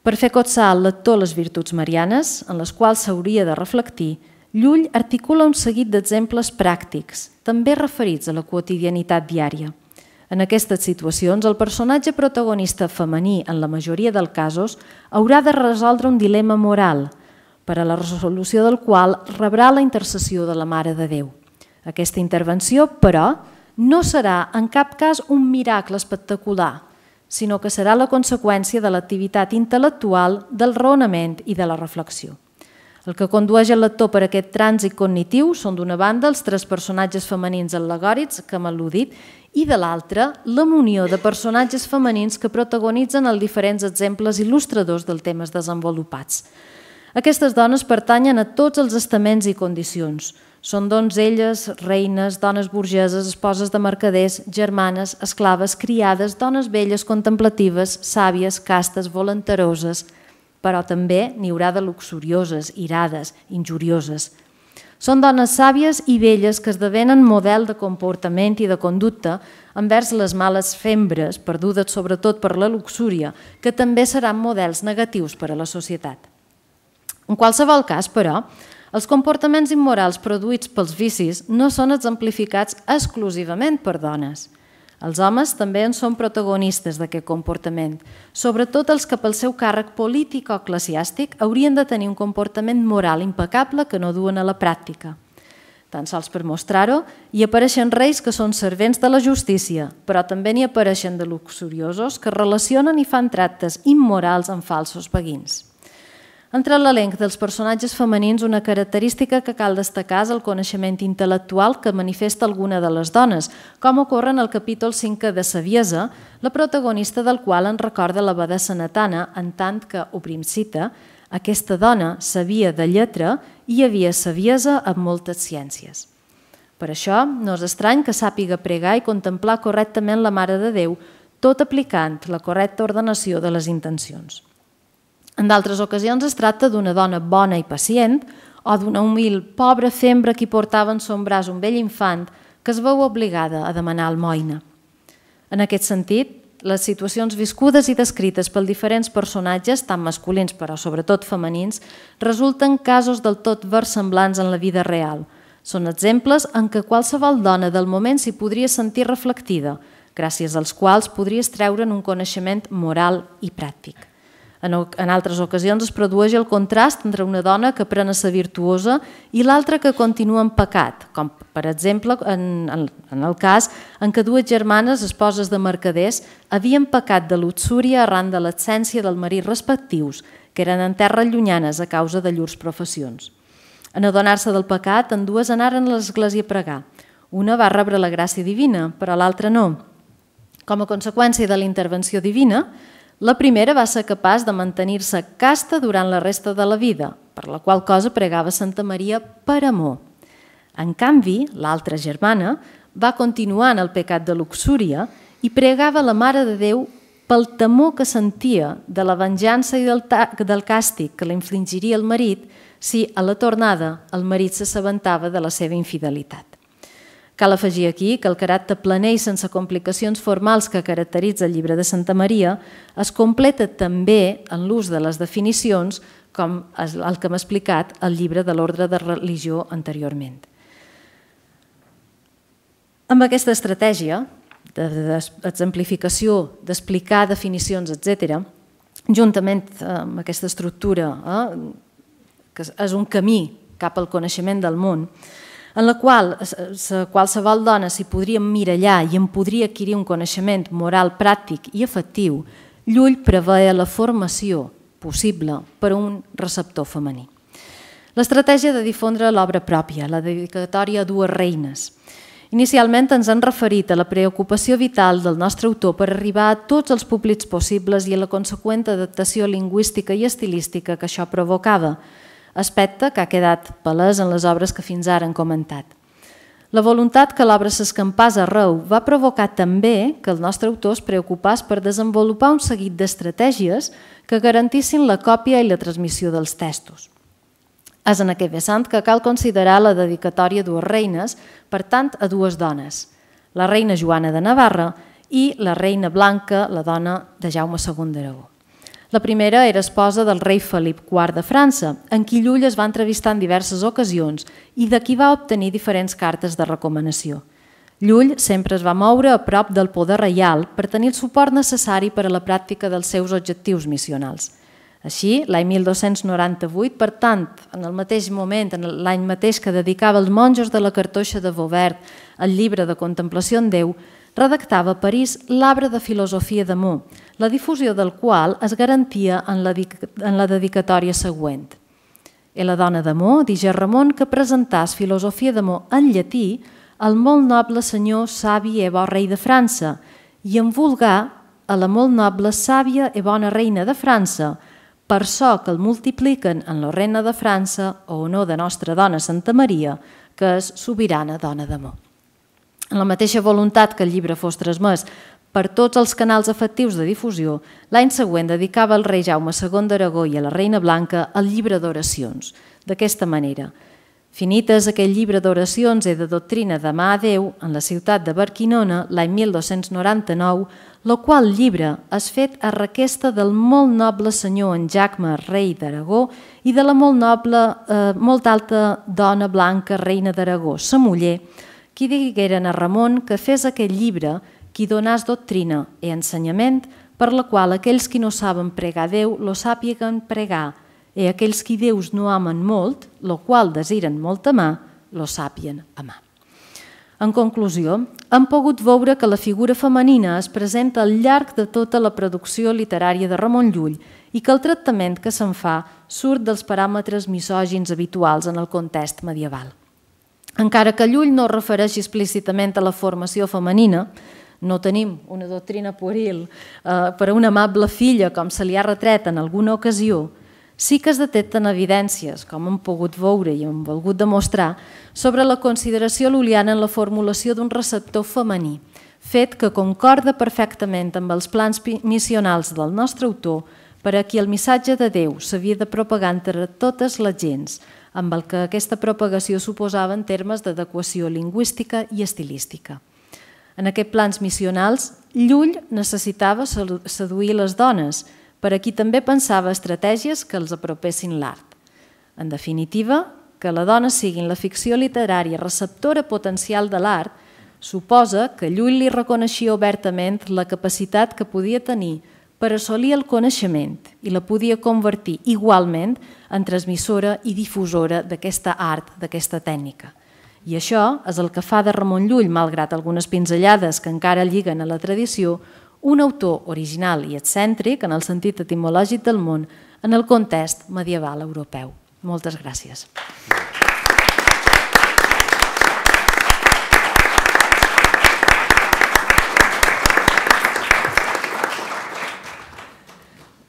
S3: Per fer cotsar al lector les virtuts marianes, en les quals s'hauria de reflectir, Llull articula un seguit d'exemples pràctics, també referits a la quotidianitat diària. En aquestes situacions, el personatge protagonista femení, en la majoria dels casos, haurà de resoldre un dilema moral, per a la resolució del qual rebrà la intercessió de la Mare de Déu. Aquesta intervenció, però, no serà en cap cas un miracle espectacular, sinó que serà la conseqüència de l'activitat intel·lectual, del raonament i de la reflexió. El que condueix el lector per aquest trànsit cognitiu són d'una banda els tres personatges femenins al·legòrics que hem al·ludit i de l'altra la munió de personatges femenins que protagonitzen els diferents exemples il·lustradors dels temes desenvolupats. Aquestes dones pertanyen a tots els estaments i condicions. Són donzelles, reines, dones burgeses, esposes de mercaders, germanes, esclaves, criades, dones velles, contemplatives, sàvies, castes, volenteroses, però també n'hi haurà de luxurioses, irades, injurioses. Són dones sàvies i velles que esdevenen model de comportament i de conducta envers les males fembres, perdudes sobretot per la luxúria, que també seran models negatius per a la societat. En qualsevol cas, però, els comportaments immorals produïts pels vicis no són exemplificats exclusivament per dones – els homes també en són protagonistes d'aquest comportament, sobretot els que pel seu càrrec polític o eclesiàstic haurien de tenir un comportament moral impecable que no duen a la pràctica. Tan sols per mostrar-ho, hi apareixen reis que són servents de la justícia, però també n'hi apareixen de luxuriosos que relacionen i fan tractes immorals amb falsos beguins. Entre l'elenc dels personatges femenins, una característica que cal destacar és el coneixement intel·lectual que manifesta alguna de les dones, com ocorre en el capítol 5 de Saviesa, la protagonista del qual en recorda la badessa Natana, en tant que, obrim cita, aquesta dona sabia de lletra i havia saviesa amb moltes ciències. Per això, no és estrany que sàpiga pregar i contemplar correctament la Mare de Déu, tot aplicant la correcta ordenació de les intencions. En d'altres ocasions es tracta d'una dona bona i pacient o d'una humil pobra fembra qui portava en son braç un vell infant que es veu obligada a demanar almoina. En aquest sentit, les situacions viscudes i descrites pels diferents personatges, tant masculins però sobretot femenins, resulten casos del tot versemblants en la vida real. Són exemples en què qualsevol dona del moment s'hi podria sentir reflectida, gràcies als quals podries treure'n un coneixement moral i pràctic. En, en altres ocasions es produeix el contrast entre una dona que pren a ser virtuosa i l'altra que continua en pecat, com per exemple en, en, en el cas en què dues germanes, esposes de mercaders, havien pecat de luxúria arran de l'absència del marit respectius, que eren en terres llunyanes a causa de llurs professions. En adonar-se del pecat, en dues anaren a l'església a pregar. Una va rebre la gràcia divina, però l'altra no. Com a conseqüència de la intervenció divina, la primera va ser capaç de mantenir-se casta durant la resta de la vida, per la qual cosa pregava Santa Maria per amor. En canvi, l'altra germana va continuar en el pecat de luxúria i pregava la Mare de Déu pel temor que sentia de la venjança i del, del càstig que l'infligiria el marit si, a la tornada, el marit s'assabentava de la seva infidelitat. Cal afegir aquí que el caràcter planer i sense complicacions formals que caracteritza el llibre de Santa Maria es completa també en l'ús de les definicions com el que hem explicat al llibre de l'ordre de religió anteriorment. Amb aquesta estratègia d'exemplificació, d'explicar definicions, etc., juntament amb aquesta estructura, eh, que és un camí cap al coneixement del món, en la qual qualsevol dona s'hi podria mirallar i en podria adquirir un coneixement moral pràctic i efectiu, Llull preveia la formació possible per a un receptor femení. L'estratègia de difondre l'obra pròpia, la dedicatòria a dues reines. Inicialment ens han referit a la preocupació vital del nostre autor per arribar a tots els públics possibles i a la conseqüent adaptació lingüística i estilística que això provocava, aspecte que ha quedat palès en les obres que fins ara han comentat. La voluntat que l'obra s'escampàs arreu va provocar també que el nostre autor es preocupàs per desenvolupar un seguit d'estratègies que garantissin la còpia i la transmissió dels textos. És en aquest vessant que cal considerar la dedicatòria a dues reines, per tant, a dues dones, la reina Joana de Navarra i la reina Blanca, la dona de Jaume II d'Aragó. La primera era esposa del rei Felip IV de França, en qui Llull es va entrevistar en diverses ocasions i de qui va obtenir diferents cartes de recomanació. Llull sempre es va moure a prop del poder reial per tenir el suport necessari per a la pràctica dels seus objectius missionals. Així, l'any 1298, per tant, en el mateix moment, en l'any mateix que dedicava els monjos de la cartoixa de Vauvert al llibre de contemplació en Déu, redactava a París l'arbre de filosofia d'amor, la difusió del qual es garantia en la, dedicatòria següent. E la dona d'amor, dija Ramon, que presentàs filosofia d'amor en llatí al molt noble senyor savi e bo rei de França i en vulgar a la molt noble sàvia e bona reina de França, per so que el multipliquen en la reina de França o honor de nostra dona Santa Maria, que és sobirana dona d'amor. En la mateixa voluntat que el llibre fos transmès per tots els canals efectius de difusió, l'any següent dedicava al rei Jaume II d'Aragó i a la reina Blanca el llibre d'oracions. D'aquesta manera, Finites aquell llibre d'oracions i de doctrina de mà a Déu en la ciutat de Barquinona l'any 1299, el qual llibre és fet a requesta del molt noble senyor en Jacme, rei d'Aragó, i de la molt noble, eh, molt alta dona blanca, reina d'Aragó, sa muller, qui digueren a Ramon que fes aquest llibre qui donàs doctrina i ensenyament per la qual aquells qui no saben pregar Déu lo sàpiguen pregar i aquells qui Déus no amen molt, lo qual desiren molt amar, lo sàpien amar. En conclusió, hem pogut veure que la figura femenina es presenta al llarg de tota la producció literària de Ramon Llull i que el tractament que se'n fa surt dels paràmetres misògins habituals en el context medieval. Encara que Llull no refereixi explícitament a la formació femenina, no tenim una doctrina pueril eh, per a una amable filla, com se li ha retret en alguna ocasió, sí que es detecten evidències, com hem pogut veure i hem volgut demostrar, sobre la consideració luliana en la formulació d'un receptor femení, fet que concorda perfectament amb els plans missionals del nostre autor per a qui el missatge de Déu s'havia de propagar entre totes les gens, amb el que aquesta propagació suposava en termes d'adequació lingüística i estilística. En aquests plans missionals, Llull necessitava seduir les dones, per a qui també pensava estratègies que els apropessin l'art. En definitiva, que la dona sigui en la ficció literària receptora potencial de l'art suposa que Llull li reconeixia obertament la capacitat que podia tenir per assolir el coneixement i la podia convertir igualment en transmissora i difusora d'aquesta art, d'aquesta tècnica. I això és el que fa de Ramon Llull, malgrat algunes pinzellades que encara lliguen a la tradició, un autor original i excèntric en el sentit etimològic del món en el context medieval europeu. Moltes gràcies.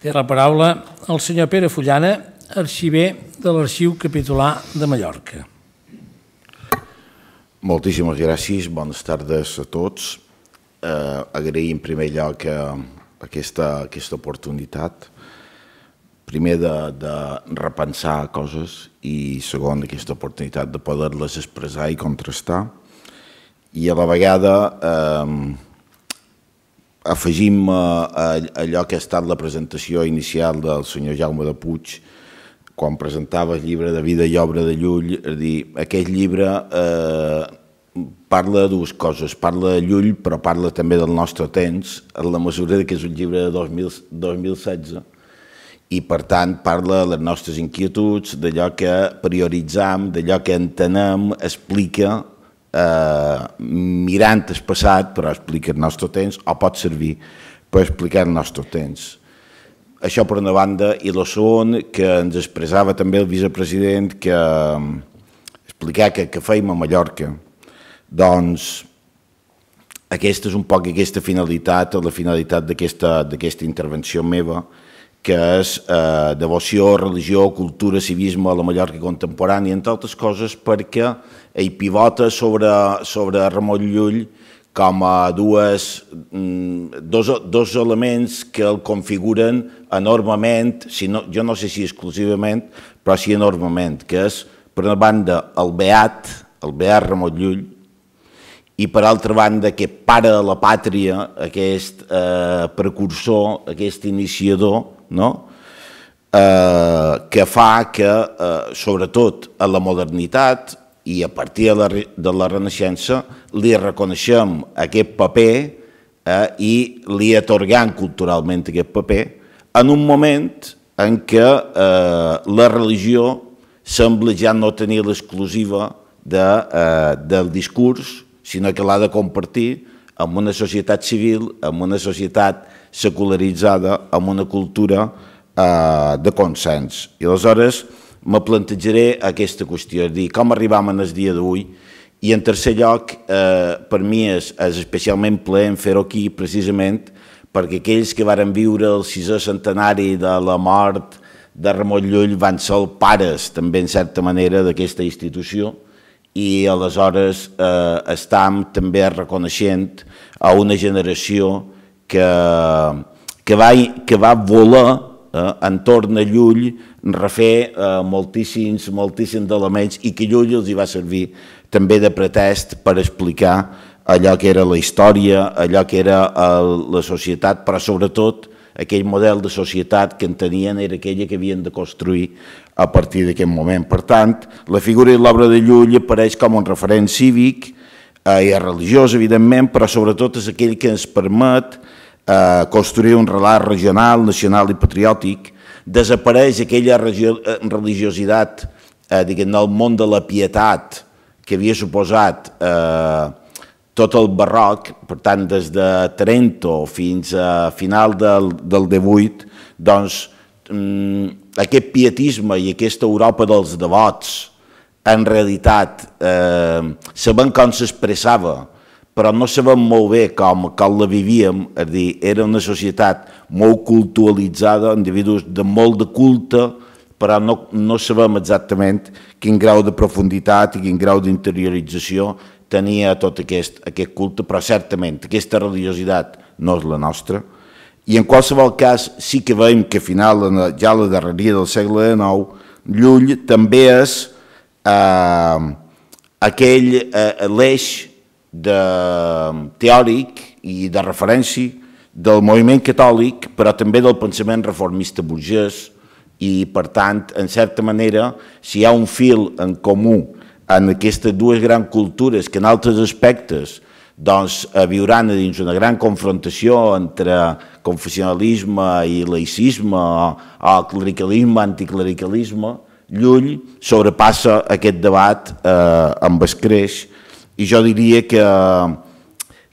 S1: Té la paraula el senyor Pere Fullana, arxiver de l'Arxiu Capitolà de Mallorca.
S4: Moltíssimes gràcies, bones tardes a tots eh, agrair en primer lloc eh, aquesta, aquesta oportunitat, primer de, de repensar coses i segon aquesta oportunitat de poder-les expressar i contrastar i a la vegada eh, afegim eh, allò que ha estat la presentació inicial del senyor Jaume de Puig quan presentava el llibre de vida i obra de Llull, és dir, aquest llibre eh, parla de dues coses. Parla de Llull, però parla també del nostre temps, en la mesura que és un llibre de 2000, 2016, i per tant parla de les nostres inquietuds, d'allò que prioritzam, d'allò que entenem, explica, eh, mirant el passat, però explica el nostre temps, o pot servir per explicar el nostre temps. Això per una banda, i la segon, que ens expressava també el vicepresident, que explicar que, que feim a Mallorca, doncs aquesta és un poc aquesta finalitat, la finalitat d'aquesta intervenció meva, és eh, devoció, religió, cultura, civisme a la Mallorca contemporània, entre altres coses perquè hi pivota sobre, sobre Ramon Llull com a dues, mm, dos, dos elements que el configuren enormement, si no, jo no sé si exclusivament, però sí enormement, que és, per una banda, el Beat, el Beat Ramon Llull, i per altra banda aquest pare de la pàtria, aquest eh, precursor, aquest iniciador, no? eh, que fa que, eh, sobretot a la modernitat i a partir de la, de la Renaixença, li reconeixem aquest paper eh, i li atorgam culturalment aquest paper en un moment en què eh, la religió sembla ja no tenir l'exclusiva de, eh, del discurs sinó que l'ha de compartir amb una societat civil, amb una societat secularitzada, amb una cultura eh, de consens. I aleshores me plantejaré aquesta qüestió, és dir, com arribam en el dia d'avui, i en tercer lloc, eh, per mi és, especialment plaent fer-ho aquí precisament perquè aquells que varen viure el sisè centenari de la mort de Ramon Llull van ser els pares, també en certa manera, d'aquesta institució, i aleshores eh, també reconeixent a una generació que, que, va, que va voler eh, entorn a Llull refer eh, moltíssims, moltíssims elements i que Llull els hi va servir també de pretest per explicar allò que era la història, allò que era el, la societat, però sobretot aquell model de societat que entenien era aquella que havien de construir a partir d'aquest moment. Per tant, la figura i l'obra de Llull apareix com un referent cívic eh, i religiós, evidentment, però sobretot és aquell que ens permet eh, construir un relat regional, nacional i patriòtic. Desapareix aquella eh, religiositat, eh, diguem el món de la pietat que havia suposat eh, tot el barroc, per tant, des de Trento fins a final del, del 18, doncs, mm, aquest pietisme i aquesta Europa dels devots, en realitat, eh, sabem com s'expressava, però no sabem molt bé com, com la vivíem, és dir, era una societat molt cultualitzada, individus de molt de culte, però no, no sabem exactament quin grau de profunditat i quin grau d'interiorització tenia tot aquest, aquest culte, però certament aquesta religiositat no és la nostra, i en qualsevol cas sí que veiem que a final, ja la darreria del segle XIX, Llull també és eh, aquell eh, l'eix de, teòric i de referència del moviment catòlic, però també del pensament reformista burgès, i per tant, en certa manera, si hi ha un fil en comú en aquestes dues grans cultures que en altres aspectes doncs, eh, viuran dins una gran confrontació entre confessionalisme i laïcisme o, o clericalisme, anticlericalisme, Llull sobrepassa aquest debat eh, amb escreix i jo diria que,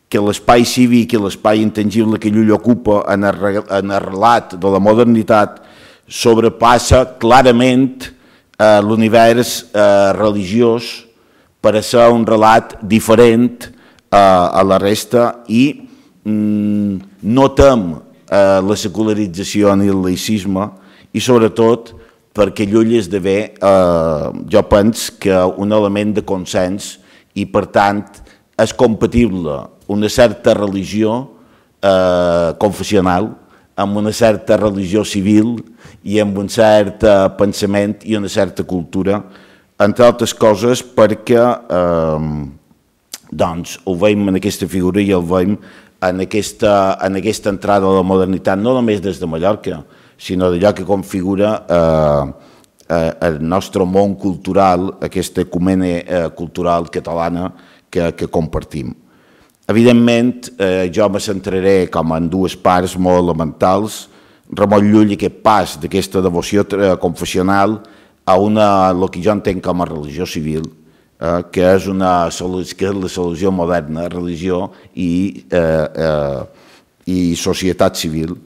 S4: que l'espai cívic i l'espai intangible que Llull ocupa en el, en el relat de la modernitat sobrepassa clarament eh, l'univers eh, religiós per a ser un relat diferent a, a la resta i mm, notem eh, la secularització ni el laïcisme i sobretot perquè Llull esdevé, eh, jo penso que un element de consens i per tant és compatible una certa religió eh, confessional amb una certa religió civil i amb un cert eh, pensament i una certa cultura, entre altres coses perquè eh, doncs ho veiem en aquesta figura i el veiem en aquesta, en aquesta entrada a la modernitat, no només des de Mallorca, sinó d'allò que configura eh, el nostre món cultural, aquesta ecumene eh, cultural catalana que, que compartim. Evidentment, eh, jo me centraré com en dues parts molt elementals, Ramon Llull aquest pas d'aquesta devoció eh, confessional a una, el que jo entenc com a religió civil, eh, que és una que és la solució moderna, religió i, eh, eh, i societat civil,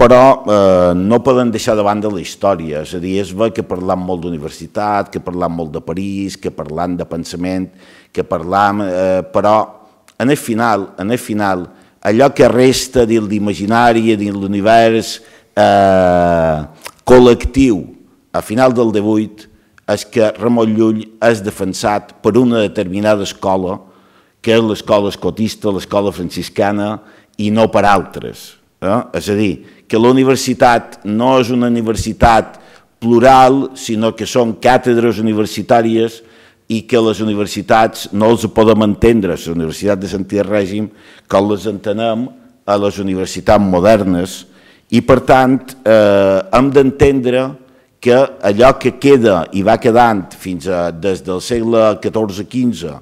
S4: però eh, no poden deixar de banda la història, és a dir, és bé que parlam molt d'universitat, que parlam molt de París, que parlam de pensament, que parlam, eh, però en el final, en el final, allò que resta dins l'imaginari, dins l'univers eh, col·lectiu a final del 18, és que Ramon Llull és defensat per una determinada escola, que és l'escola escotista, l'escola franciscana, i no per altres. Eh? És a dir, que la universitat no és una universitat plural, sinó que són càtedres universitàries i que les universitats no els podem entendre, la Universitat de Sant Règim, com les entenem a les universitats modernes, i per tant eh, hem d'entendre que allò que queda i va quedant fins a, des del segle XIV-XV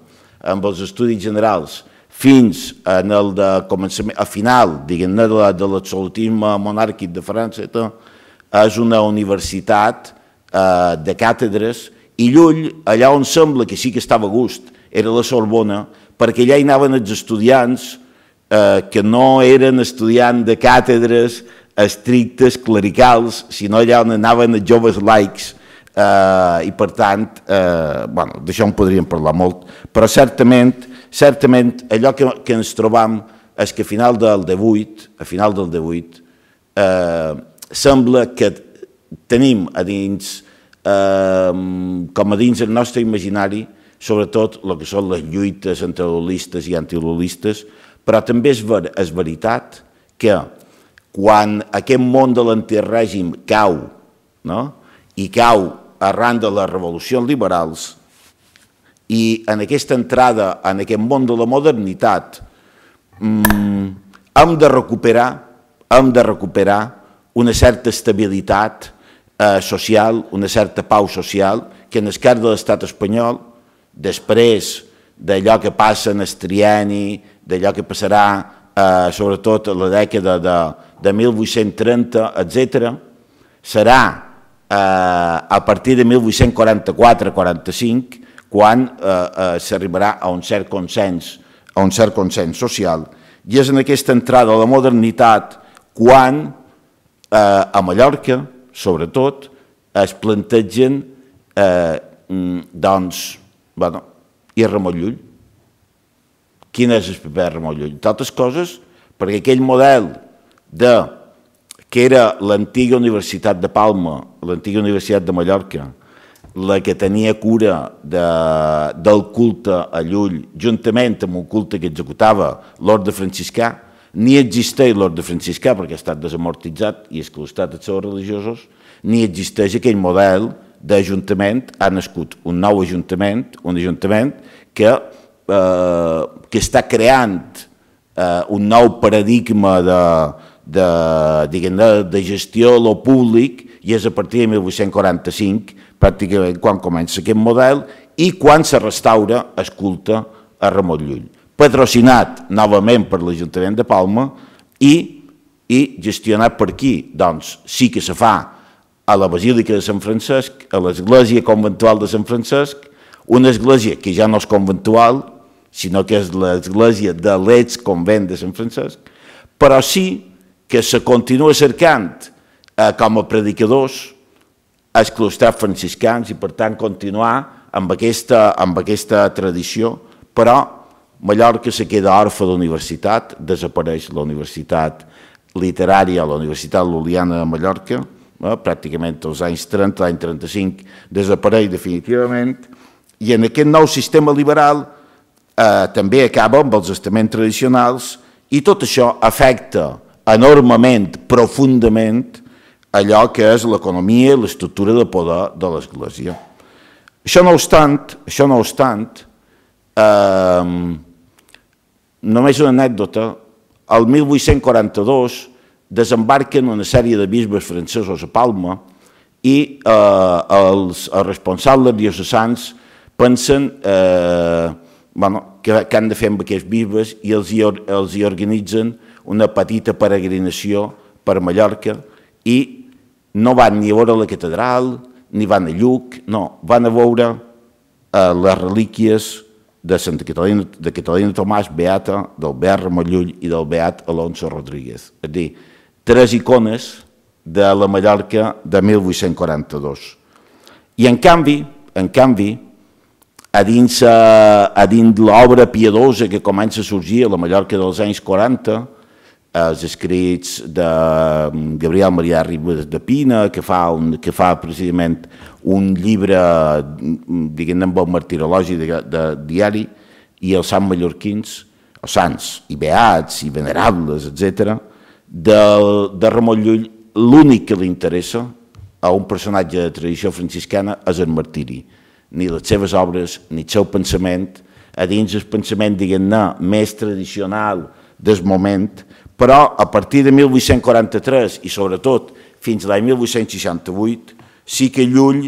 S4: amb els estudis generals fins en el de començament, a final, diguem-ne, de l'absolutisme monàrquic de França, és una universitat eh, de càtedres i Llull, allà on sembla que sí que estava a gust, era la Sorbona, perquè allà hi anaven els estudiants eh, que no eren estudiants de càtedres estrictes, clericals, sinó allà on anaven els joves laics, eh, i per tant, eh, bueno, d'això en podríem parlar molt, però certament, certament allò que, que ens trobam és que a final del 18, a final del 18, eh, sembla que tenim a dins, eh, com a dins el nostre imaginari, sobretot el que són les lluites entre lolistes i antilolistes, però també és, ver és veritat que quan aquest món de l'antirègim cau, no? i cau arran de les revolucions liberals, i en aquesta entrada en aquest món de la modernitat mmm, hem de recuperar hem de recuperar una certa estabilitat eh, social, una certa pau social, que en el cas de l'estat espanyol, després d'allò que passa en Estriani, d'allò que passarà eh, sobretot a la dècada de, de 1830, etc., serà eh, a partir de 1844-45 quan eh, eh, s'arribarà a un cert consens, a un cert consens social. I és en aquesta entrada a la modernitat quan eh, a Mallorca, sobretot, es plantegen eh, mm, doncs, bueno, i Ramon. Quin és el paper de Ramon Llull? Tantes coses, perquè aquell model de que era l'antiga Universitat de Palma, l'antiga Universitat de Mallorca, la que tenia cura de, del culte a Llull, juntament amb un culte que executava l'ordre franciscà, ni existeix l'ordre franciscà perquè ha estat desamortitzat i esclustat els seus religiosos, ni existeix aquell model d'ajuntament, ha nascut un nou ajuntament, un ajuntament que, eh, que està creant eh, un nou paradigma de, de, de, de gestió a lo públic i és a partir de 1845 pràcticament quan comença aquest model i quan se restaura es culte a Ramon Llull. Patrocinat novament per l'Ajuntament de Palma i, i gestionat per qui? Doncs sí que se fa a la Basílica de Sant Francesc, a l'Església Conventual de Sant Francesc, una església que ja no és conventual, sinó que és l'església de l'ex-convent de Sant Francesc, però sí que se continua cercant eh, com a predicadors els claustrats franciscans i per tant continuar amb aquesta, amb aquesta tradició, però Mallorca se queda orfa d'universitat, desapareix la universitat literària, la Universitat Luliana de Mallorca, eh, pràcticament als anys 30, l'any 35, desapareix definitivament, i en aquest nou sistema liberal eh, també acaba amb els estaments tradicionals i tot això afecta enormement, profundament, allò que és l'economia i l'estructura de poder de l'Església. Això no obstant, això no obstant, eh, només una anècdota, el 1842 desembarquen una sèrie de bisbes francesos a Palma i eh, els, els responsables diocesans pensen eh, bueno, que, que han de fer amb aquests bisbes i els hi, els hi organitzen una petita peregrinació per Mallorca i no van ni a veure la catedral, ni van a Lluc, no, van a veure eh, les relíquies de Santa Catalina, de Catalina Tomàs, Beata, del Beat Ramon i del Beat Alonso Rodríguez. És a dir, tres icones de la Mallorca de 1842. I en canvi, en canvi, a dins, eh, a dins l'obra piadosa que comença a sorgir a la Mallorca dels anys 40, els escrits de mm, Gabriel Maria Ribes de Pina, que fa, un, que fa precisament un llibre, mm, diguem-ne, amb el martirologi de, de diari, i els sants mallorquins, els sants, i beats, i venerables, etc. De, de Ramon Llull, l'únic que li interessa a un personatge de tradició franciscana és el martiri. Ni les seves obres, ni el seu pensament, a dins el pensament, diguem-ne, més tradicional del moment, però a partir de 1843 i sobretot fins a l'any 1868 sí que Llull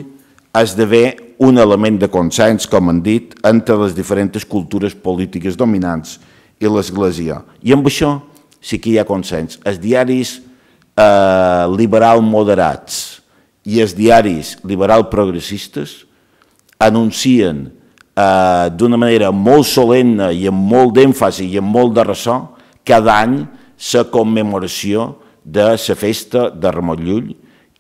S4: esdevé un element de consens, com han dit, entre les diferents cultures polítiques dominants i l'Església. I amb això sí que hi ha consens. Els diaris eh, liberal moderats i els diaris liberal progressistes anuncien eh, d'una manera molt solemne i amb molt d'èmfasi i amb molt de ressò cada any la commemoració de la festa de Ramon Llull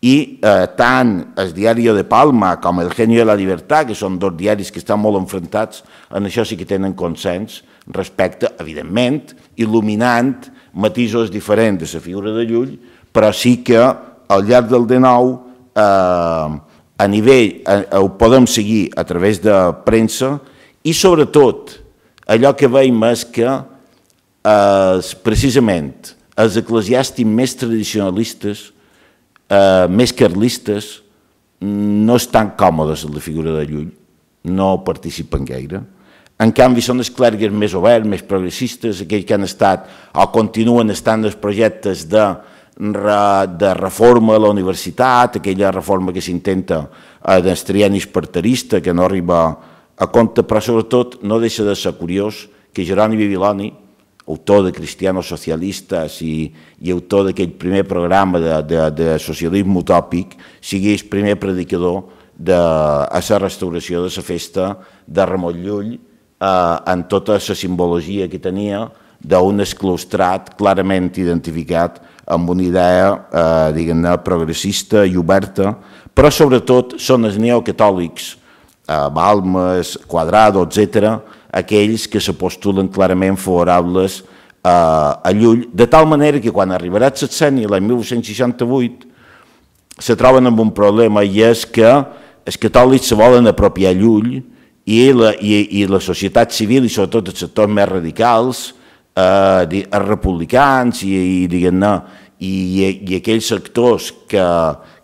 S4: i eh, tant el diari de Palma com el Genio de la Libertad, que són dos diaris que estan molt enfrontats, en això sí que tenen consens respecte, evidentment, il·luminant matisos diferents de la figura de Llull, però sí que al llarg del D9 eh, a nivell, eh, ho podem seguir a través de premsa I sobretot, allò que veiem és que eh, precisament els eclesiàstics més tradicionalistes, eh, més carlistes, no estan còmodes en la figura de Llull, no participen gaire. En canvi, són els clergues més oberts, més progressistes, aquells que han estat o continuen estant els projectes de, de reforma a la universitat, aquella reforma que s'intenta a d'estrianis parterista, que no arriba a compte, però sobretot no deixa de ser curiós que Jeroni Bibiloni, autor de Cristianos Socialistes i, i autor d'aquell primer programa de, de, de socialisme utòpic, sigui el primer predicador de, a la restauració de la festa de Ramon Llull, eh, en tota la simbologia que tenia d'un esclaustrat clarament identificat amb una idea, eh, diguem-ne, progressista i oberta, però sobretot són els neocatòlics, eh, Balmes, Quadrado, etc., aquells que se postulen clarament favorables eh, a Llull, de tal manera que quan arribarà el sexeni, l'any 1968, se troben amb un problema i és que els catòlics se volen apropiar Llull i la, i, i la societat civil i sobretot els sectors més radicals, eh, els republicans i, i diguem-ne, i, i aquells sectors que,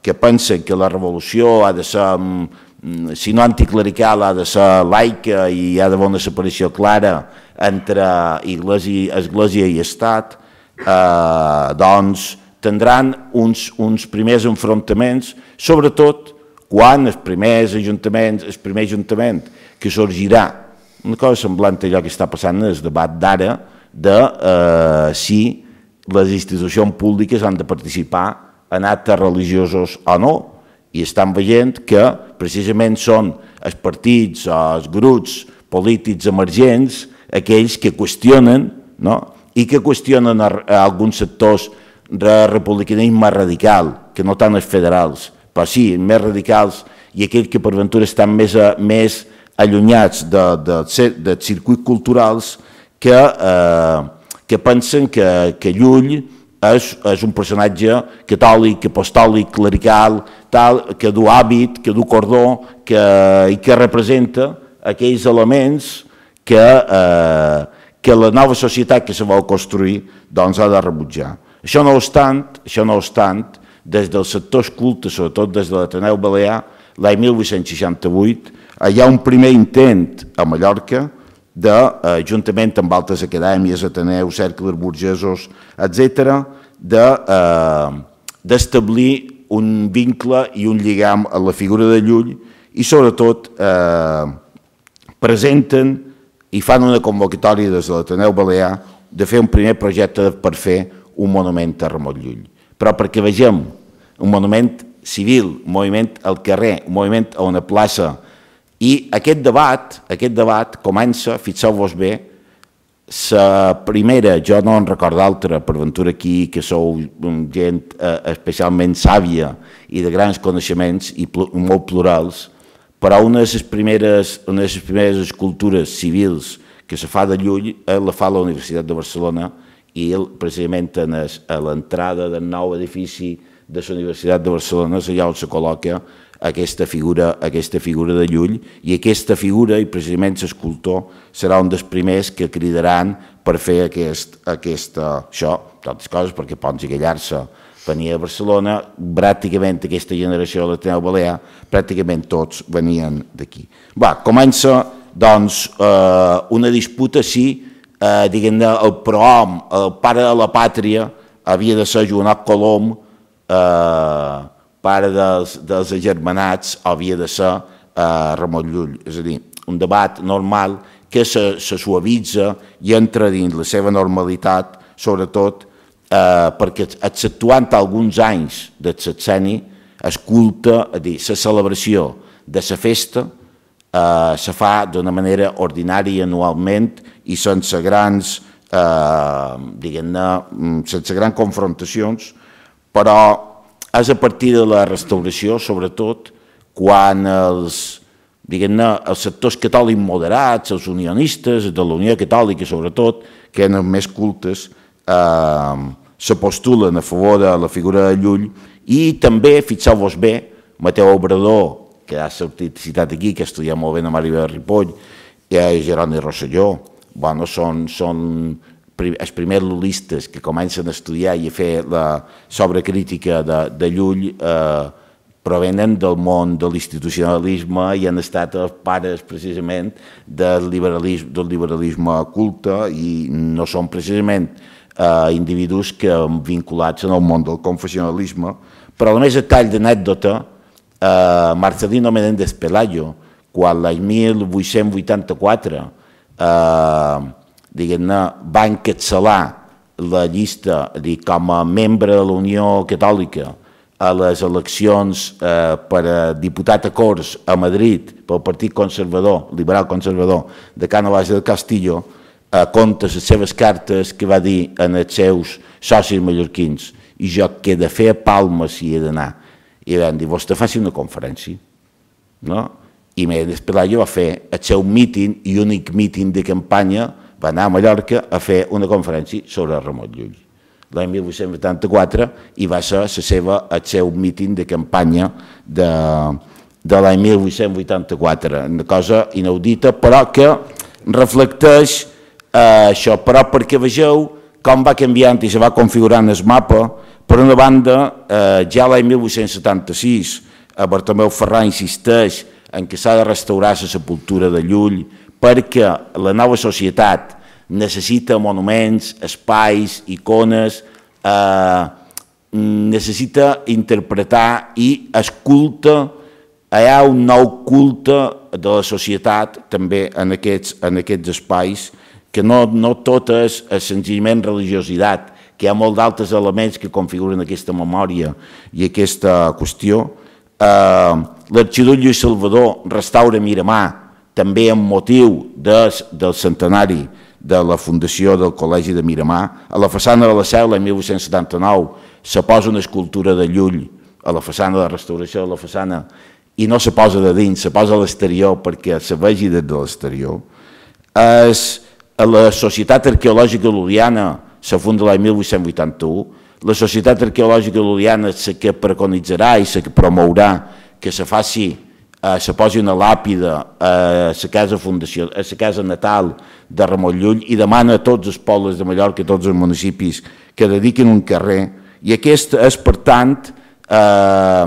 S4: que pensen que la revolució ha de ser, mm, si no anticlerical, ha de ser laica i ha d'haver una separació clara entre església, església i estat, eh, doncs tindran uns, uns primers enfrontaments, sobretot quan els primers ajuntaments, el primer ajuntament que sorgirà, una cosa semblant a allò que està passant en el debat d'ara, de eh, si les institucions públiques han de participar en actes religiosos o no, i estan veient que precisament són els partits o els grups polítics emergents aquells que qüestionen no? i que qüestionen a, a alguns sectors de republicanisme radical, que no tant els federals, però sí, més radicals i aquells que per ventura estan més, a, més allunyats de, de, de circuits culturals que, eh, que pensen que, que Llull és, és un personatge catòlic, apostòlic, clerical, tal, que du hàbit, que du cordó que, i que representa aquells elements que, eh, que la nova societat que se vol construir doncs, ha de rebutjar. Això no obstant, això no obstant, des dels sectors cultes, sobretot des de l'Ateneu Balear, l'any 1868, hi ha un primer intent a Mallorca de, eh, juntament amb altres acadèmies, Ateneu, cercles burgesos, etc., d'establir de, eh, un vincle i un lligam a la figura de Llull i sobretot eh, presenten i fan una convocatòria des de l'Ateneu Balear de fer un primer projecte per fer un monument a Ramon Llull. Però perquè vegem un monument civil, un moviment al carrer, un moviment a una plaça, i aquest debat, aquest debat comença, fixeu-vos bé, la primera, jo no en recordo altra, per ventura aquí, que sou gent eh, especialment sàvia i de grans coneixements i pl molt plurals, però una de les primeres, una de les primeres escultures civils que se fa de Llull eh, la fa la Universitat de Barcelona i el, precisament a l'entrada del nou edifici de la Universitat de Barcelona és allà on se col·loca aquesta figura, aquesta figura de Llull i aquesta figura, i precisament l'escultor, serà un dels primers que cridaran per fer aquest, aquesta, això, tantes coses, perquè Pons i Gallarça venia a Barcelona, pràcticament aquesta generació de l'Ateneu Balear, pràcticament tots venien d'aquí. Va, comença, doncs, eh, una disputa si, eh, diguem-ne, el prohom, el pare de la pàtria, havia de ser Joanot Colom, eh, pare dels, dels agermanats havia de ser eh, Ramon Llull. És a dir, un debat normal que se, se suavitza i entra dins la seva normalitat, sobretot eh, perquè exceptuant alguns anys del sexeni, es culta, a dir, la celebració de la festa eh, se fa d'una manera ordinària anualment i sense grans, eh, diguem-ne, mm, sense grans confrontacions, però és a partir de la restauració, sobretot, quan els, diguem-ne, els sectors catòlics moderats, els unionistes, de la Unió Catòlica sobretot, que eren més cultes, eh, se postulen a favor de la figura de Llull. I també, fixeu-vos bé, Mateu Obrador, que ha sortit citat aquí, que estudia molt bé a Mari de Ripoll, eh, Geroni Rosselló, bueno, són, són els primers lulistes que comencen a estudiar i a fer la sobrecrítica de, de Llull eh, provenen del món de l'institucionalisme i han estat els pares precisament del liberalisme, del liberalisme culte i no són precisament eh, individus que vinculats en el món del confessionalisme, però a més a tall d'anècdota, eh, Marcelino Menéndez Pelayo, quan l'any 1884 eh, diguem-ne, va encapçalar la llista dir, com a membre de la Unió Catòlica a les eleccions eh, per a diputat a Corts a Madrid pel Partit Conservador, Liberal Conservador de Cánovas del Castillo, eh, compta les seves cartes que va dir en els seus socis mallorquins i jo que he de fer a Palma si he d'anar. I van dir, vostè faci una conferència. No? I Mendes Pelayo va fer el seu míting i únic míting de campanya va anar a Mallorca a fer una conferència sobre Ramon Llull. L'any 1884 i va ser la seva, el seu míting de campanya de, de l'any 1884, una cosa inaudita, però que reflecteix eh, això, però perquè vegeu com va canviant i se va configurant el mapa, per una banda, eh, ja l'any 1876, a Bartomeu Ferran insisteix en que s'ha de restaurar la sepultura de Llull, perquè la nova societat necessita monuments, espais, icones, eh, necessita interpretar i es culte, hi ha un nou culte de la societat també en aquests, en aquests espais, que no, no tot és, és senzillament religiositat, que hi ha molt d'altres elements que configuren aquesta memòria i aquesta qüestió. Eh, L'arxiduc Lluís Salvador restaura Miramar, també amb motiu des, del centenari de la fundació del Col·legi de Miramar. A la façana de la l'any 1879, se posa una escultura de Llull a la façana de restauració de la façana i no se posa de dins, se posa a l'exterior perquè se vegi des de l'exterior. A la Societat Arqueològica Ludiana se funda l'any 1881. La Societat Arqueològica Ludiana és la que preconitzarà i la que promourà que se faci eh, se posi una làpida a la casa fundació, a la casa natal de Ramon Llull i demana a tots els pobles de Mallorca, a tots els municipis que dediquin un carrer. I aquest és, per tant, eh,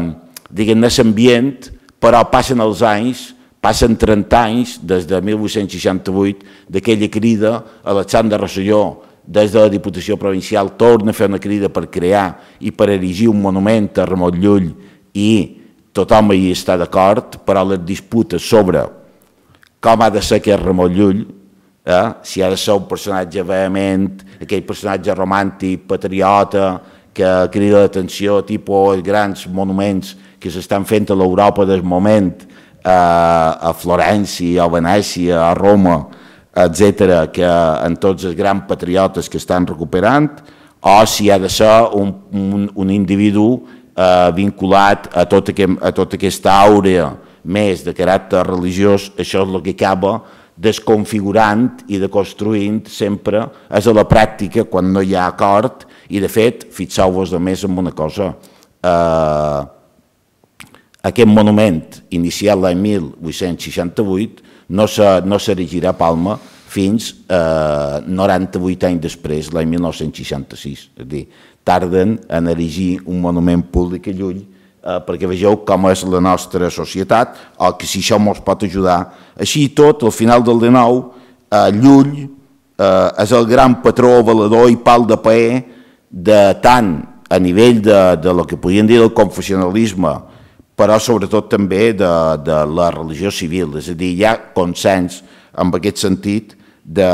S4: diguem-ne, l'ambient, però passen els anys, passen 30 anys, des de 1868, d'aquella crida, Alexandre Rosselló, des de la Diputació Provincial, torna a fer una crida per crear i per erigir un monument a Ramon Llull i tothom hi està d'acord, però les disputes sobre com ha de ser aquest Ramon Llull, eh? si ha de ser un personatge vehement, aquell personatge romàntic, patriota, que crida l'atenció, tipus els grans monuments que s'estan fent a l'Europa del moment, eh, a Florència, a Venècia, a Roma, etc., que en tots els grans patriotes que estan recuperant, o si ha de ser un, un, un individu eh, vinculat a, tot aquest, a tota aquesta àurea més de caràcter religiós, això és el que acaba desconfigurant i deconstruint sempre és a la pràctica quan no hi ha acord i de fet, fixeu-vos de més en una cosa, eh, aquest monument iniciat l'any 1868 no s'erigirà no a Palma fins eh, 98 anys després, l'any 1966. És a dir, tarden en erigir un monument públic a Llull eh, perquè vegeu com és la nostra societat o que si això ens pot ajudar. Així i tot, al final del 19, eh, Llull eh, és el gran patró, valedor i pal de paer de tant a nivell de, de lo que podien dir del confessionalisme, però sobretot també de, de la religió civil, és a dir, hi ha consens en aquest sentit de,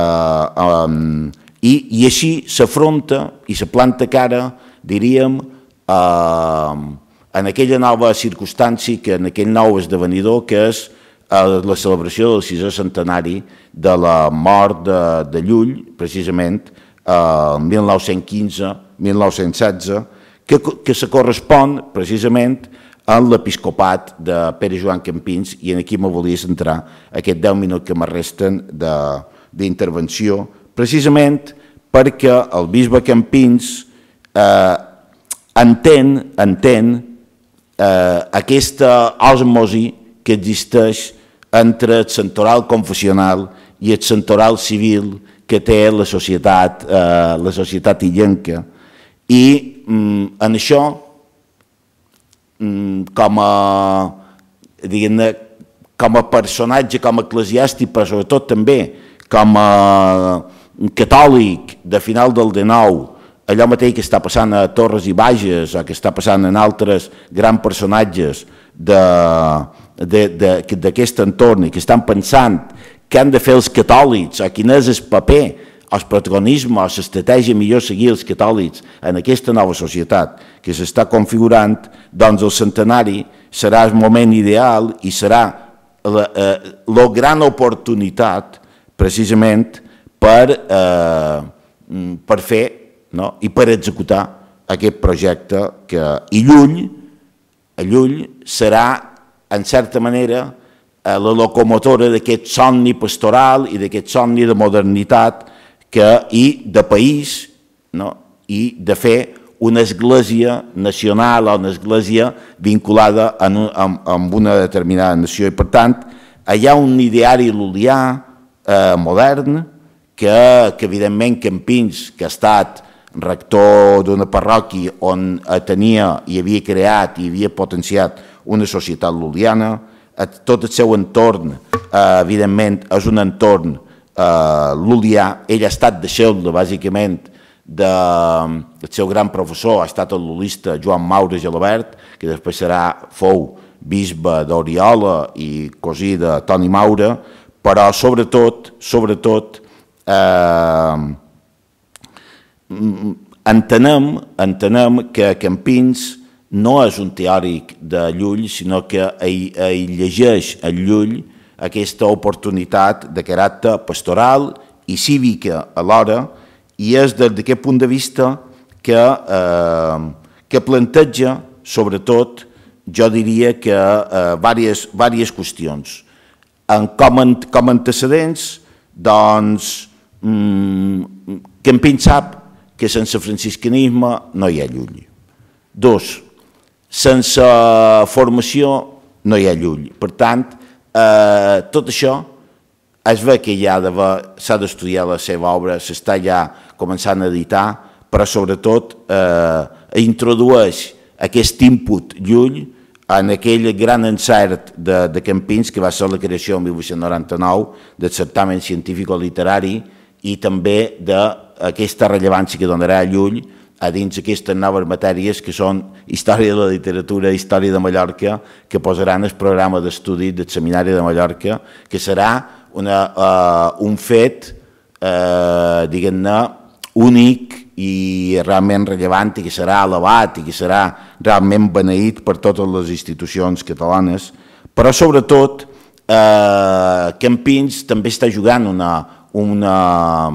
S4: um, i, i així s'afronta i se planta cara, diríem, eh, en aquella nova circumstància, que en aquell nou esdevenidor, que és la celebració del sisè centenari de la mort de, de Llull, precisament, eh, 1915-1916, que, que se correspon precisament en l'episcopat de Pere Joan Campins. I en aquí me volia centrar aquest 10 minuts que me resten d'intervenció precisament perquè el bisbe Campins eh, entén, entén eh, aquesta osmosi que existeix entre el santoral confessional i el santoral civil que té la societat, eh, la societat illenca. I mm, en això, mm, com a, diguem com a personatge, com a eclesiàstic, però sobretot també com a catòlic de final del XIX, allò mateix que està passant a Torres i Bages o que està passant en altres grans personatges d'aquest entorn i que estan pensant què han de fer els catòlics o quin és el paper el protagonisme o l'estratègia millor seguir els catòlics en aquesta nova societat que s'està configurant, doncs el centenari serà el moment ideal i serà la, eh, la gran oportunitat precisament per, eh, per fer no? i per executar aquest projecte que i Llull, a Llull serà en certa manera eh, la locomotora d'aquest somni pastoral i d'aquest somni de modernitat que, i de país no? i de fer una església nacional o una església vinculada un, amb, amb una determinada nació. I per tant, hi ha un ideari lulià eh, modern que, que evidentment Campins, que ha estat rector d'una parròquia on tenia i havia creat i havia potenciat una societat luliana, tot el seu entorn, eh, evidentment, és un entorn eh, lulià, ell ha estat deixeble, bàsicament, de, del seu gran professor, ha estat el lulista Joan Maure Gelabert, que després serà, fou bisbe d'Oriola i cosí de Toni Maure, però sobretot, sobretot, eh, entenem, entenem que Campins no és un teòric de Llull, sinó que ell, ell llegeix a Llull aquesta oportunitat de caràcter pastoral i cívica alhora, i és des d'aquest punt de vista que, eh, que planteja, sobretot, jo diria que eh, diverses, diverses qüestions. En, com, en, com antecedents, doncs, mm, Campins sap que sense franciscanisme no hi ha llull. Dos, sense formació no hi ha llull. Per tant, eh, tot això es ve que ja s'ha d'estudiar la seva obra, s'està ja començant a editar, però sobretot eh, introdueix aquest input llull en aquell gran encert de, de Campins que va ser la creació en 1899 del certamen científic-literari i també de aquesta rellevància que donarà Llull a dins aquestes noves matèries que són Història de la literatura, Història de Mallorca, que posaran el programa d'estudi del Seminari de Mallorca, que serà una, uh, un fet, uh, diguem-ne, únic i realment rellevant i que serà elevat i que serà realment beneït per totes les institucions catalanes, però sobretot eh, Campins també està jugant una, una,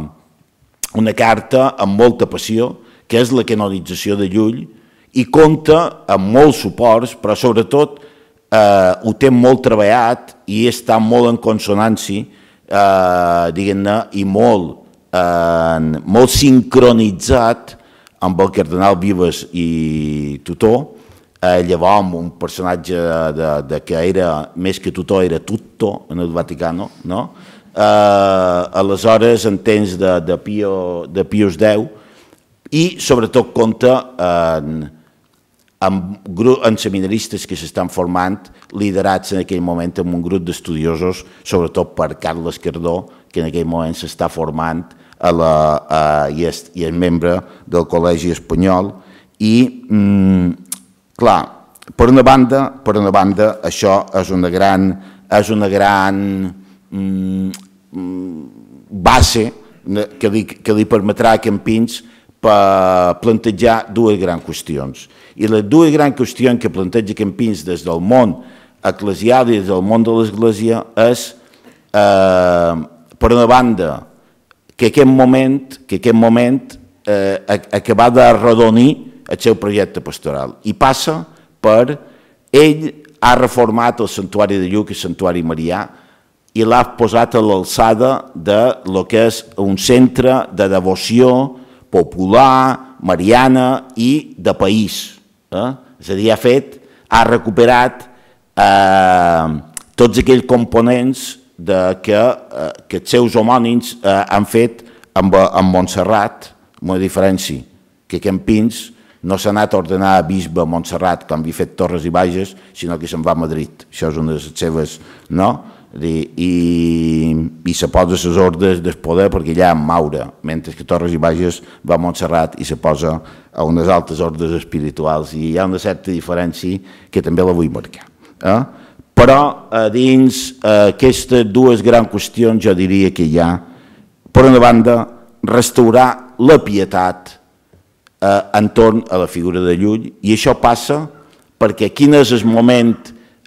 S4: una carta amb molta passió, que és la canonització de Llull, i compta amb molts suports, però sobretot eh, ho té molt treballat i està molt en consonància, eh, diguem-ne, i molt, eh, molt sincronitzat amb el cardenal Vives i Tutor, eh, llavors amb un personatge de, de que era, més que Tutor, era Tutto en el Vaticano, no? Eh, aleshores en temps de, de, Pio, de Pius X i sobretot compta en, amb, en seminaristes que s'estan formant, liderats en aquell moment amb un grup d'estudiosos, sobretot per Carles Cardó, que en aquell moment s'està formant a la, a, i, és, i és membre del Col·legi Espanyol. I, mm, clar, per una banda, per una banda, això és una gran, és una gran base que li, que li permetrà a Campins per plantejar dues grans qüestions. I les dues grans qüestions que planteja Campins des del món eclesial i des del món de l'Església és, eh, per una banda, que aquest moment, que aquest moment eh, acabar d'arrodonir el seu projecte pastoral. I passa per ell ha reformat el santuari de Lluc i el santuari marià, i l'ha posat a l'alçada de lo que és un centre de devoció popular, mariana i de país. Eh? És a dir, ha fet, ha recuperat eh, tots aquells components de que, eh, que els seus homònims eh, han fet amb, amb Montserrat, una diferència, que Campins no s'ha anat a ordenar a bisbe a Montserrat, com havia fet Torres i Bages, sinó que se'n va a Madrid. Això és una de les seves... No? I, i, i se posa les ordres del poder perquè allà en Maura, mentre que Torres i Bages va a Montserrat i se posa a unes altres ordres espirituals i hi ha una certa diferència que també la vull marcar. Eh? Però a dins eh, aquestes dues grans qüestions jo diria que hi ha, per una banda, restaurar la pietat eh, entorn a la figura de Llull i això passa perquè quin és el moment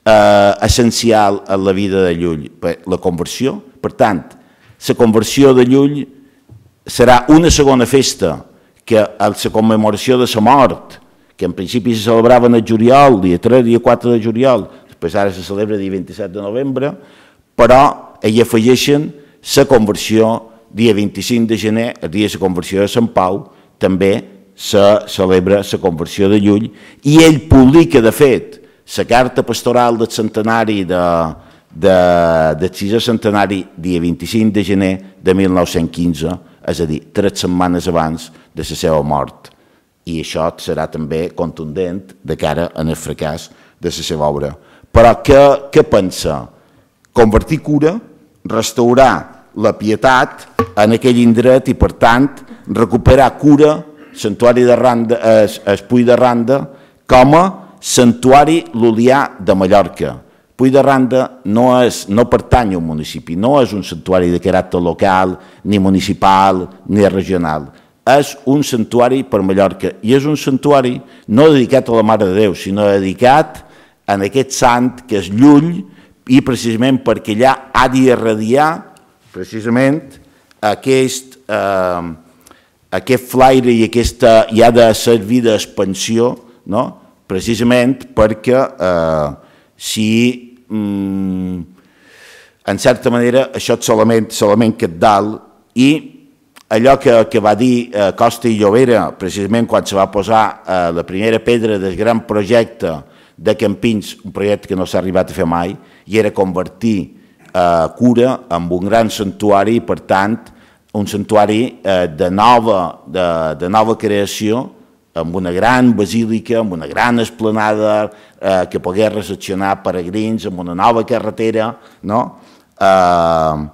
S4: eh, essencial en la vida de Llull? La conversió. Per tant, la conversió de Llull serà una segona festa que a la commemoració de la mort, que en principi se celebrava en el juliol, dia 3, dia 4 de juliol, després ara se celebra dia 27 de novembre, però hi afegeixen la conversió dia 25 de gener, el dia de la conversió de Sant Pau, també se celebra la conversió de Llull i ell publica, de fet, la carta pastoral del centenari de, de, del sisè centenari dia 25 de gener de 1915, és a dir, tres setmanes abans de la seva mort. I això serà també contundent de cara en el fracàs de la seva obra. Però què, què pensa? Convertir cura, restaurar la pietat en aquell indret i, per tant, recuperar cura santuari de Randa, es, es Puy de Randa, com a santuari lulià de Mallorca. Puy de Randa no, és, no pertany a un municipi, no és un santuari de caràcter local, ni municipal, ni regional. És un santuari per Mallorca i és un santuari no dedicat a la Mare de Déu, sinó dedicat en aquest sant que és Llull i precisament perquè allà ha d'irradiar precisament aquest, eh, aquest flaire i aquesta ja de servir d'expansió, no? Precisament perquè eh, si mm, en certa manera això és solament, solament que dalt i allò que, que va dir eh, Costa i Llobera precisament quan se va posar eh, la primera pedra del gran projecte de Campins, un projecte que no s'ha arribat a fer mai, i era convertir eh, Cura en un gran santuari per tant un santuari eh, de, nova, de, de nova creació, amb una gran basílica, amb una gran esplanada eh, que pogués recepcionar peregrins, amb una nova carretera, no? Eh,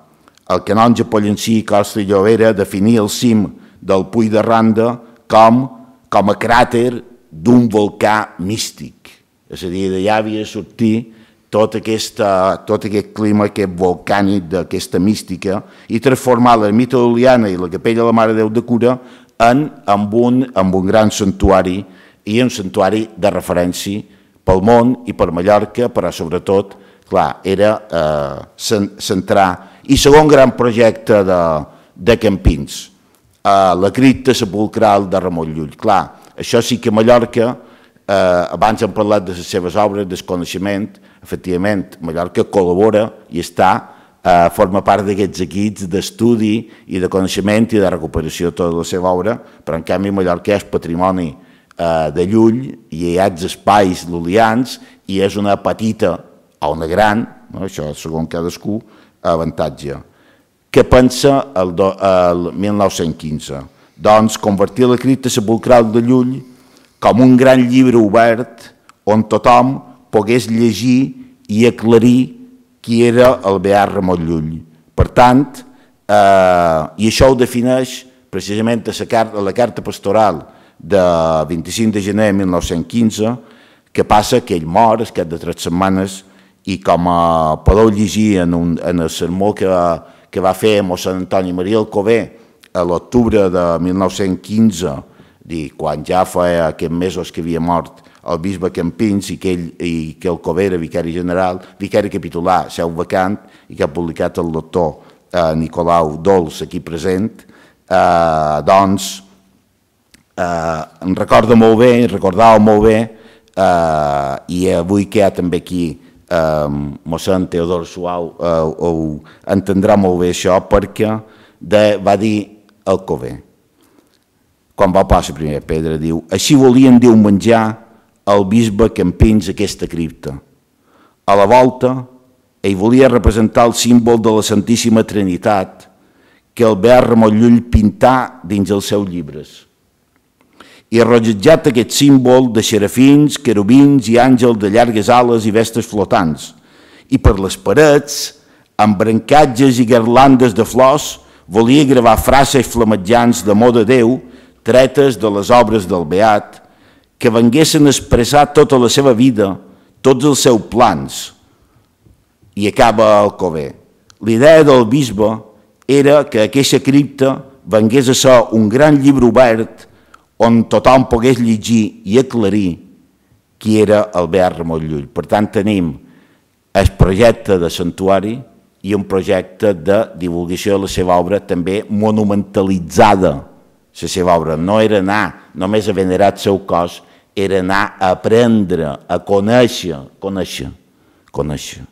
S4: el canonge Pollencí Costa i Llobera definia el cim del Puig de Randa com, com a cràter d'un volcà místic. És a dir, d'allà havia de sortir tot, aquesta, tot aquest clima aquest volcànic d'aquesta mística i transformar la mita d'Oliana i la capella de la Mare Déu de Cura en, en, un, en un gran santuari i un santuari de referència pel món i per Mallorca, però sobretot, clar, era eh, centrar. I segon gran projecte de, de Campins, eh, la cripta sepulcral de Ramon Llull. Clar, això sí que Mallorca, eh, abans hem parlat de les seves obres, del coneixement, efectivament, Mallorca col·labora i està, eh, forma part d'aquests equips d'estudi i de coneixement i de recuperació de tota la seva obra, però en canvi Mallorca és patrimoni eh, de Llull i hi ha espais lulians i és una petita o una gran, no? això segons cadascú, avantatge. Què pensa el, do, el 1915? Doncs convertir la cripta sepulcral de Llull com un gran llibre obert on tothom pogués llegir i aclarir qui era el Beat Ramon Llull. Per tant, eh, i això ho defineix precisament a la carta, a la carta pastoral de 25 de gener de 1915, que passa que ell mor, es cap de tres setmanes, i com a, podeu llegir en, un, en el sermó que, que va fer mossèn Antoni Maria Alcover a l'octubre de 1915, dir, quan ja feia aquests mesos que havia mort el bisbe Campins i que, ell, i que el Covera, vicari general, vicari capitular, seu vacant, i que ha publicat el doctor eh, Nicolau Dols, aquí present, eh, doncs eh, em recorda molt bé, recordava molt bé, eh, i avui que hi ha també aquí eh, mossèn Teodor Suau eh, ho entendrà molt bé això, perquè de, va dir el Cover, quan va passar la primera pedra, diu, així volien, diu, menjar el bisbe Campins aquesta cripta. A la volta ell volia representar el símbol de la Santíssima Trinitat que Albert Ramon pintà dins els seus llibres. I arrojejat aquest símbol de xerafins, querubins i àngels de llargues ales i vestes flotants. I per les parets, amb brancatges i guirlandes de flors, volia gravar frases flamejants d'amor de Déu, tretes de les obres del Beat, que venguessin a expressar tota la seva vida, tots els seus plans, i acaba el Cové. L'idea del bisbe era que aquesta cripta vengués a ser un gran llibre obert on tothom pogués llegir i aclarir qui era Albert Ramon Llull. Per tant, tenim el projecte de santuari i un projecte de divulgació de la seva obra també monumentalitzada. La seva obra. No era anar només a venerar el seu cos, era anar a aprendre, a conèixer, conèixer, conèixer.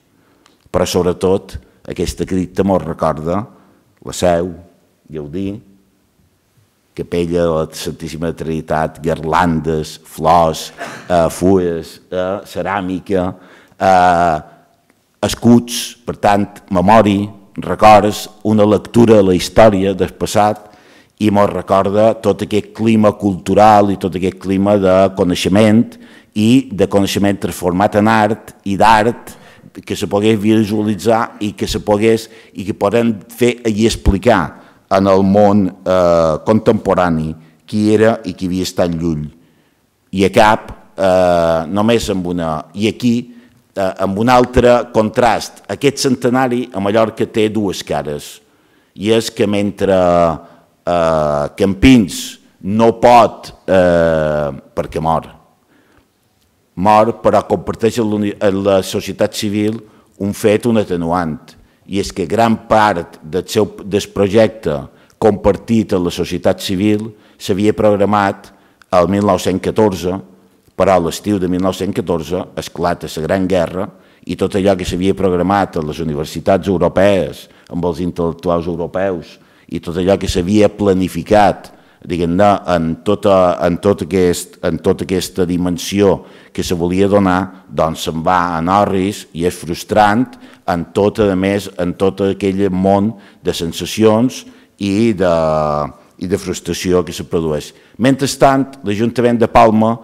S4: Però sobretot aquesta cripta mos recorda la seu, Gaudí, capella de la Santíssima Trinitat, garlandes, flors, eh, fulles, eh, ceràmica, eh, escuts, per tant, memòria, records, una lectura de la història del passat i mos recorda tot aquest clima cultural i tot aquest clima de coneixement i de coneixement transformat en art i d'art que se pogués visualitzar i que se pogués i que podem fer i explicar en el món eh, contemporani qui era i qui havia estat lluny. I a cap, eh, només amb una... I aquí, eh, amb un altre contrast. Aquest centenari a Mallorca té dues cares. I és que mentre eh, Campins no pot, eh, perquè mor, mor però comparteix en la societat civil un fet, un atenuant, i és que gran part del seu del projecte compartit en la societat civil s'havia programat el 1914, però a l'estiu de 1914 esclata la Gran Guerra i tot allò que s'havia programat a les universitats europees, amb els intel·lectuals europeus, i tot allò que s'havia planificat diguem-ne, en, tota, en, tot aquest, en tota aquesta dimensió que se volia donar, doncs se'n va a Norris i és frustrant en tot, a més, en tot aquell món de sensacions i de, i de frustració que se produeix. Mentrestant, l'Ajuntament de Palma,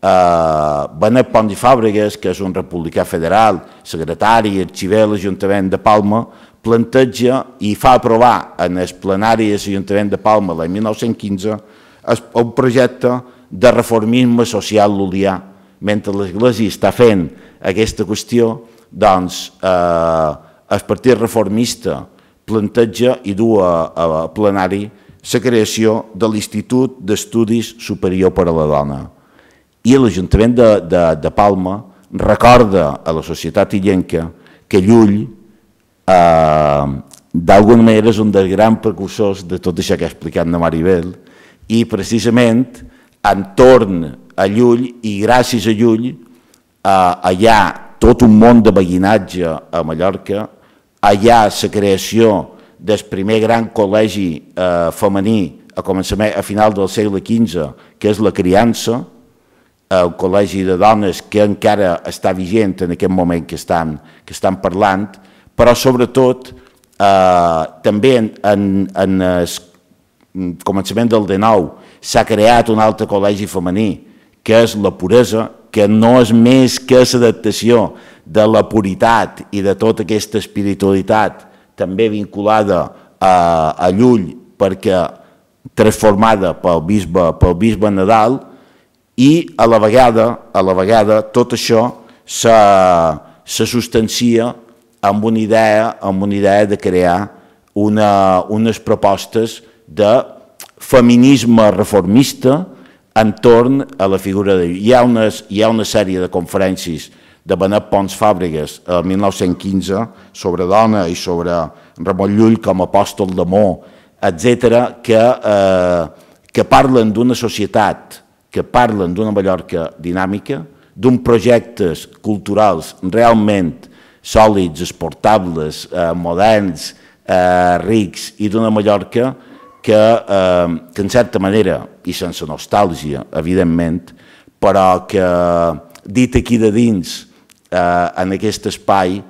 S4: eh, Benet Pont i Fàbregas, que és un republicà federal, secretari arxiver de l'Ajuntament de Palma, planteja i fa aprovar en el plenari de l'Ajuntament de Palma l'any 1915 un projecte de reformisme social lulià. Mentre l'Església està fent aquesta qüestió, doncs eh, el Partit Reformista planteja i du a, a plenari la creació de l'Institut d'Estudis Superior per a la Dona. I l'Ajuntament de, de, de Palma recorda a la societat illenca que Llull eh, d'alguna manera és un dels grans precursors de tot això que ha explicat na Maribel i precisament entorn a Llull i gràcies a Llull eh, ha tot un món de veïnatge a Mallorca, allà la creació del primer gran col·legi eh, femení a començament a final del segle XV, que és la criança, el col·legi de dones que encara està vigent en aquest moment que estan, que estan parlant, però sobretot eh, també en, en, el començament del XIX s'ha creat un altre col·legi femení, que és la puresa, que no és més que l'adaptació de la puritat i de tota aquesta espiritualitat també vinculada a, a Llull perquè transformada pel bisbe, pel bisbe Nadal i a la vegada, a la vegada tot això se, se substancia amb una idea, amb una idea de crear una, unes propostes de feminisme reformista entorn a la figura de... Hi ha, unes, hi ha una sèrie de conferències de Benet Pons Fàbregas el 1915 sobre dona i sobre Ramon Llull com a apòstol d'amor, etc que, eh, que parlen d'una societat, que parlen d'una Mallorca dinàmica, d'un projectes culturals realment sòlids, exportables, eh, moderns, eh, rics i d'una Mallorca que, eh, que en certa manera, i sense nostàlgia, evidentment, però que dit aquí de dins, eh, en aquest espai,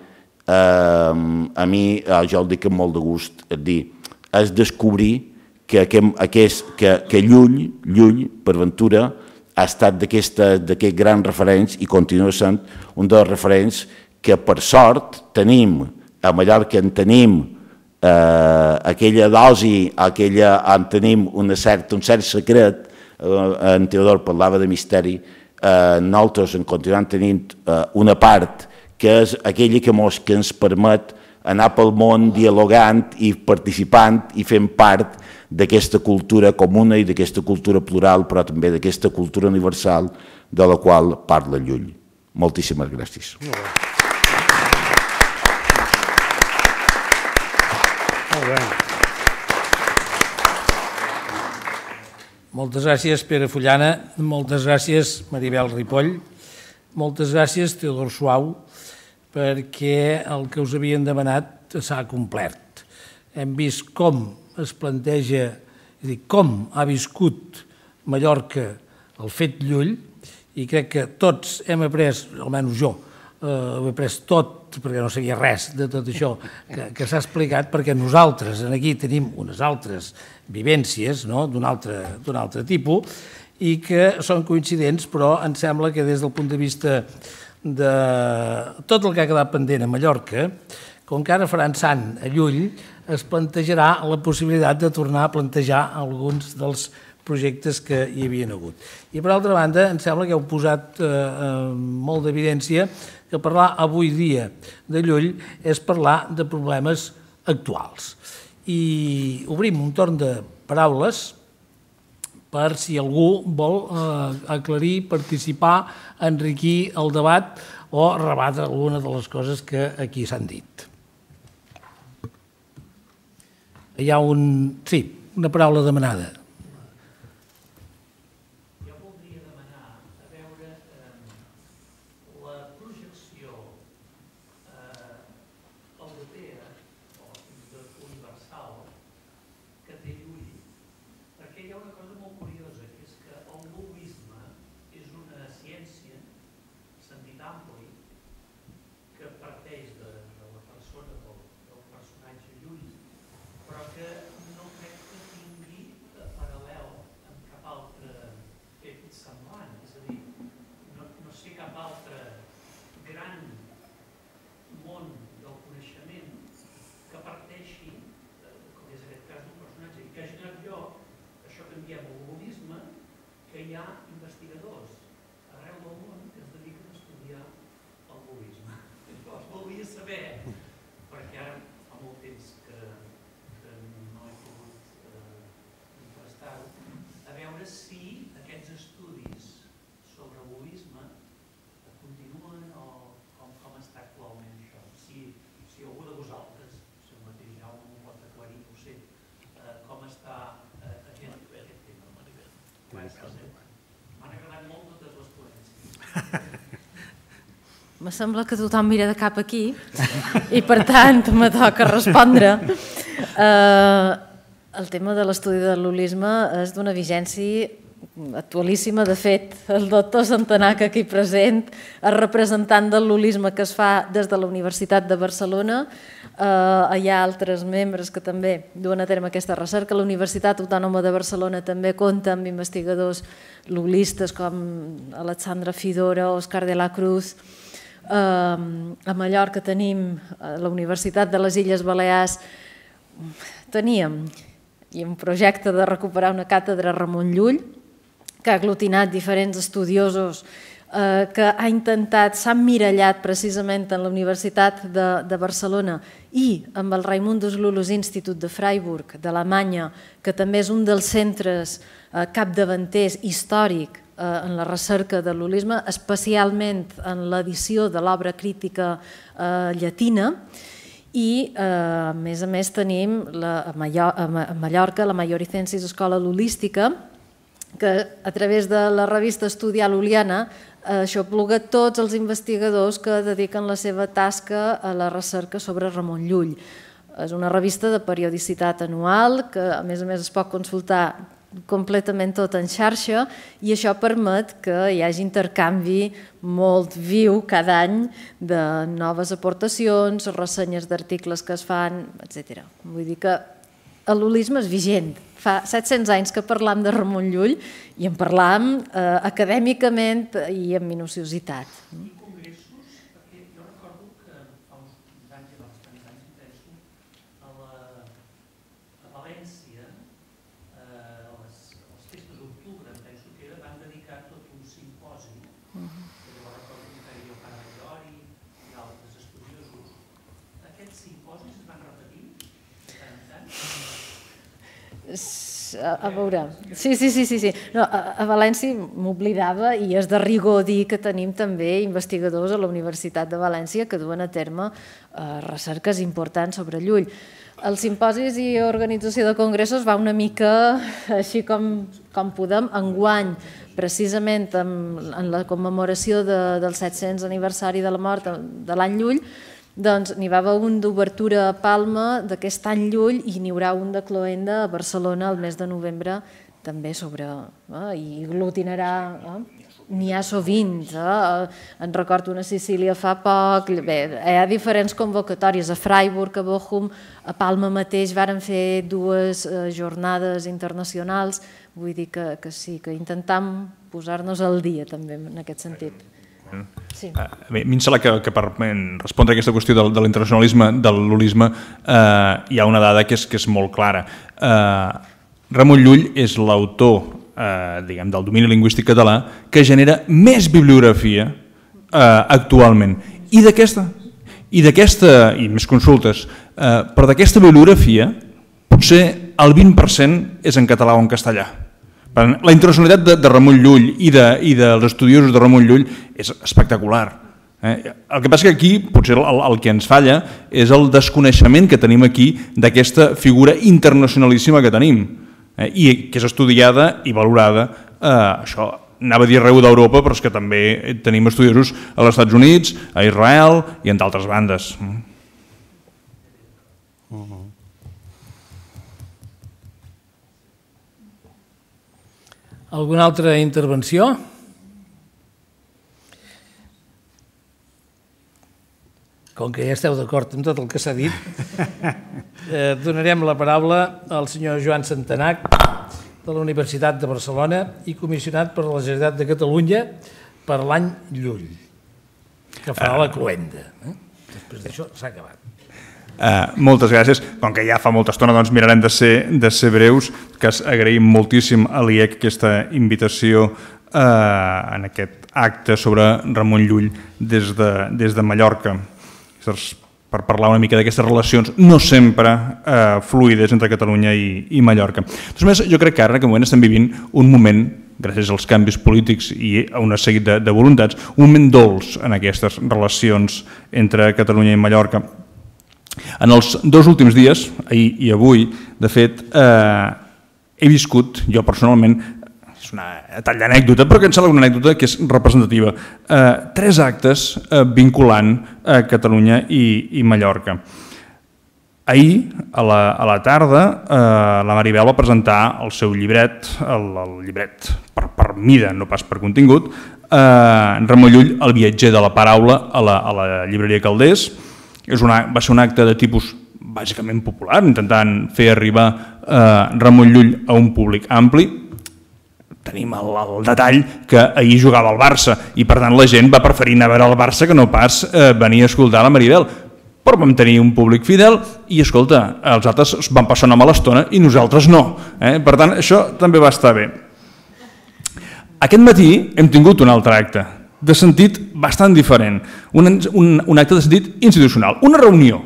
S4: eh, a mi, eh, jo el dic amb molt de gust, és dir, és descobrir que, aquest, aquest, que, que Llull, Llull, per ventura, ha estat d'aquest gran referents i continua sent un dels referents que per sort tenim, a Mallorca en tenim eh, aquella dosi, aquella, en tenim una cert, un cert secret, eh, en Teodor parlava de misteri, eh, nosaltres en continuem tenint eh, una part que és aquella que, mos, que ens permet anar pel món dialogant i participant i fent part d'aquesta cultura comuna i d'aquesta cultura plural, però també d'aquesta cultura universal de la qual parla Llull. Moltíssimes gràcies. Molt bé.
S1: Molt bé. Moltes gràcies, Pere Fullana. Moltes gràcies, Maribel Ripoll. Moltes gràcies, Teodor Suau, perquè el que us havien demanat s'ha complert. Hem vist com es planteja, és dir, com ha viscut Mallorca el fet Llull, i crec que tots hem après, almenys jo, eh, he après tot, perquè no sabia res de tot això que, que s'ha explicat, perquè nosaltres en aquí tenim unes altres vivències no? d'un altre, altre tipus i que són coincidents, però em sembla que des del punt de vista de tot el que ha quedat pendent a Mallorca, com que ara faran sant a Llull, es plantejarà la possibilitat de tornar a plantejar alguns dels projectes que hi havien hagut. I per altra banda, em sembla que heu posat eh, eh, molt d'evidència que parlar avui dia de Llull és parlar de problemes actuals. I obrim un torn de paraules per si algú vol eh, aclarir, participar, enriquir el debat o rebatre alguna de les coses que aquí s'han dit. Hi ha un... Sí, una paraula demanada. Me sembla que tothom mira de cap aquí i per tant me toca respondre. Uh, el tema de l'estudi de l'holisme és d'una vigència actualíssima. De fet, el doctor Santanac aquí present és representant de l'holisme que es fa des de la Universitat de Barcelona. Uh, hi ha altres membres que també duen a terme aquesta recerca. La Universitat Autònoma de Barcelona també compta amb investigadors lolistes com Alexandra Fidora, Òscar de la Cruz, a Mallorca tenim la Universitat de les Illes Balears, teníem i un projecte de recuperar una càtedra Ramon Llull, que ha aglutinat diferents estudiosos eh, que ha intentat, s'ha mirallat precisament en la Universitat de, de Barcelona i amb el Raimundus Lulus Institut de Freiburg, d'Alemanya, que també és un dels centres eh, capdavanters històric en la recerca de l'holisme, especialment en l'edició de l'obra crítica eh, llatina, i eh, a més a més tenim la, a, Mallorca la Malloricensis Escola Lolística, que a través de la revista Estudiar l'Uliana eh, això pluga tots els investigadors que dediquen la seva tasca a la recerca sobre Ramon Llull. És una revista de periodicitat anual que a més a més es pot consultar
S3: completament tot en xarxa i això permet que hi hagi intercanvi molt viu cada any de noves aportacions, ressenyes d'articles que es fan, etc. Vull dir que l'holisme és vigent. Fa 700 anys que parlam de Ramon Llull i en parlam eh, acadèmicament i amb minuciositat. A, a veure, sí, sí, sí, sí, sí. No, a, a València m'oblidava i és de rigor dir que tenim també investigadors a la Universitat de València que duen a terme eh, recerques importants sobre Llull. El simposis i organització de congressos va una mica així com, com podem enguany, precisament en, en la commemoració de, del 700 aniversari de la mort de l'any Llull, doncs n'hi va haver un d'obertura a Palma d'aquest any Llull i n'hi haurà un de Cloenda a Barcelona el mes de novembre també sobre... Eh, i aglutinarà... Eh, N'hi ha sovint, eh? en recordo una Sicília fa poc, bé, hi ha diferents convocatòries, a Freiburg, a Bochum, a Palma mateix varen fer dues eh, jornades internacionals, vull dir que, que sí, que intentam posar-nos al dia també en aquest sentit.
S5: Sí. A mi em sembla que, que per respondre a aquesta qüestió de, de l'internacionalisme, de l'holisme, eh, hi ha una dada que és, que és molt clara. Eh, Ramon Llull és l'autor eh, diguem del domini lingüístic català que genera més bibliografia eh, actualment. I d'aquesta, i d'aquesta, i més consultes, eh, però d'aquesta bibliografia potser el 20% és en català o en castellà. La internacionalitat de, de Ramon Llull i, de, i dels estudiosos de Ramon Llull és espectacular. Eh? El que passa que aquí potser el, el que ens falla és el desconeixement que tenim aquí d'aquesta figura internacionalíssima que tenim eh? i que és estudiada i valorada eh, això anava a dir arreu d'Europa però és que també tenim estudiosos als Estats Units, a Israel i en d'altres bandes. Uh
S1: Alguna altra intervenció? Com que ja esteu d'acord amb tot el que s'ha dit, eh, donarem la paraula al senyor Joan Santanac, de la Universitat de Barcelona i comissionat per la Generalitat de Catalunya per l'any Llull, que farà la cluenda. Eh? Després d'això s'ha acabat.
S5: Uh, moltes gràcies. Com que ja fa molta estona, doncs mirarem de ser, de ser breus, que agraïm moltíssim a l'IEC aquesta invitació uh, en aquest acte sobre Ramon Llull des de, des de Mallorca per parlar una mica d'aquestes relacions no sempre eh, fluides entre Catalunya i, i Mallorca. Doncs més, jo crec que ara, aquest moment, estem vivint un moment, gràcies als canvis polítics i a una seguit de, de voluntats, un moment dolç en aquestes relacions entre Catalunya i Mallorca en els dos últims dies, ahir i avui, de fet, eh, he viscut, jo personalment, és una tall d'anècdota, però que em sembla una anècdota que és representativa, eh, tres actes eh, vinculant a Catalunya i, i Mallorca. Ahir, a la, a la tarda, eh, la Maribel va presentar el seu llibret, el, el llibret per, per mida, no pas per contingut, eh, Ramon Llull, el viatger de la paraula, a la, a la llibreria Caldés, és una, va ser un acte de tipus bàsicament popular, intentant fer arribar eh, Ramon Llull a un públic ampli. Tenim el, el detall que ahir jugava al Barça i per tant la gent va preferir anar a veure el Barça que no pas eh, venir a escoltar la Maribel. Però vam tenir un públic fidel i, escolta, els altres van passar una mala estona i nosaltres no. Eh? Per tant, això també va estar bé. Aquest matí hem tingut un altre acte, de sentit bastant diferent, un, un, un acte de sentit institucional, una reunió,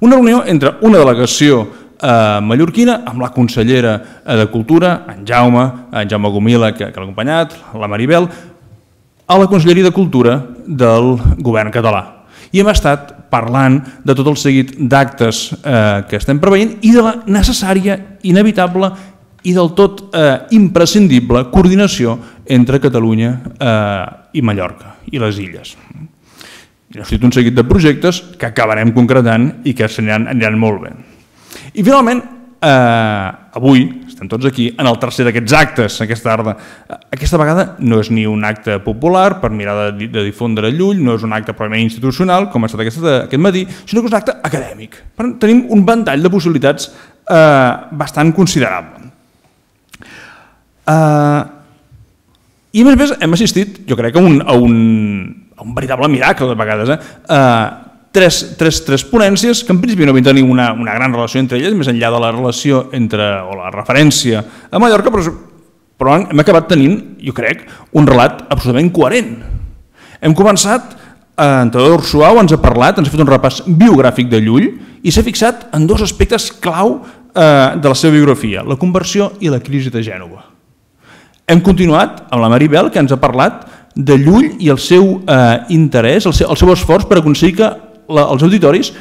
S5: una reunió entre una delegació eh, mallorquina amb la consellera eh, de Cultura, en Jaume, en Jaume Gomila, que, que l'ha acompanyat, la Maribel, a la Conselleria de Cultura del govern català. I hem estat parlant de tot el seguit d'actes eh, que estem preveient i de la necessària, inevitable i del tot eh, imprescindible coordinació entre Catalunya eh, i Mallorca i les illes. I ha estat un seguit de projectes que acabarem concretant i que aniran, aniran molt bé. I finalment, eh, avui, estem tots aquí, en el tercer d'aquests actes, aquesta tarda. Aquesta vegada no és ni un acte popular per mirar de, de difondre llull, no és un acte probablement institucional, com ha estat aquest, aquest matí, sinó que és un acte acadèmic. Per tenim un ventall de possibilitats eh, bastant considerable. Eh, I a més a més hem assistit, jo crec, a un, a un, a un veritable miracle de vegades. Eh? Eh, tres, tres, tres ponències que en principi no havien tenir una, una gran relació entre elles, més enllà de la relació entre, o la referència a Mallorca, però, però hem acabat tenint, jo crec, un relat absolutament coherent. Hem començat, eh, en Teodor Suau ens ha parlat, ens ha fet un repàs biogràfic de Llull i s'ha fixat en dos aspectes clau eh, de la seva biografia, la conversió i la crisi de Gènova. Hem continuat amb la Maribel, que ens ha parlat de Llull i el seu eh, interès, el seu, el seu esforç per aconseguir que la, els auditoris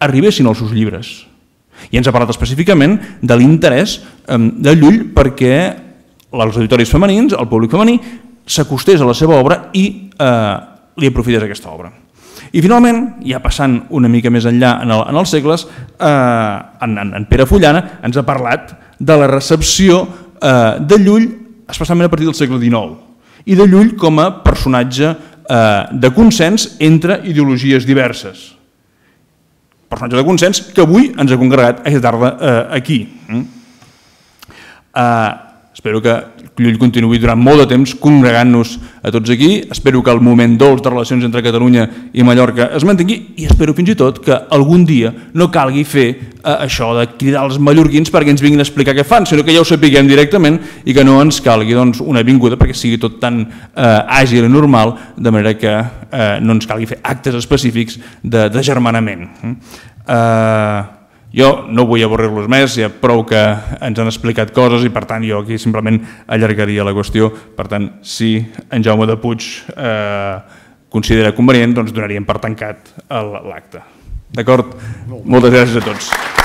S5: arribessin als seus llibres. I ens ha parlat específicament de l'interès eh, de Llull perquè els auditoris femenins, el públic femení, s'acostés a la seva obra i eh, li aprofités aquesta obra. I finalment, ja passant una mica més enllà en, el, en els segles, eh, en, en, en Pere Fullana ens ha parlat de la recepció eh, de Llull especialment a partir del segle XIX, i de Llull com a personatge eh, de consens entre ideologies diverses. Personatge de consens que avui ens ha congregat aquesta tarda eh, aquí. Mm? Eh, espero que Llull continuï durant molt de temps congregant-nos a tots aquí. Espero que el moment dolç de relacions entre Catalunya i Mallorca es mantingui i espero fins i tot que algun dia no calgui fer eh, això de cridar els mallorquins perquè ens vinguin a explicar què fan, sinó que ja ho sapiguem directament i que no ens calgui doncs, una vinguda perquè sigui tot tan eh, àgil i normal, de manera que eh, no ens calgui fer actes específics de, de germanament. Eh, jo no vull avorrir-los més, ja prou que ens han explicat coses i per tant jo aquí simplement allargaria la qüestió. Per tant, si en Jaume de Puig eh, considera convenient, doncs donaríem per tancat l'acte. D'acord? Moltes gràcies a tots.